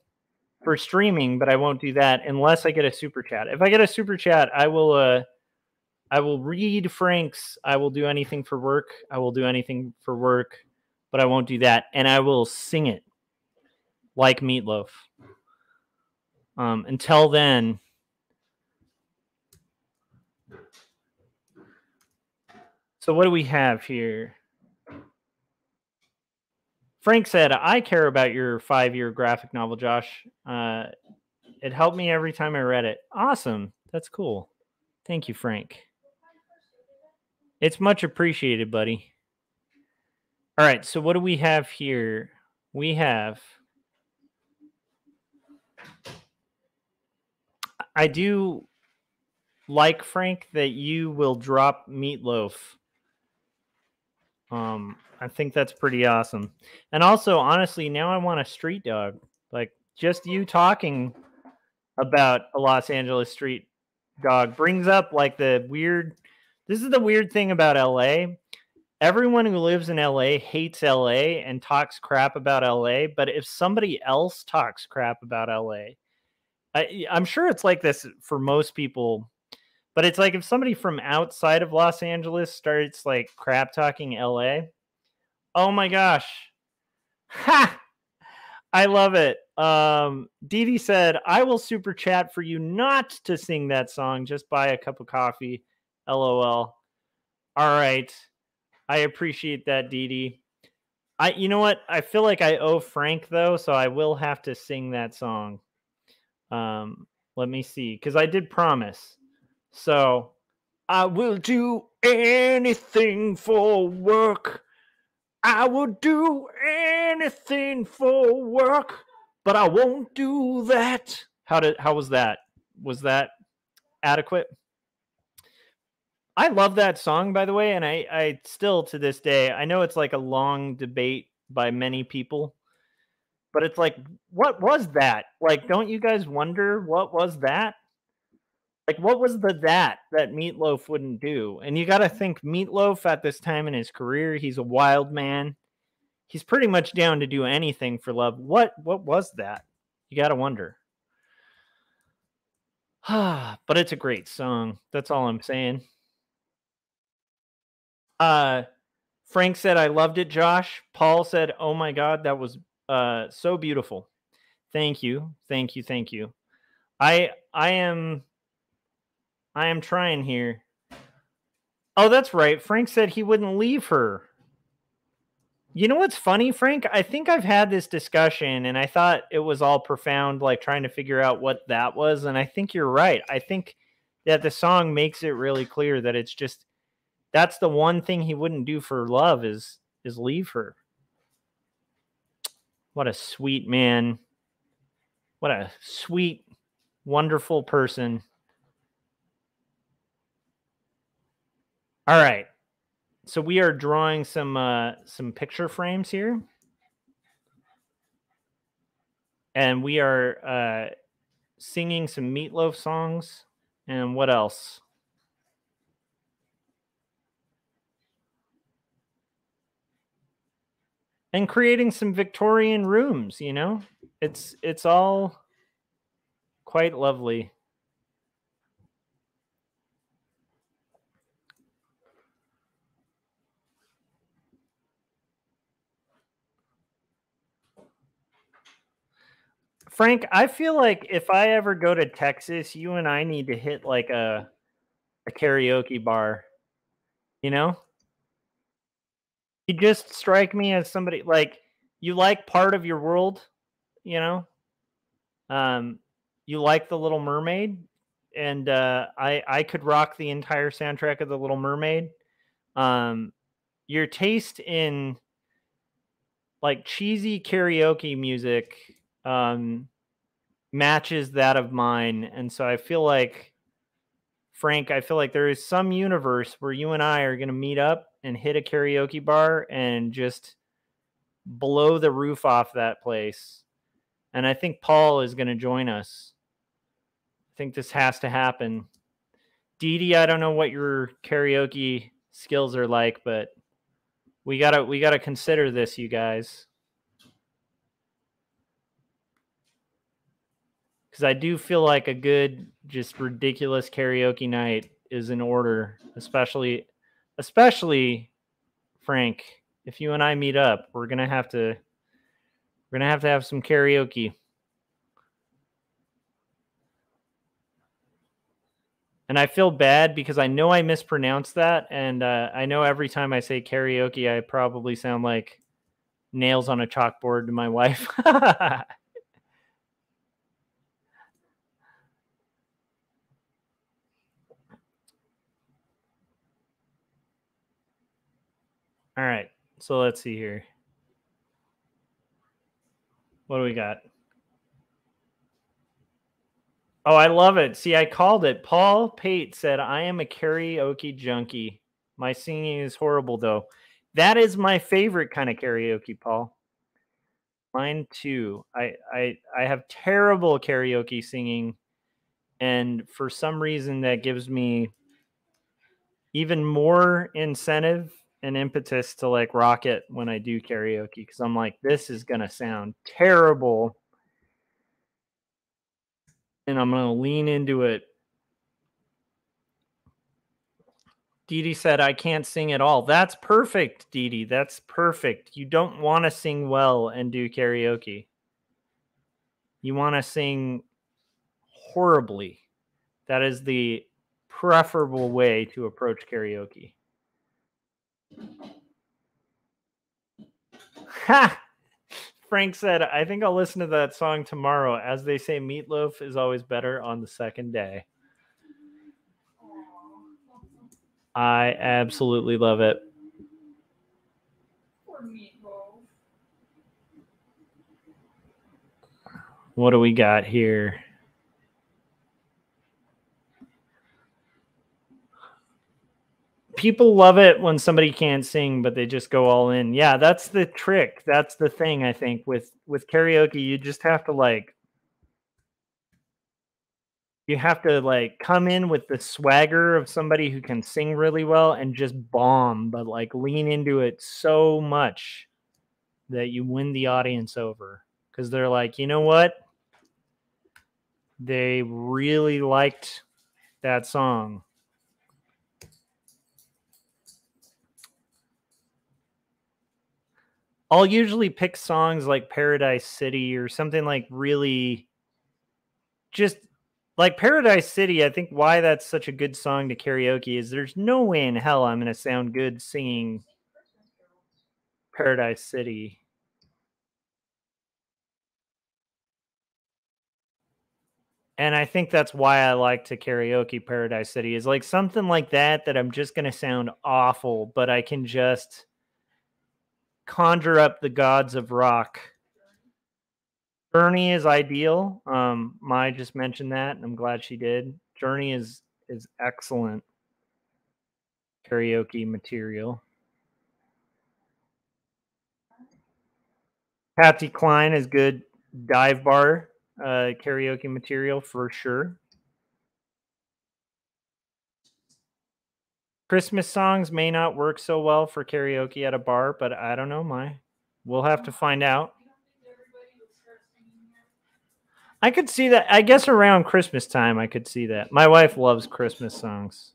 for streaming, but I won't do that unless I get a super chat. If I get a super chat, I will uh I will read Frank's. I will do anything for work. I will do anything for work, but I won't do that. And I will sing it like meatloaf. Um, until then, so what do we have here? Frank said, I care about your five year graphic novel, Josh. Uh, it helped me every time I read it. Awesome. That's cool. Thank you, Frank. It's much appreciated, buddy. All right. So, what do we have here? We have. I do like, Frank, that you will drop meatloaf. Um, I think that's pretty awesome. And also, honestly, now I want a street dog. Like just you talking about a Los Angeles street dog brings up like the weird this is the weird thing about LA. Everyone who lives in LA hates LA and talks crap about LA, but if somebody else talks crap about LA, I, I'm sure it's like this for most people but it's like if somebody from outside of Los Angeles starts like crap talking LA, oh my gosh. Ha! [laughs] I love it. Um Dee Dee said, I will super chat for you not to sing that song. Just buy a cup of coffee. LOL. All right. I appreciate that, Dee Dee. I you know what? I feel like I owe Frank though, so I will have to sing that song. Um Let me see, because I did promise. So I will do anything for work. I will do anything for work, but I won't do that. How did how was that? Was that adequate? I love that song, by the way, and I, I still to this day, I know it's like a long debate by many people, but it's like, what was that? Like, don't you guys wonder what was that? Like, what was the that that Meatloaf wouldn't do? And you got to think Meatloaf at this time in his career, he's a wild man. He's pretty much down to do anything for love. What what was that? You got to wonder. [sighs] but it's a great song. That's all I'm saying. Uh Frank said I loved it, Josh. Paul said, "Oh my god, that was uh so beautiful." Thank you. Thank you. Thank you. I I am I am trying here. Oh, that's right. Frank said he wouldn't leave her. You know what's funny, Frank? I think I've had this discussion and I thought it was all profound, like trying to figure out what that was. And I think you're right. I think that the song makes it really clear that it's just that's the one thing he wouldn't do for love is is leave her. What a sweet man. What a sweet, wonderful person. All right. So we are drawing some uh some picture frames here. And we are uh singing some meatloaf songs. And what else? And creating some Victorian rooms, you know? It's it's all quite lovely. Frank, I feel like if I ever go to Texas, you and I need to hit like a a karaoke bar. You know? You just strike me as somebody like you like part of your world, you know? Um you like the Little Mermaid and uh I I could rock the entire soundtrack of the Little Mermaid. Um your taste in like cheesy karaoke music um, matches that of mine. And so I feel like, Frank, I feel like there is some universe where you and I are going to meet up and hit a karaoke bar and just blow the roof off that place. And I think Paul is going to join us. I think this has to happen. Dee Dee, I don't know what your karaoke skills are like, but we gotta we gotta consider this, you guys. Because I do feel like a good, just ridiculous karaoke night is in order, especially, especially, Frank. If you and I meet up, we're gonna have to, we're gonna have to have some karaoke. And I feel bad because I know I mispronounced that, and uh, I know every time I say karaoke, I probably sound like nails on a chalkboard to my wife. [laughs] All right. So let's see here. What do we got? Oh, I love it. See, I called it. Paul Pate said, I am a karaoke junkie. My singing is horrible, though. That is my favorite kind of karaoke, Paul. Mine too. I, I I have terrible karaoke singing, and for some reason that gives me even more incentive an impetus to like rock it when I do karaoke because I'm like, this is gonna sound terrible. And I'm gonna lean into it. Dee Dee said, I can't sing at all. That's perfect, Dee Dee. That's perfect. You don't want to sing well and do karaoke. You want to sing horribly. That is the preferable way to approach karaoke. Ha! Frank said, I think I'll listen to that song tomorrow. As they say, meatloaf is always better on the second day. I absolutely love it. What do we got here? People love it when somebody can't sing, but they just go all in. Yeah, that's the trick. That's the thing I think with with karaoke. You just have to like you have to like come in with the swagger of somebody who can sing really well and just bomb, but like lean into it so much that you win the audience over because they're like, you know what? They really liked that song. I'll usually pick songs like Paradise City or something like really just like Paradise City. I think why that's such a good song to karaoke is there's no way in hell I'm going to sound good singing Paradise City. and I think that's why I like to karaoke Paradise City is like something like that that I'm just going to sound awful, but I can just conjure up the gods of rock. Journey is ideal. Um, Mai just mentioned that, and I'm glad she did. Journey is is excellent karaoke material. Patsy Cline is good dive bar uh, karaoke material for sure. Christmas songs may not work so well for karaoke at a bar, but I don't know. My, we'll have to find out. I could see that. I guess around Christmas time, I could see that. My wife loves Christmas songs.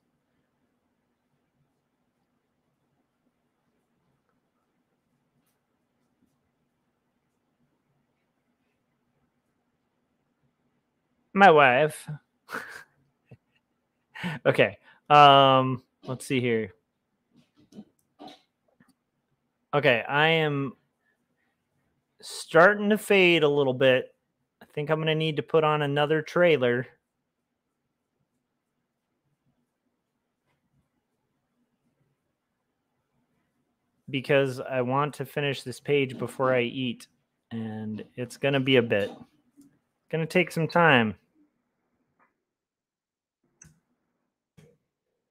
My wife. [laughs] okay. Um, let's see here. Okay, I am starting to fade a little bit. I think I'm going to need to put on another trailer. Because I want to finish this page before I eat. And it's going to be a bit. Going to take some time.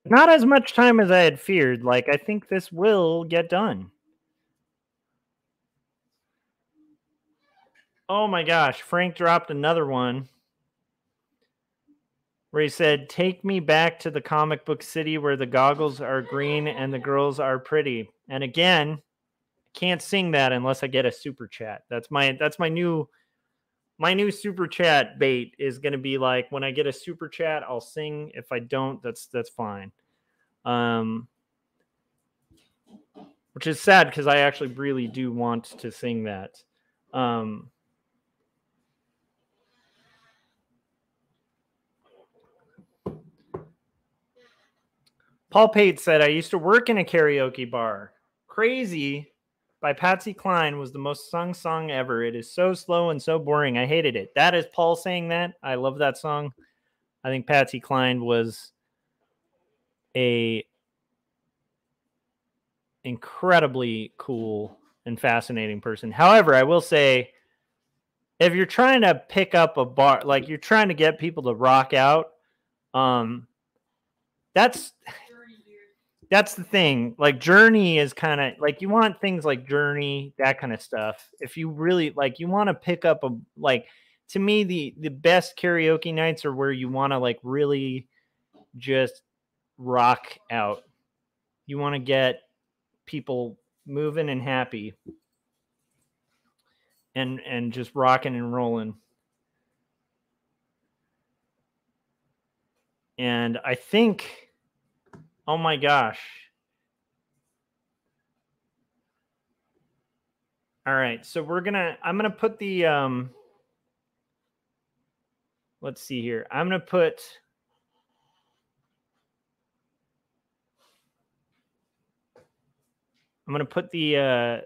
Not as much time as I had feared. Like, I think this will get done. Oh my gosh, Frank dropped another one where he said, Take me back to the comic book city where the goggles are green and the girls are pretty. And again, can't sing that unless I get a super chat. That's my that's my new my new super chat bait is going to be like when I get a super chat, I'll sing. If I don't, that's that's fine. Um which is sad because I actually really do want to sing that. Um Paul Pate said, I used to work in a karaoke bar. Crazy by Patsy Cline was the most sung song ever. It is so slow and so boring. I hated it. That is Paul saying that. I love that song. I think Patsy Cline was a incredibly cool and fascinating person. However, I will say if you're trying to pick up a bar like you're trying to get people to rock out, um that's that's the thing. Like Journey is kind of like you want things like Journey, that kind of stuff. If you really like, you want to pick up a like. To me, the the best karaoke nights are where you want to like really just rock out. You want to get people moving and happy, and and just rocking and rolling. And I think Oh my gosh. All right, so we're gonna I'm gonna put the um let's see here. I'm gonna put I'm gonna put the uh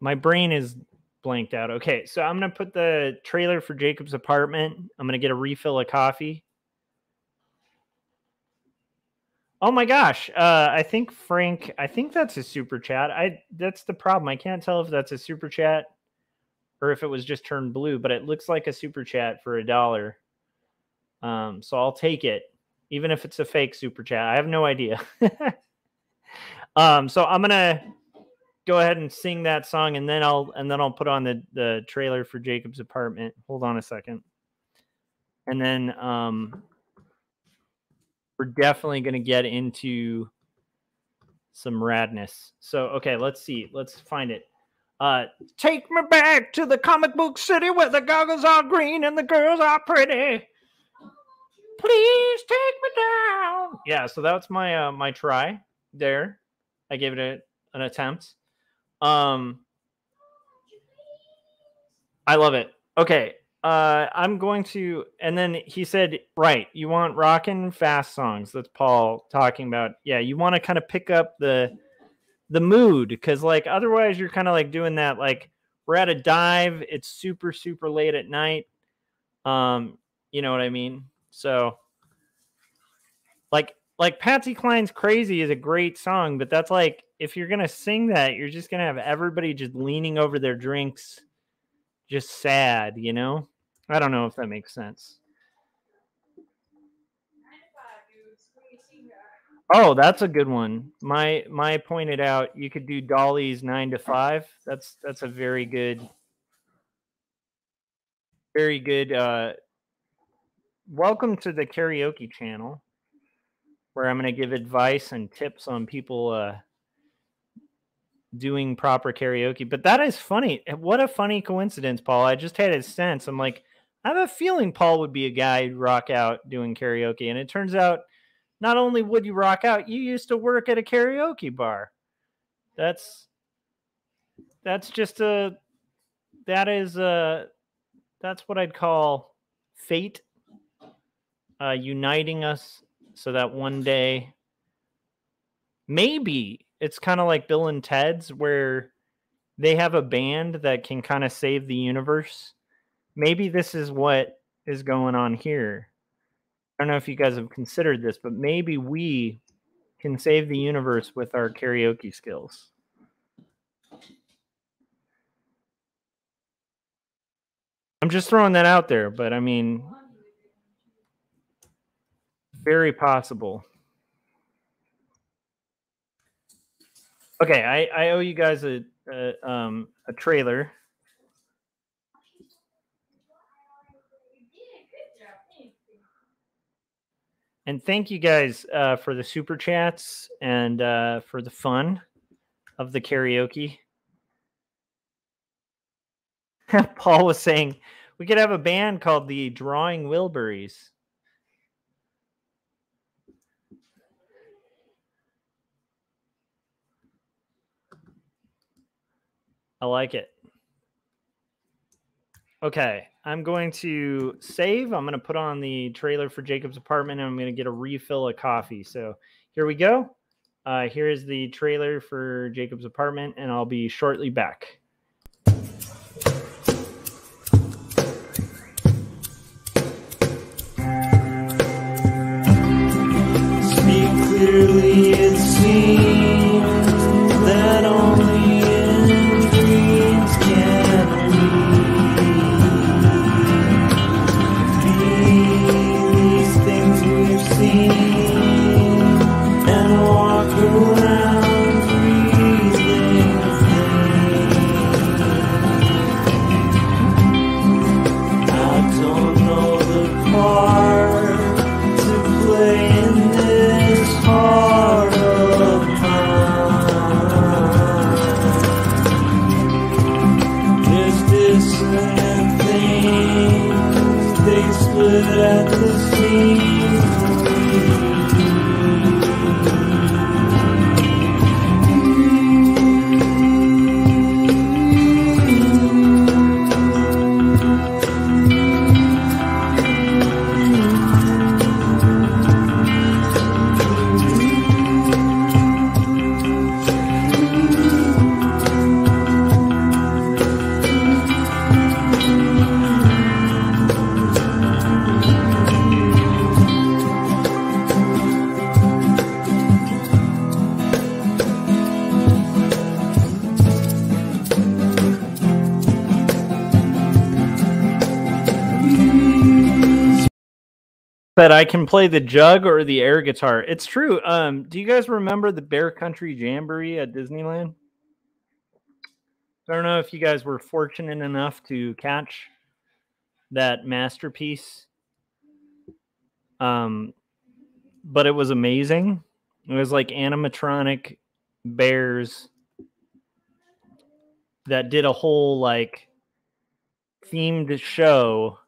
my brain is blanked out. Okay, so I'm gonna put the trailer for Jacob's apartment. I'm gonna get a refill of coffee. Oh my gosh. Uh I think Frank, I think that's a super chat. I that's the problem. I can't tell if that's a super chat or if it was just turned blue, but it looks like a super chat for a dollar. Um, so I'll take it, even if it's a fake super chat. I have no idea. [laughs] um, so I'm gonna go ahead and sing that song and then I'll and then I'll put on the the trailer for Jacob's apartment. Hold on a second. And then um we're definitely going to get into some radness. So okay, let's see. Let's find it. Uh take me back to the comic book city where the goggles are green and the girls are pretty. Please take me down. Yeah, so that's my uh my try there. I gave it a, an attempt. Um, I love it. Okay, uh, I'm going to, and then he said, right, you want rockin' fast songs. That's Paul talking about. Yeah, you want to kind of pick up the the mood because, like, otherwise you're kind of like doing that. Like, we're at a dive. It's super super late at night. Um, you know what I mean? So, like, like Patsy Cline's "Crazy" is a great song, but that's like if you're gonna sing that, you're just gonna have everybody just leaning over their drinks, just sad, you know? I don't know if that makes sense. Oh, that's a good one. My my pointed out you could do Dolly's nine to five. That's that's a very good, very good. Uh, welcome to the karaoke channel, where I'm going to give advice and tips on people uh, doing proper karaoke. But that is funny. What a funny coincidence, Paul. I just had a sense. I'm like, I have a feeling Paul would be a guy who'd rock out doing karaoke. And it turns out not only would you rock out, you used to work at a karaoke bar. That's that's just a that is a that's what I'd call fate uh uniting us so that one day maybe it's kind of like Bill and Ted's where they have a band that can kind of save the universe. Maybe this is what is going on here. I don't know if you guys have considered this, but maybe we can save the universe with our karaoke skills. I'm just throwing that out there, but I mean, very possible. Okay, I, I owe you guys a, a um a trailer. And thank you guys uh, for the super chats and uh, for the fun of the karaoke. [laughs] Paul was saying we could have a band called the Drawing Wilburys. I like it. Okay, I'm going to save. I'm going to put on the trailer for Jacob's apartment and I'm going to get a refill of coffee. So here we go. Uh, here is the trailer for Jacob's apartment, and I'll be shortly back. But I can play the jug or the air guitar. It's true. Um, do you guys remember the Bear Country Jamboree at Disneyland? I don't know if you guys were fortunate enough to catch that masterpiece. Um, but it was amazing. It was like animatronic bears that did a whole like themed show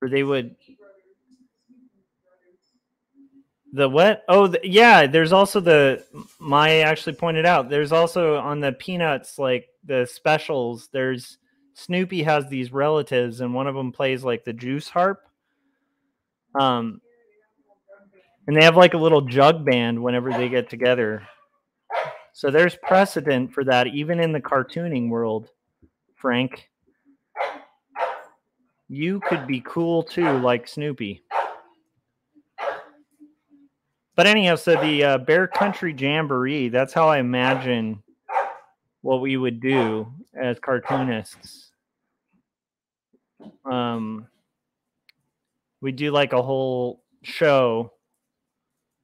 where they would the what? Oh, the, yeah. There's also the Maya actually pointed out. There's also on the Peanuts like the specials. There's Snoopy has these relatives, and one of them plays like the juice harp. Um, and they have like a little jug band whenever they get together. So there's precedent for that, even in the cartooning world. Frank, you could be cool too, like Snoopy. But anyhow, so the uh, Bear Country Jamboree, that's how I imagine what we would do as cartoonists. Um, we do like a whole show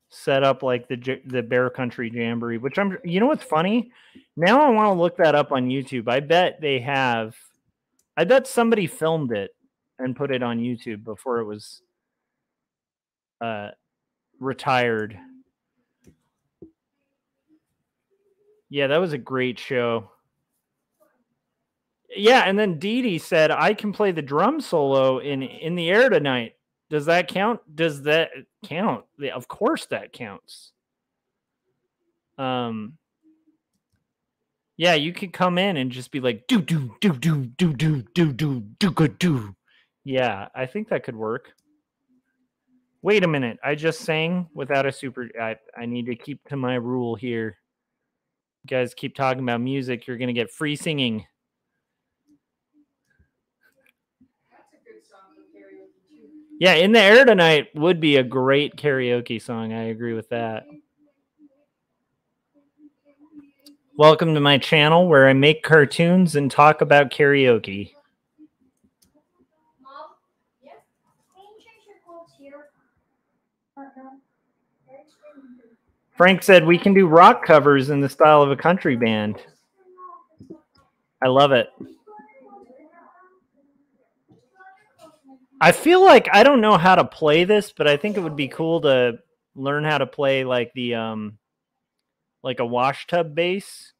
set up like the the Bear Country Jamboree, which I'm you know what's funny? Now I want to look that up on YouTube. I bet they have I bet somebody filmed it and put it on YouTube before it was uh retired. Yeah, that was a great show. Yeah, and then Dee Dee said, I can play the drum solo in in the air tonight. Does that count? Does that count? Of course that counts. Um yeah, you could come in and just be like do do do do do do do do do do. Yeah, I think that could work. Wait a minute. I just sang without a super I, I need to keep to my rule here. You guys keep talking about music, you're gonna get free singing. That's a good song for karaoke too. Yeah, in the air tonight would be a great karaoke song. I agree with that. Welcome to my channel where I make cartoons and talk about karaoke. Mom? Yeah? Can you change your clothes here? Frank said we can do rock covers in the style of a country band. I love it. I feel like I don't know how to play this, but I think it would be cool to learn how to play like the um like a wash tub bass.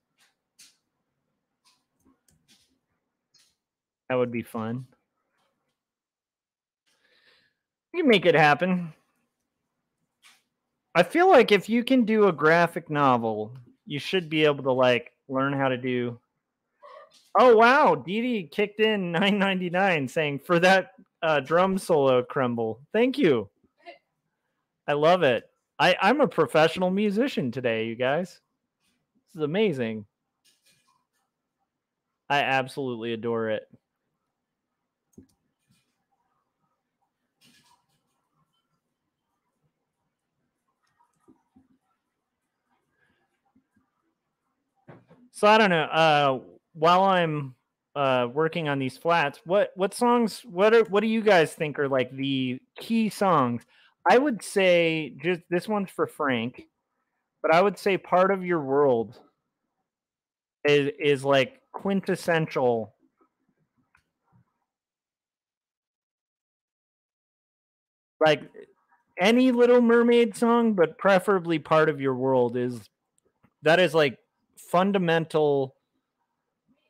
That would be fun. You can make it happen. I feel like if you can do a graphic novel, you should be able to like learn how to do. Oh wow, Dee kicked in 9.99 saying for that uh, drum solo crumble. Thank you. I love it. I, I'm a professional musician today, you guys. This is amazing. I absolutely adore it. So I don't know. Uh, while I'm uh, working on these flats, what what songs? What are what do you guys think are like the key songs? I would say just this one's for Frank, but I would say "Part of Your World" is is like quintessential. Like any Little Mermaid song, but preferably "Part of Your World" is that is like fundamental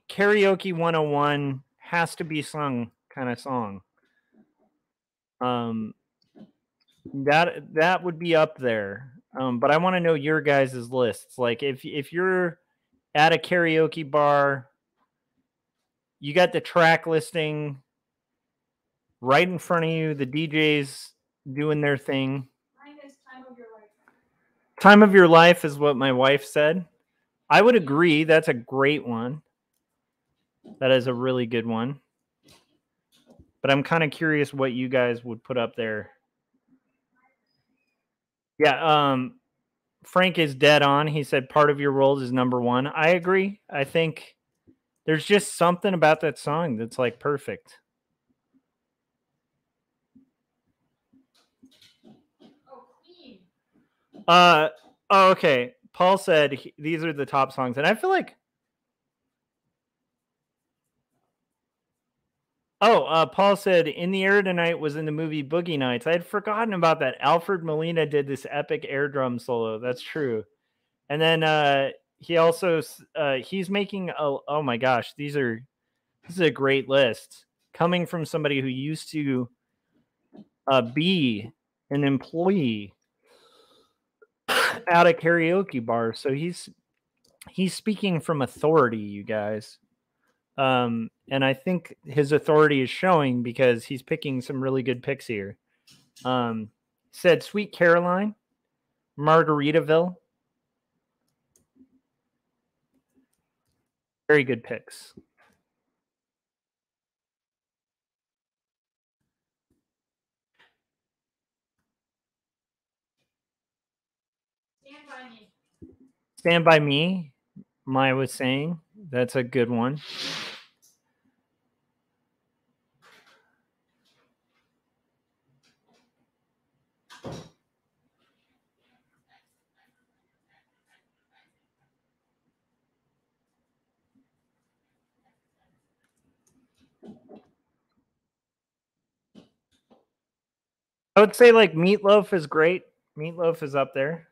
karaoke 101 has to be sung kind of song. Um that that would be up there. Um but i want to know your guys' lists. Like if if you're at a karaoke bar you got the track listing right in front of you the djs doing their thing. Time of your life. time of your life is what my wife said i would agree that's a great one. That is a really good one. But i'm kind of curious what you guys would put up there. Yeah um frank is dead on. He said part of your world is number one. I agree. I think there's just something about that song that's like perfect. Oh Queen. Uh oh, okay. Paul said he- these are the top songs, and I feel like. Oh, uh, Paul said "In the Air Tonight" was in the movie Boogie Nights. I had forgotten about that. Alfred Molina did this epic air drum solo. That's true. And then uh, he also uh, he's making a. Oh my gosh, these are this is a great list coming from somebody who used to uh, be an employee at a karaoke bar. So he's he's speaking from authority, you guys. Um, and I think his authority is showing because he's picking some really good picks here. Um, said Sweet Caroline, Margaritaville. Very good picks. Stand by Me, Maya was saying. That's a good one. I would say like Meatloaf is great. Meatloaf is up there.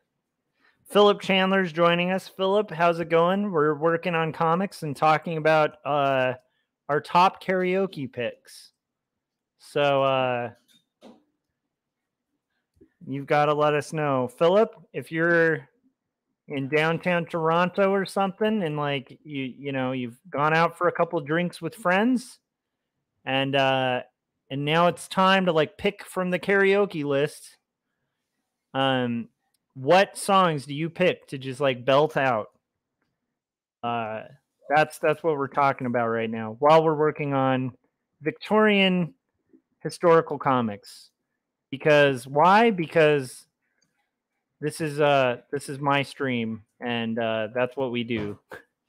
Philip Chandler's joining us. Philip, how's it going? We're working on comics and talking about uh, our top karaoke picks. So uh, you've got to let us know, Philip, if you're in downtown Toronto or something, and like you, you know, you've gone out for a couple drinks with friends, and uh, and now it's time to like pick from the karaoke list. Um, what songs do you pick to just like belt out? Uh, that's that's what we're talking about right now. While we're working on Victorian historical comics, because why? Because this is uh this is my stream, and uh, that's what we do.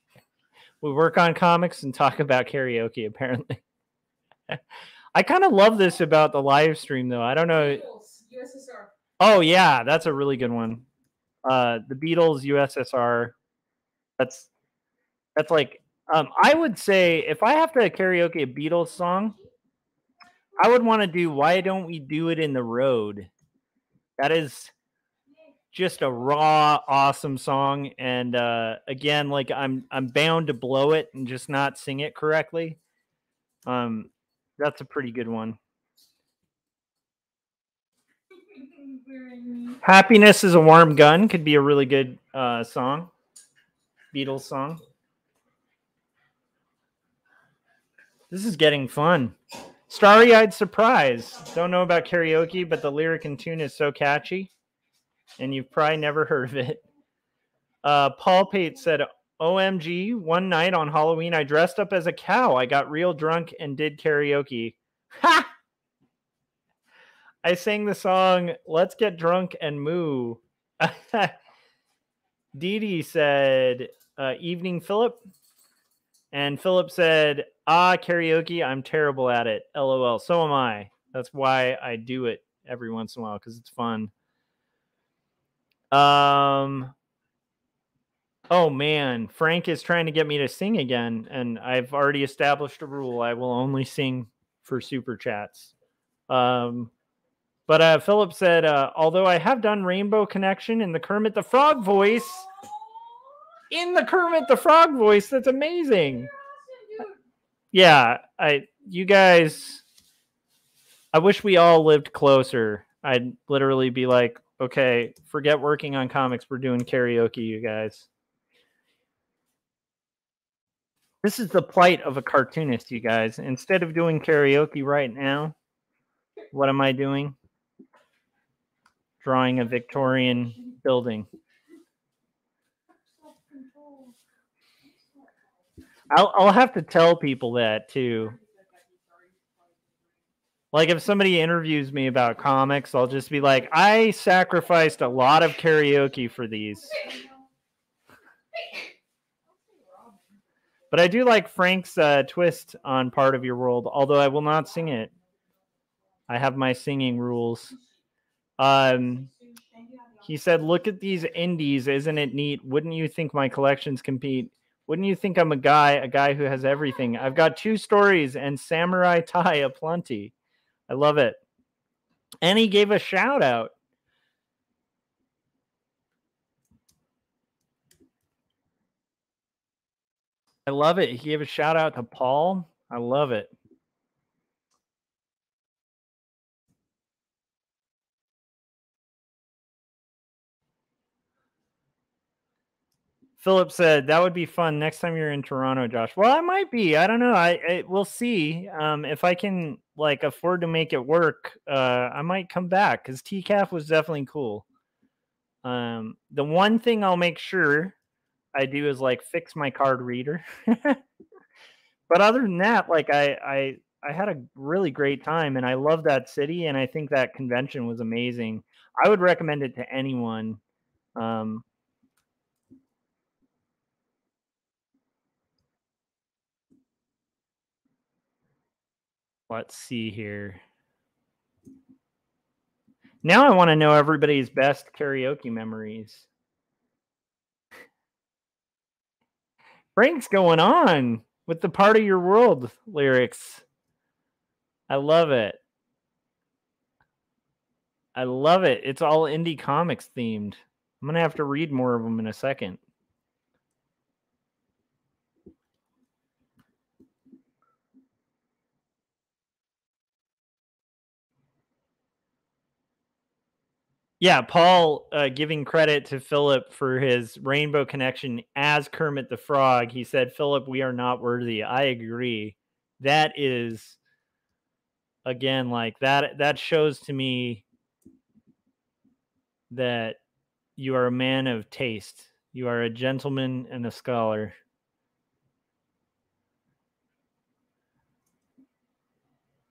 [laughs] we work on comics and talk about karaoke. Apparently, [laughs] I kind of love this about the live stream, though. I don't know. USSR. Oh yeah, that's a really good one. Uh, the Beatles, USSR. That's that's like um, I would say if I have to karaoke a Beatles song, I would want to do "Why Don't We Do It in the Road." That is just a raw, awesome song, and uh, again, like I'm I'm bound to blow it and just not sing it correctly. Um, that's a pretty good one. Happiness is a warm gun could be a really good uh, song. Beatles song. This is getting fun. Starry Eyed Surprise. Don't know about karaoke, but the lyric and tune is so catchy, and you've probably never [laughs] heard of it. Uh, Paul Pate said, OMG, one night on Halloween, I dressed up as a cow. I got real drunk and did karaoke. [laughs] Ha! I sang the song Let's Get Drunk and Moo. [laughs] Dee Dee said, uh, Evening, Philip. And Philip said, Ah, karaoke, I'm terrible at it. LOL. So am I. That's why I do it every once in a while because it's fun. Um, oh man, Frank is trying to get me to sing again, and I've already established a rule. I will only sing for super chats. Um, but uh, Philip said, uh, although I have done Rainbow Connection in the Kermit the Frog voice, in the Kermit the Frog voice, that's amazing. Yeah, I, you guys, I wish we all lived closer. I'd literally be like, okay, forget working on comics. We're doing karaoke, you guys. This is the plight of a cartoonist, you guys. Instead of doing karaoke right now, what am I doing? Drawing a Victorian building. I'll, I'll have to tell people that too. Like if somebody interviews me about comics, I'll just be like, I sacrificed a lot of karaoke for these. But I do like Frank's uh, twist on part of your world, although I will not sing it. I have my singing rules. Um, He said, "Look at these indies, isn't it neat? Wouldn't you think my collections compete? Wouldn't you think I'm a guy, a guy who has everything? I've got two stories and samurai tie aplenty. I love it." And he gave a shout out. I love it. He gave a shout out to Paul. I love it. Philip said that would be fun next time you're in Toronto, Josh. Well, I might be. I don't know. I, I we'll see. Um, if I can like afford to make it work, uh, I might come back because TCAF was definitely cool. Um, the one thing I'll make sure I do is like fix my card reader. [laughs] but other than that, like I I I had a really great time and I love that city and I think that convention was amazing. I would recommend it to anyone. Um, let's see here. Now I want to know everybody's best karaoke memories. Frank's going on with the part of your world lyrics. I love it. I love it. It's all indie comics themed. I'm going to have to read more of them in a second. Yeah, Paul uh, giving credit to Philip for his rainbow connection as Kermit the Frog. He said, Philip, we are not worthy. I agree. That is, again, like that, that shows to me that you are a man of taste. You are a gentleman and a scholar.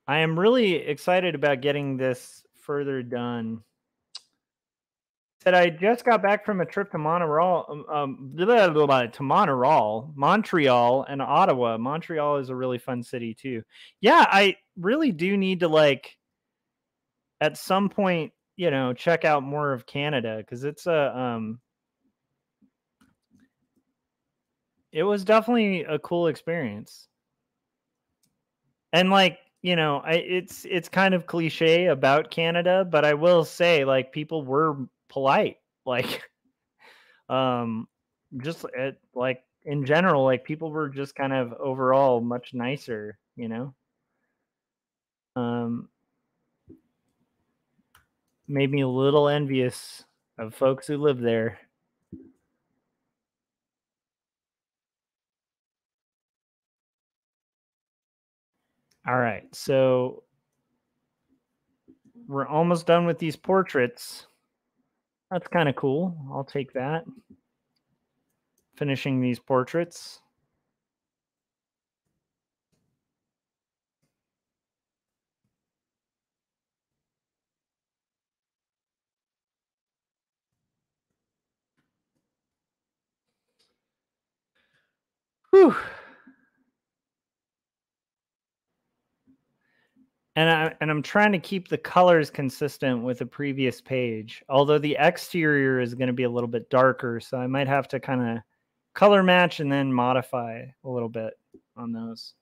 I am really excited about getting this further done said I just got back from a trip to Montreal, um, um blah, blah, blah, to Montreal, Montreal, and Ottawa. Montreal is a really fun city too. Yeah, I really do need to like at some point, you know, check out more of Canada because it's a um, it was definitely a cool experience, and like you know, I, it's it's kind of cliche about Canada, but I will say like people were polite like [laughs] um just it, like in general like people were just kind of overall much nicer you know? Um made me a little envious of folks who live there. All right so we're almost done with these portraits that's kind of cool. I'll take that. Finishing these portraits. Whew. And I and I'm trying to keep the colors consistent with the previous page. Although the exterior is going to be a little bit darker, so I might have to kind of color match and then modify a little bit on those.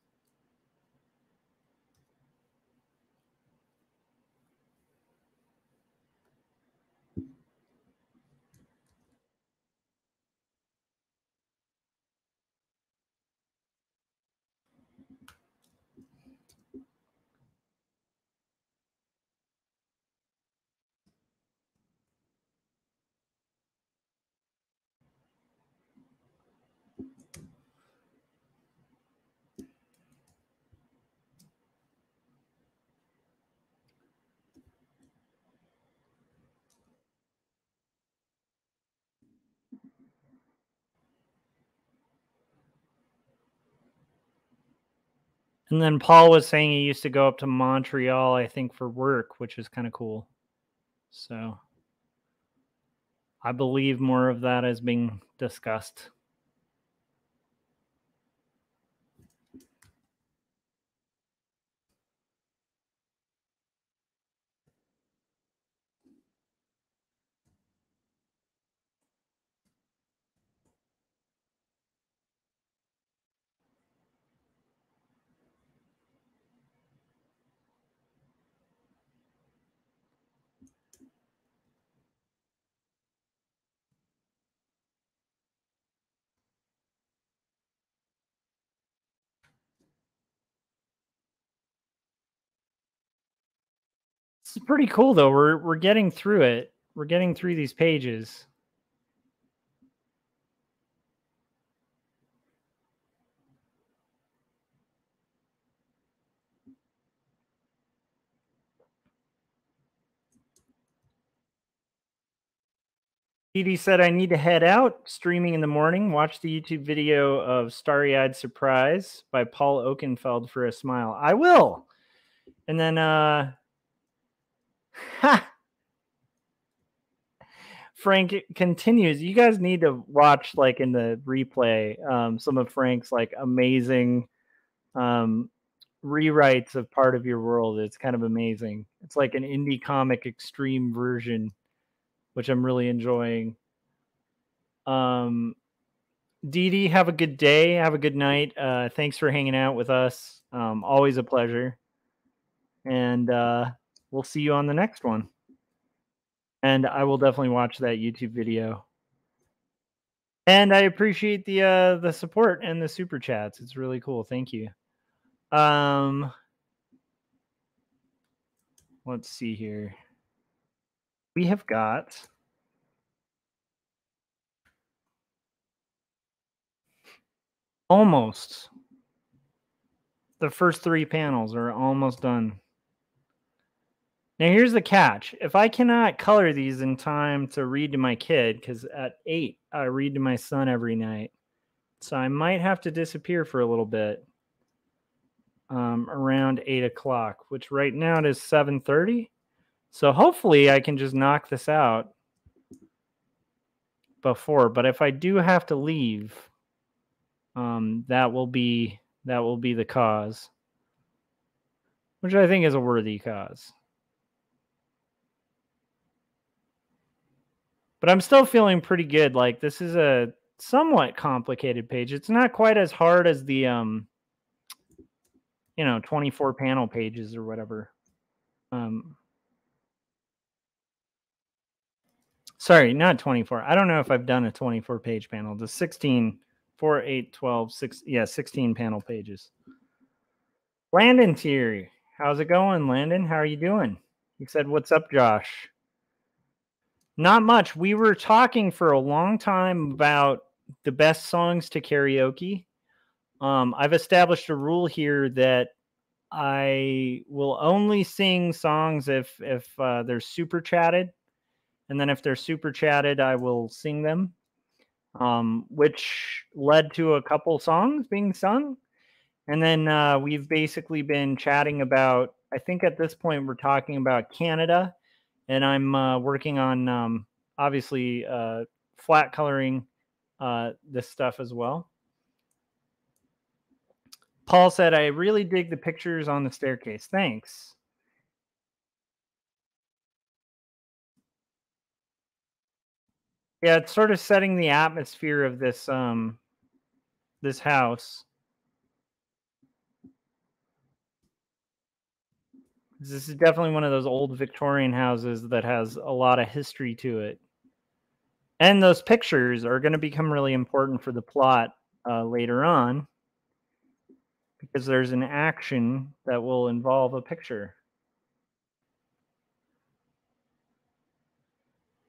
And then Paul was saying he used to go up to Montreal, I think, for work, which is kind of cool. So I believe more of that is being discussed. Pretty cool though. We're we're getting through it. We're getting through these pages. Edie said, I need to head out. Streaming in the morning. Watch the YouTube video of Starry Eyed Surprise by Paul Oakenfold for a smile. I will. And then, uh, [laughs] Frank continues. You guys need to watch, like, in the replay, um, some of Frank's, like, amazing um, rewrites of part of your world. It's kind of amazing. It's like an indie comic extreme version which I'm really enjoying. Um, Dee Dee, have a good day. Have a good night. Uh, thanks for hanging out with us. Um, always a pleasure. And uh, we'll see you on the next one. And I will definitely watch that YouTube video. And I appreciate the uh, the support and the super chats. It's really cool. Thank you. Um, let's see here we have got almost the first three panels are almost done. Now here's the catch. If I cannot color these in time to read to my kid, because at eight I read to my son every night. So I might have to disappear for a little bit. Um, around eight o'clock, which right now it is 7:30. So hopefully I can just knock this out before. But if I do have to leave, um, that will be that will be the cause, which I think is a worthy cause. But I'm still feeling pretty good. Like this is a somewhat complicated page. It's not quite as hard as the um, you know, 24 panel pages or whatever. Um, sorry, not 24. I don't know if I've done a 24 page panel. The 16, 4, 8, 12, 6, yeah, 16 panel pages. Landon here. How's it going, Landon? How are you doing? He said, What's up, Josh? Not much. We were talking for a long time about the best songs to karaoke. Um, I've established a rule here that I will only sing songs if if uh, they're super chatted and then if they're super chatted, I will sing them. Um, which led to a couple songs being sung. And then uh, we've basically been chatting about, I think at this point we're talking about Canada. And I'm uh, working on um, obviously uh, flat coloring uh, this stuff as well. Paul said, I really dig the pictures on the staircase. Thanks. Yeah, it's sort of setting the atmosphere of this um this house. This is definitely one of those old Victorian houses that has a lot of history to it. And those pictures are going to become really important for the plot uh, later on because there's an action that will involve a picture.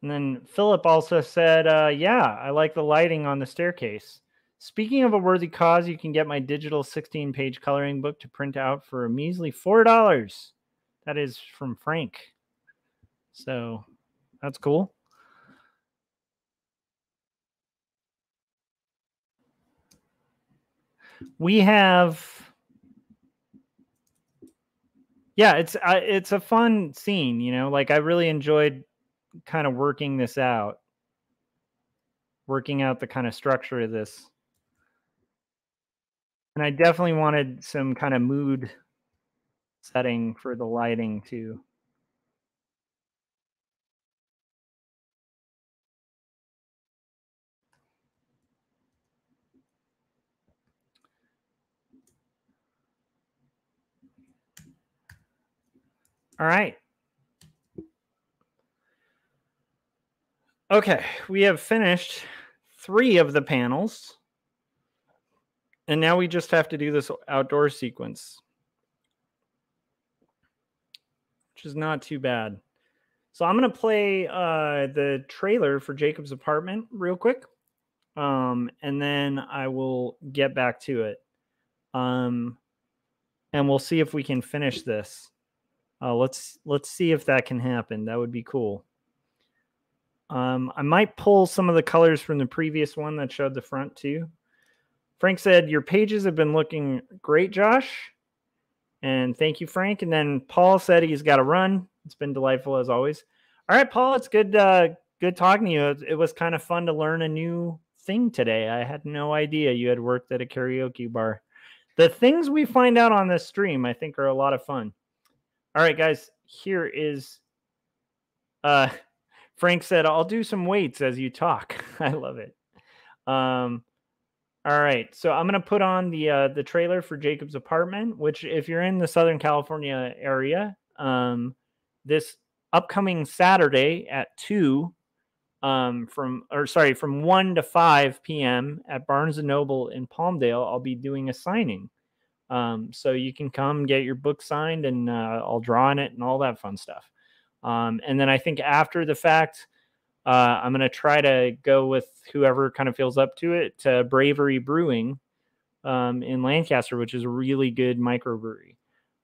And then Philip also said, uh, Yeah, I like the lighting on the staircase. Speaking of a worthy cause, you can get my digital 16 page coloring book to print out for a measly $4. That is from Frank. So that's cool. We have yeah it's uh, it's a fun scene you know like i really enjoyed kind of working this out, working out the kind of structure of this. And I definitely wanted some kind of mood setting for the lighting too. All right. Okay, we have finished three of the panels. And now we just have to do this outdoor sequence. Which is not too bad. So I'm gonna play uh, the trailer for Jacob's apartment real quick, um, and then I will get back to it, um, and we'll see if we can finish this. Uh, let's let's see if that can happen. That would be cool. Um, I might pull some of the colors from the previous one that showed the front too. Frank said your pages have been looking great, Josh. And thank you, Frank. And then Paul said he's got to run. It's been delightful as always. All right, Paul, it's good uh, good talking to you. It, it was kind of fun to learn a new thing today. I had no idea you had worked at a karaoke bar. The things we find out on this stream, I think, are a lot of fun. All right, guys, here is uh [laughs] Frank said, I'll do some weights as you talk. [laughs] I love it. Um, all right, so I'm gonna put on the uh, the trailer for Jacob's apartment, which if you're in the Southern California area, um, this upcoming Saturday at two, um, from or sorry, from one to five p.m. at Barnes and Noble in Palmdale, I'll be doing a signing. Um, so you can come get your book signed, and uh, I'll draw on it and all that fun stuff. Um, and then I think after the fact, uh, I'm going to try to go with whoever kind of feels up to it to Bravery Brewing um, in Lancaster, which is a really good microbrewery,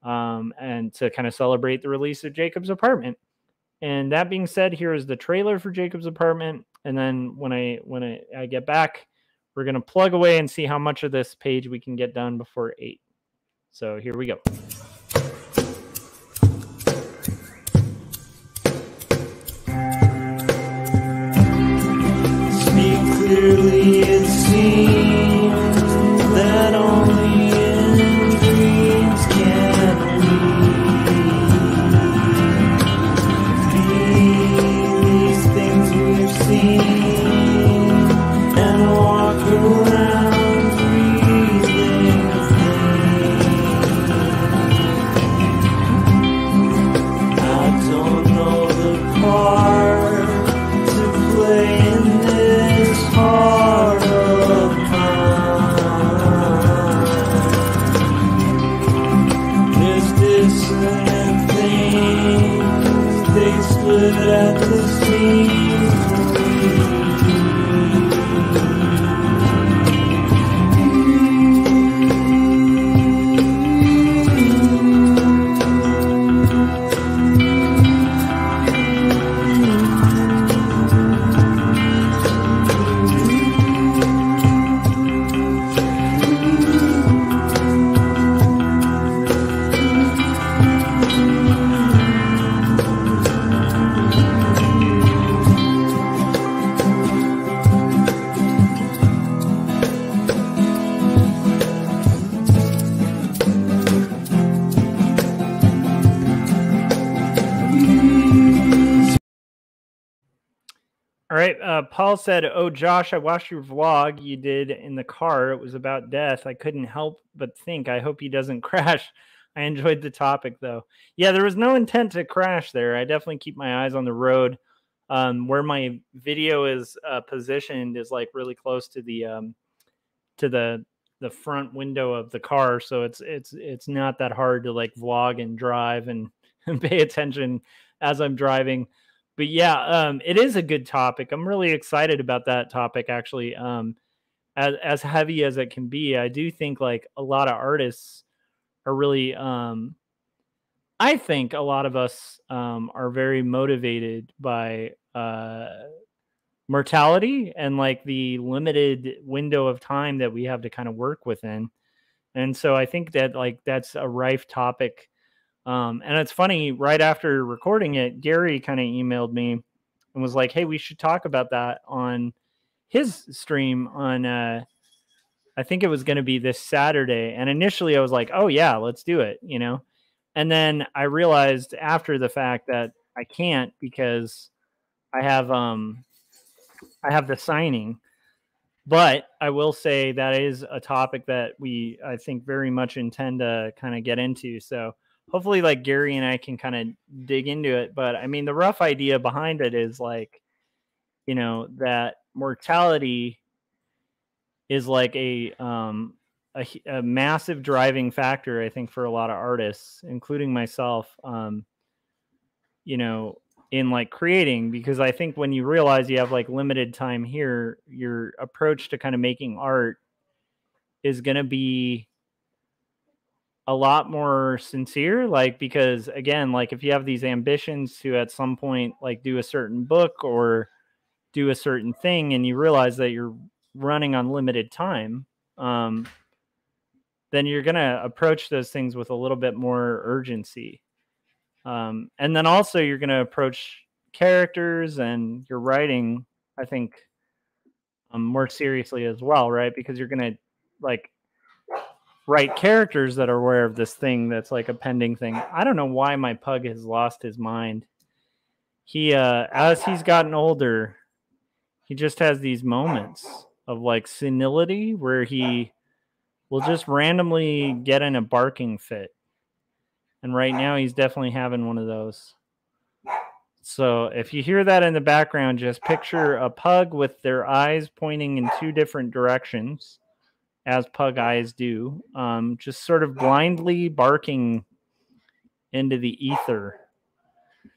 um, and to kind of celebrate the release of Jacob's Apartment. And that being said, here is the trailer for Jacob's Apartment. And then when I when I, I get back, we're going to plug away and see how much of this page we can get done before eight. So here we go. Said, Oh, Josh, I watched your vlog you did in the car. It was about death. I couldn't help but think, I hope he doesn't [laughs] crash. I enjoyed the topic, though. Yeah, there was no intent to crash there. I definitely keep my eyes on the road. Um, where my video is uh, positioned is like really close to the um, to the the front window of the car, so it's it's it's not that hard to like vlog and drive and, and [laughs] pay attention as I'm driving but yeah, um, it is a good topic. I'm really excited about that topic. Actually, um, as as heavy as it can be, I do think like a lot of artists are really. Um, I think a lot of us um, are very motivated by uh, mortality and like the limited window of time that we have to kind of work within. And so I think that like that's a rife topic um, and it's funny, right after recording it, Gary kind of emailed me and was like, Hey, we should talk about that on his stream on, uh, I think it was going to be this Saturday. And initially I was like, Oh, yeah, let's do it, you know? And then I realized after the fact that I can't because I have, um, I have the signing. But I will say that is a topic that we, I think, very much intend to kind of get into. So, hopefully like Gary and I can kind of dig into it. But I mean, the rough idea behind it is like, you know, that mortality is like a um a, a massive driving factor, I think, for a lot of artists, including myself. Um, you know, in like creating because I think when you realize you have like limited time here, your approach to kind of making art is going to be a lot more sincere like because again like if you have these ambitions to at some point like do a certain book or do a certain thing and you realize that you're running on limited time um then you're going to approach those things with a little bit more urgency. Um and then also you're going to approach characters and your writing i think um, more seriously as well right? Because you're going to like write characters that are aware of this thing that's like a pending thing. I don't know why my pug has lost his mind. He uh as he's gotten older, he just has these moments of like senility where he will just randomly get in a barking fit. And right now he's definitely having one of those. So if you hear that in the background, just picture a pug with their eyes pointing in two different directions as pug eyes do, um, just sort of blindly barking into the ether.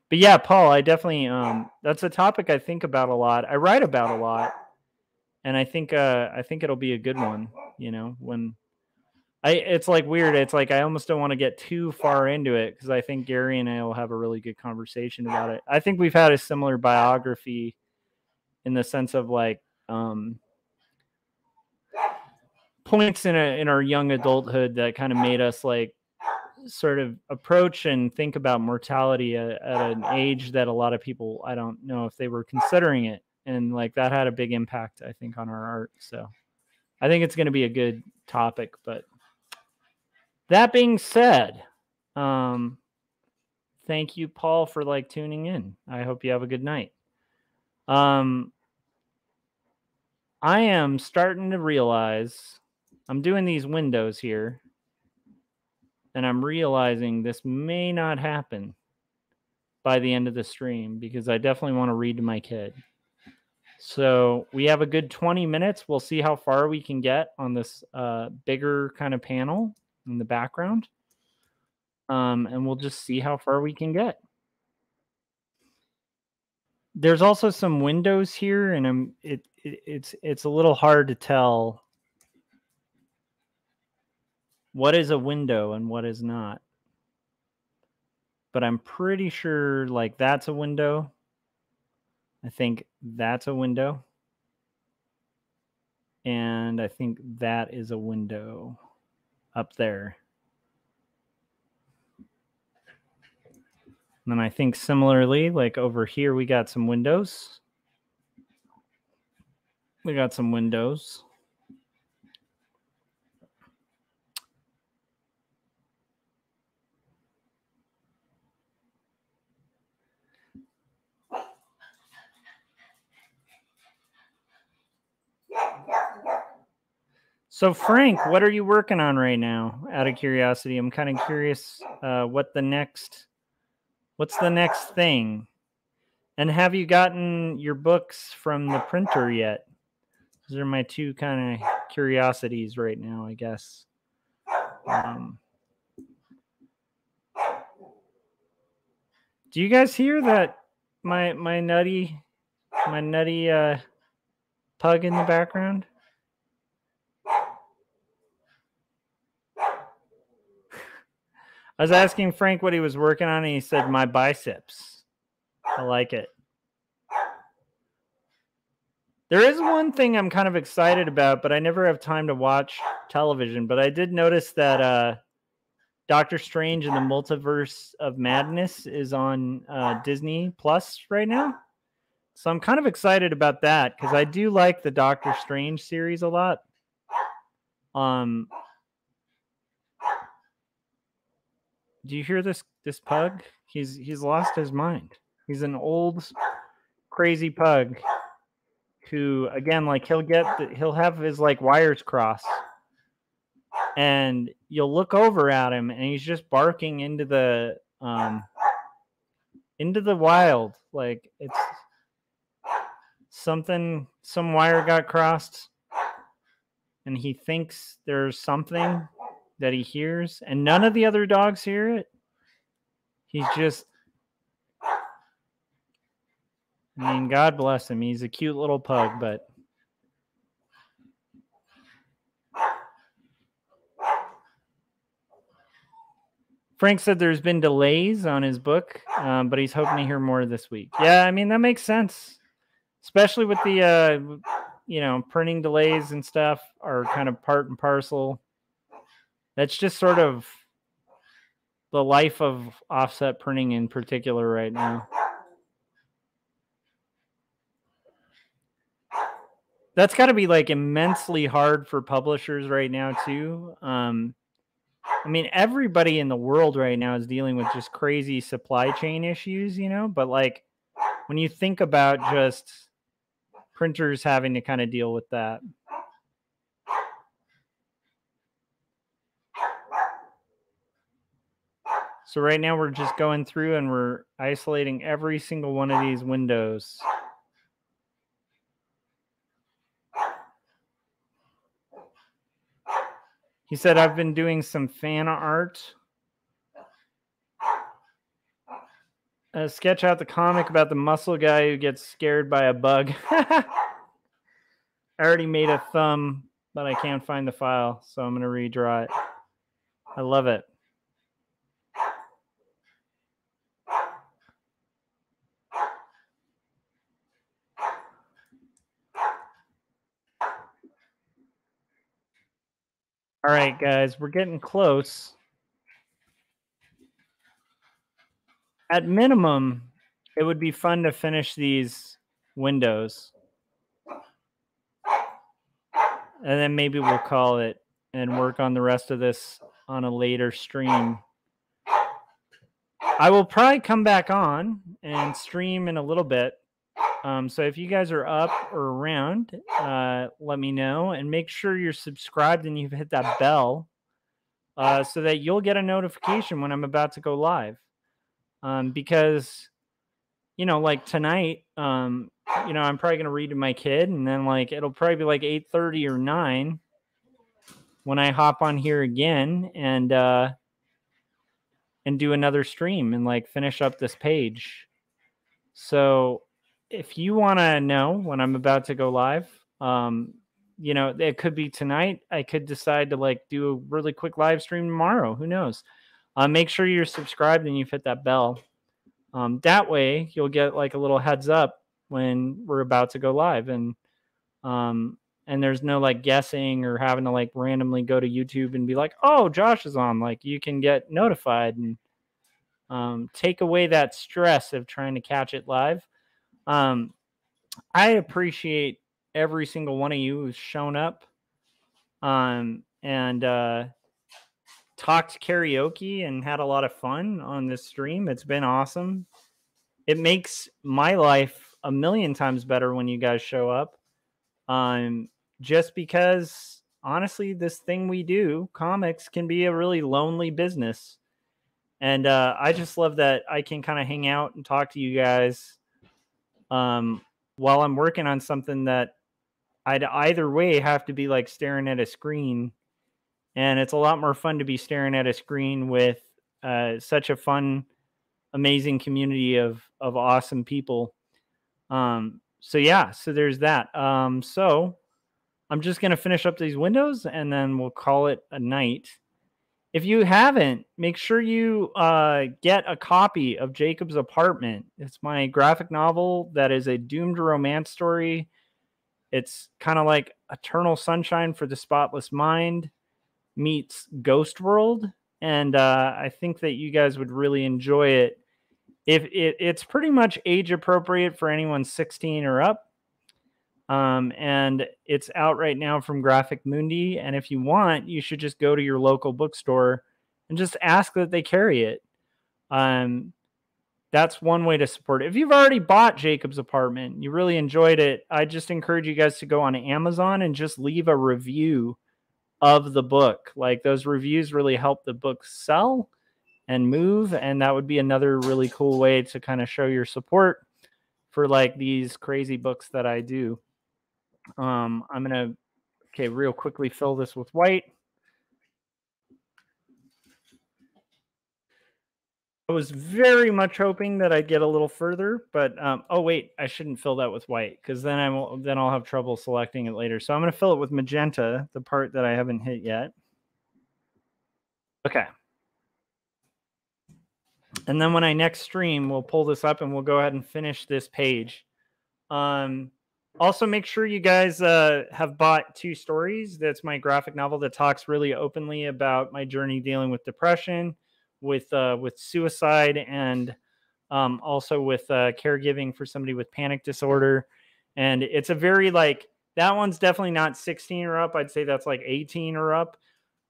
But yeah, Paul, I definitely um, that's a topic I think about a lot. I write about a lot, and I think uh, I think it'll be a good one. You know, when I it's like weird. It's like I almost don't want to get too far into it because I think Gary and I will have a really good conversation about it. I think we've had a similar biography in the sense of like um, points in a, in our young adulthood that kind of made us like sort of approach and think about mortality at, at, an age that a lot of people I don't know if they were considering it. And like that had a big impact I think on our art so. I think it's going to be a good topic but that being said um thank you Paul for like tuning in. I hope you have a good night. Um I am starting to realize I'm doing these windows here and I'm realizing this may not happen by the end of the stream because I definitely want to read to my kid. So we have a good 20 minutes. We'll see how far we can get on this uh, bigger kind of panel in the background. Um, and we'll just see how far we can get. There's also some windows here, and I'm it, it it's it's a little hard to tell what is a window and what is not. But I'm pretty sure like that's a window. I think that's a window. And I think that is a window up there. And then I think similarly, like over here, we got some windows. We got some windows. So, Frank, what are you working on right now? Out of curiosity, I'm kind of curious uh, what the next, what's the next thing, and have you gotten your books from the printer yet? Those are my two kind of curiosities right now, I guess. Um, do you guys hear that? My my nutty, my nutty uh, pug in the background. I was asking Frank what he was working on, and he said, My biceps. I like it. There is one thing I'm kind of excited about, but I never have time to watch television. But I did notice that uh, Doctor Strange and the Multiverse of Madness is on uh, Disney Plus right now. So I'm kind of excited about that because I do like the Doctor Strange series a lot. Um, do you hear this this pug? He's he's lost his mind. He's an old crazy pug who again like he'll get the, he'll have his like wires crossed and you'll look over at him and he's just barking into the um into the wild like it's something some wire got crossed and he thinks there's something that he hears, and none of the other dogs hear it. He's just I mean, God bless him. He's a cute little pug, but Frank said there's been delays on his book, um, but he's hoping to hear more this week. Yeah, I mean that makes sense, especially with the, uh, you know printing delays and stuff are kind of part and parcel. That's just sort of the life of offset printing in particular right now. That's got to be like immensely hard for publishers right now too. Um, I mean, everybody in the world right now is dealing with just crazy supply chain issues, you know. But like, when you think about just printers having to kind of deal with that, So right now we're just going through and we're isolating every single one of these windows. He said, I've been doing some fan art. Uh, sketch out the comic about the muscle guy who gets scared by a bug. [laughs] I already made a thumb, but I can't find the file, so I'm going to redraw it. I love it. All right, guys, we're getting close. At minimum, it would be fun to finish these windows. And then maybe we'll call it and work on the rest of this on a later stream. I will probably come back on and stream in a little bit. Um, so if you guys are up or around, uh, let me know and make sure you're subscribed and you've hit that bell uh, so that you'll get a notification when I'm about to go live. Um, because, you know, like tonight, um, you know, I'm probably gonna read to my kid, and then like it'll probably be like 8:30 or 9 when I hop on here again and uh, and do another stream and like finish up this page. So if you want to know when I'm about to go live, um, you know, it could be tonight. I could decide to like do a really quick live stream tomorrow. Who knows? Uh, make sure you're subscribed and you've hit that bell. Um, that way, you'll get like a little heads up when we're about to go live, and um, and there's no like guessing or having to like randomly go to YouTube and be like, oh, Josh is on. Like you can get notified and um, take away that stress of trying to catch it live. Um, I appreciate every single one of you who's shown up um, and uh, talked karaoke and had a lot of fun on this stream. It's been awesome. It makes my life a million times better when you guys show up. Um, just because honestly, this thing we do, comics, can be a really lonely business. And uh, I just love that I can kind of hang out and talk to you guys um, while I'm working on something that I'd either way have to be like staring at a screen. And it's a lot more fun to be staring at a screen with uh, such a fun, amazing community of of awesome people. Um, so yeah, so there's that. Um, so I'm just gonna finish up these windows and then we'll call it a night. If you haven't, make sure you uh, get a copy of Jacob's Apartment. It's my graphic novel that is a doomed romance story. It's kind of like Eternal Sunshine for the Spotless Mind meets Ghost World, and uh, I think that you guys would really enjoy it. If it, it's pretty much age appropriate for anyone 16 or up, um, and it's out right now from Graphic Mundi. And if you want, you should just go to your local bookstore and just ask that they carry it. Um, that's one way to support it. If you've already bought Jacob's apartment, you really enjoyed it, I just encourage you guys to go on Amazon and just leave a review of the book. Like those reviews really help the book sell and move. And that would be another really cool way to kind of show your support for like these crazy books that I do. Um, I'm gonna okay, real quickly fill this with white. I was very much hoping that I'd get a little further, but um, oh wait, I shouldn't fill that with white because then I will then I'll have trouble selecting it later. So I'm going to fill it with magenta, the part that I haven't hit yet. Okay. And then when I next stream, we'll pull this up and we'll go ahead and finish this page. Um, also, make sure you guys uh, have bought two stories. That's my graphic novel that talks really openly about my journey dealing with depression, with uh, with suicide, and um, also with uh, caregiving for somebody with panic disorder. And it's a very like that one's definitely not 16 or up. I'd say that's like 18 or up.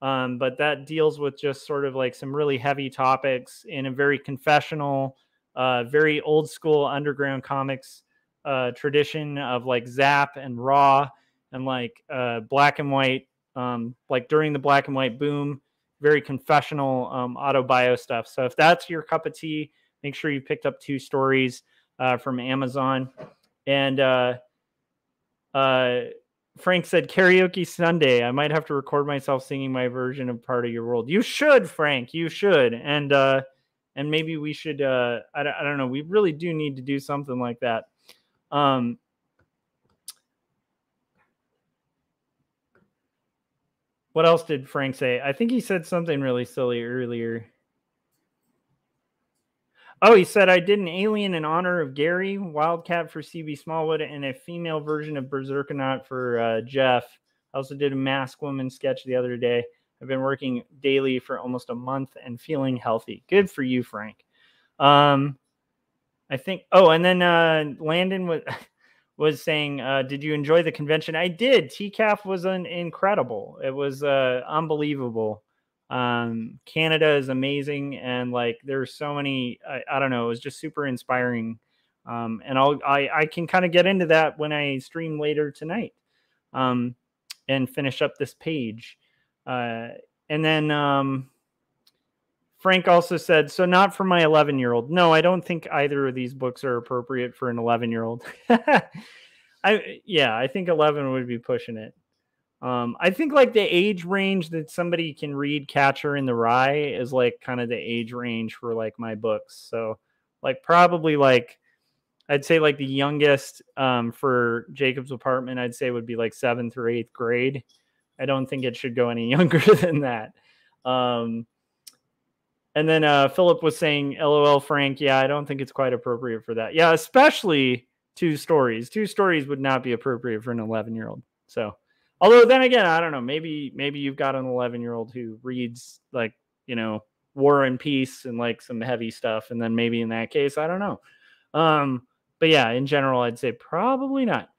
Um, but that deals with just sort of like some really heavy topics in a very confessional, uh, very old school underground comics uh, tradition of like Zap and Raw and like uh, black and white, um, like during the black and white boom, very confessional um, auto bio stuff. So if that's your cup of tea, make sure you picked up two stories uh, from Amazon. And uh, uh, Frank said karaoke Sunday. I might have to record myself singing my version of "Part of Your World." You should, Frank. You should, and uh, and maybe we should. Uh, I, I don't know. We really do need to do something like that. Um, what else did Frank say? I think he said something really silly earlier. Oh, he said I did an alien in honor of Gary, Wildcat for CB Smallwood, and a female version of Berserkernaut for uh, Jeff. I also did a mask woman sketch the other day. I've been working daily for almost a month and feeling healthy. Good for you, Frank. Um, I think. Oh, and then uh, Landon was [laughs] was saying, uh, "Did you enjoy the convention?" I did. TCAF was an incredible. It was uh, unbelievable. Um, Canada is amazing, and like there's so many. I, I don't know. It was just super inspiring. Um, and I'll I, I can kind of get into that when I stream later tonight, um, and finish up this page. Uh, and then um, Frank also said, "So not for my 11 year old." No, I don't think either of these books are appropriate for an 11 year old. [laughs] I yeah, I think 11 would be pushing it. Um, I think like the age range that somebody can read Catcher in the Rye is like kind of the age range for like my books. So like probably like I'd say like the youngest um, for Jacob's apartment, I'd say would be like seventh or eighth grade. I don't think it should go any [laughs] younger than that. Um, and then uh, Philip was saying, "LOL, Frank. Yeah, I don't think it's quite appropriate for that. Yeah, especially two stories. Two stories would not be appropriate for an 11 year old. So." Although then again, I don't know. Maybe maybe you've got an 11 year old who reads like you know War and Peace and like some heavy stuff, and then maybe in that case, I don't know. Um, but yeah, in general, I'd say probably not.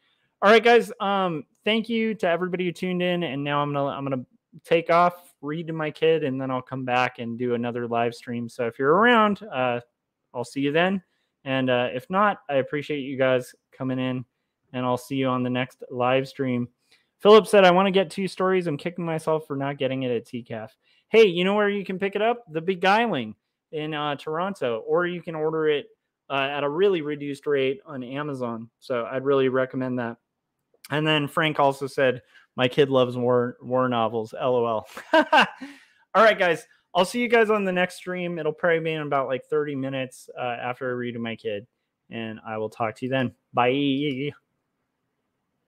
All right, guys. Um, thank you to everybody who tuned in, and now I'm gonna I'm gonna take off, read to my kid, and then I'll come back and do another live stream. So if you're around, uh, I'll see you then. And uh, if not, I appreciate you guys coming in, and I'll see you on the next live stream. Philip said, I want to get two stories. I'm kicking myself for not getting it at TCAF. Hey, you know where you can pick it up? The Beguiling in uh, Toronto, or you can order it uh, at a really reduced rate on Amazon. So I'd really recommend that. And then Frank also said, My kid loves war, war novels. LOL. [laughs] All right, guys. I'll see you guys on the next stream. It'll probably be in about like 30 minutes uh, after I read to my kid. And I will talk to you then. Bye.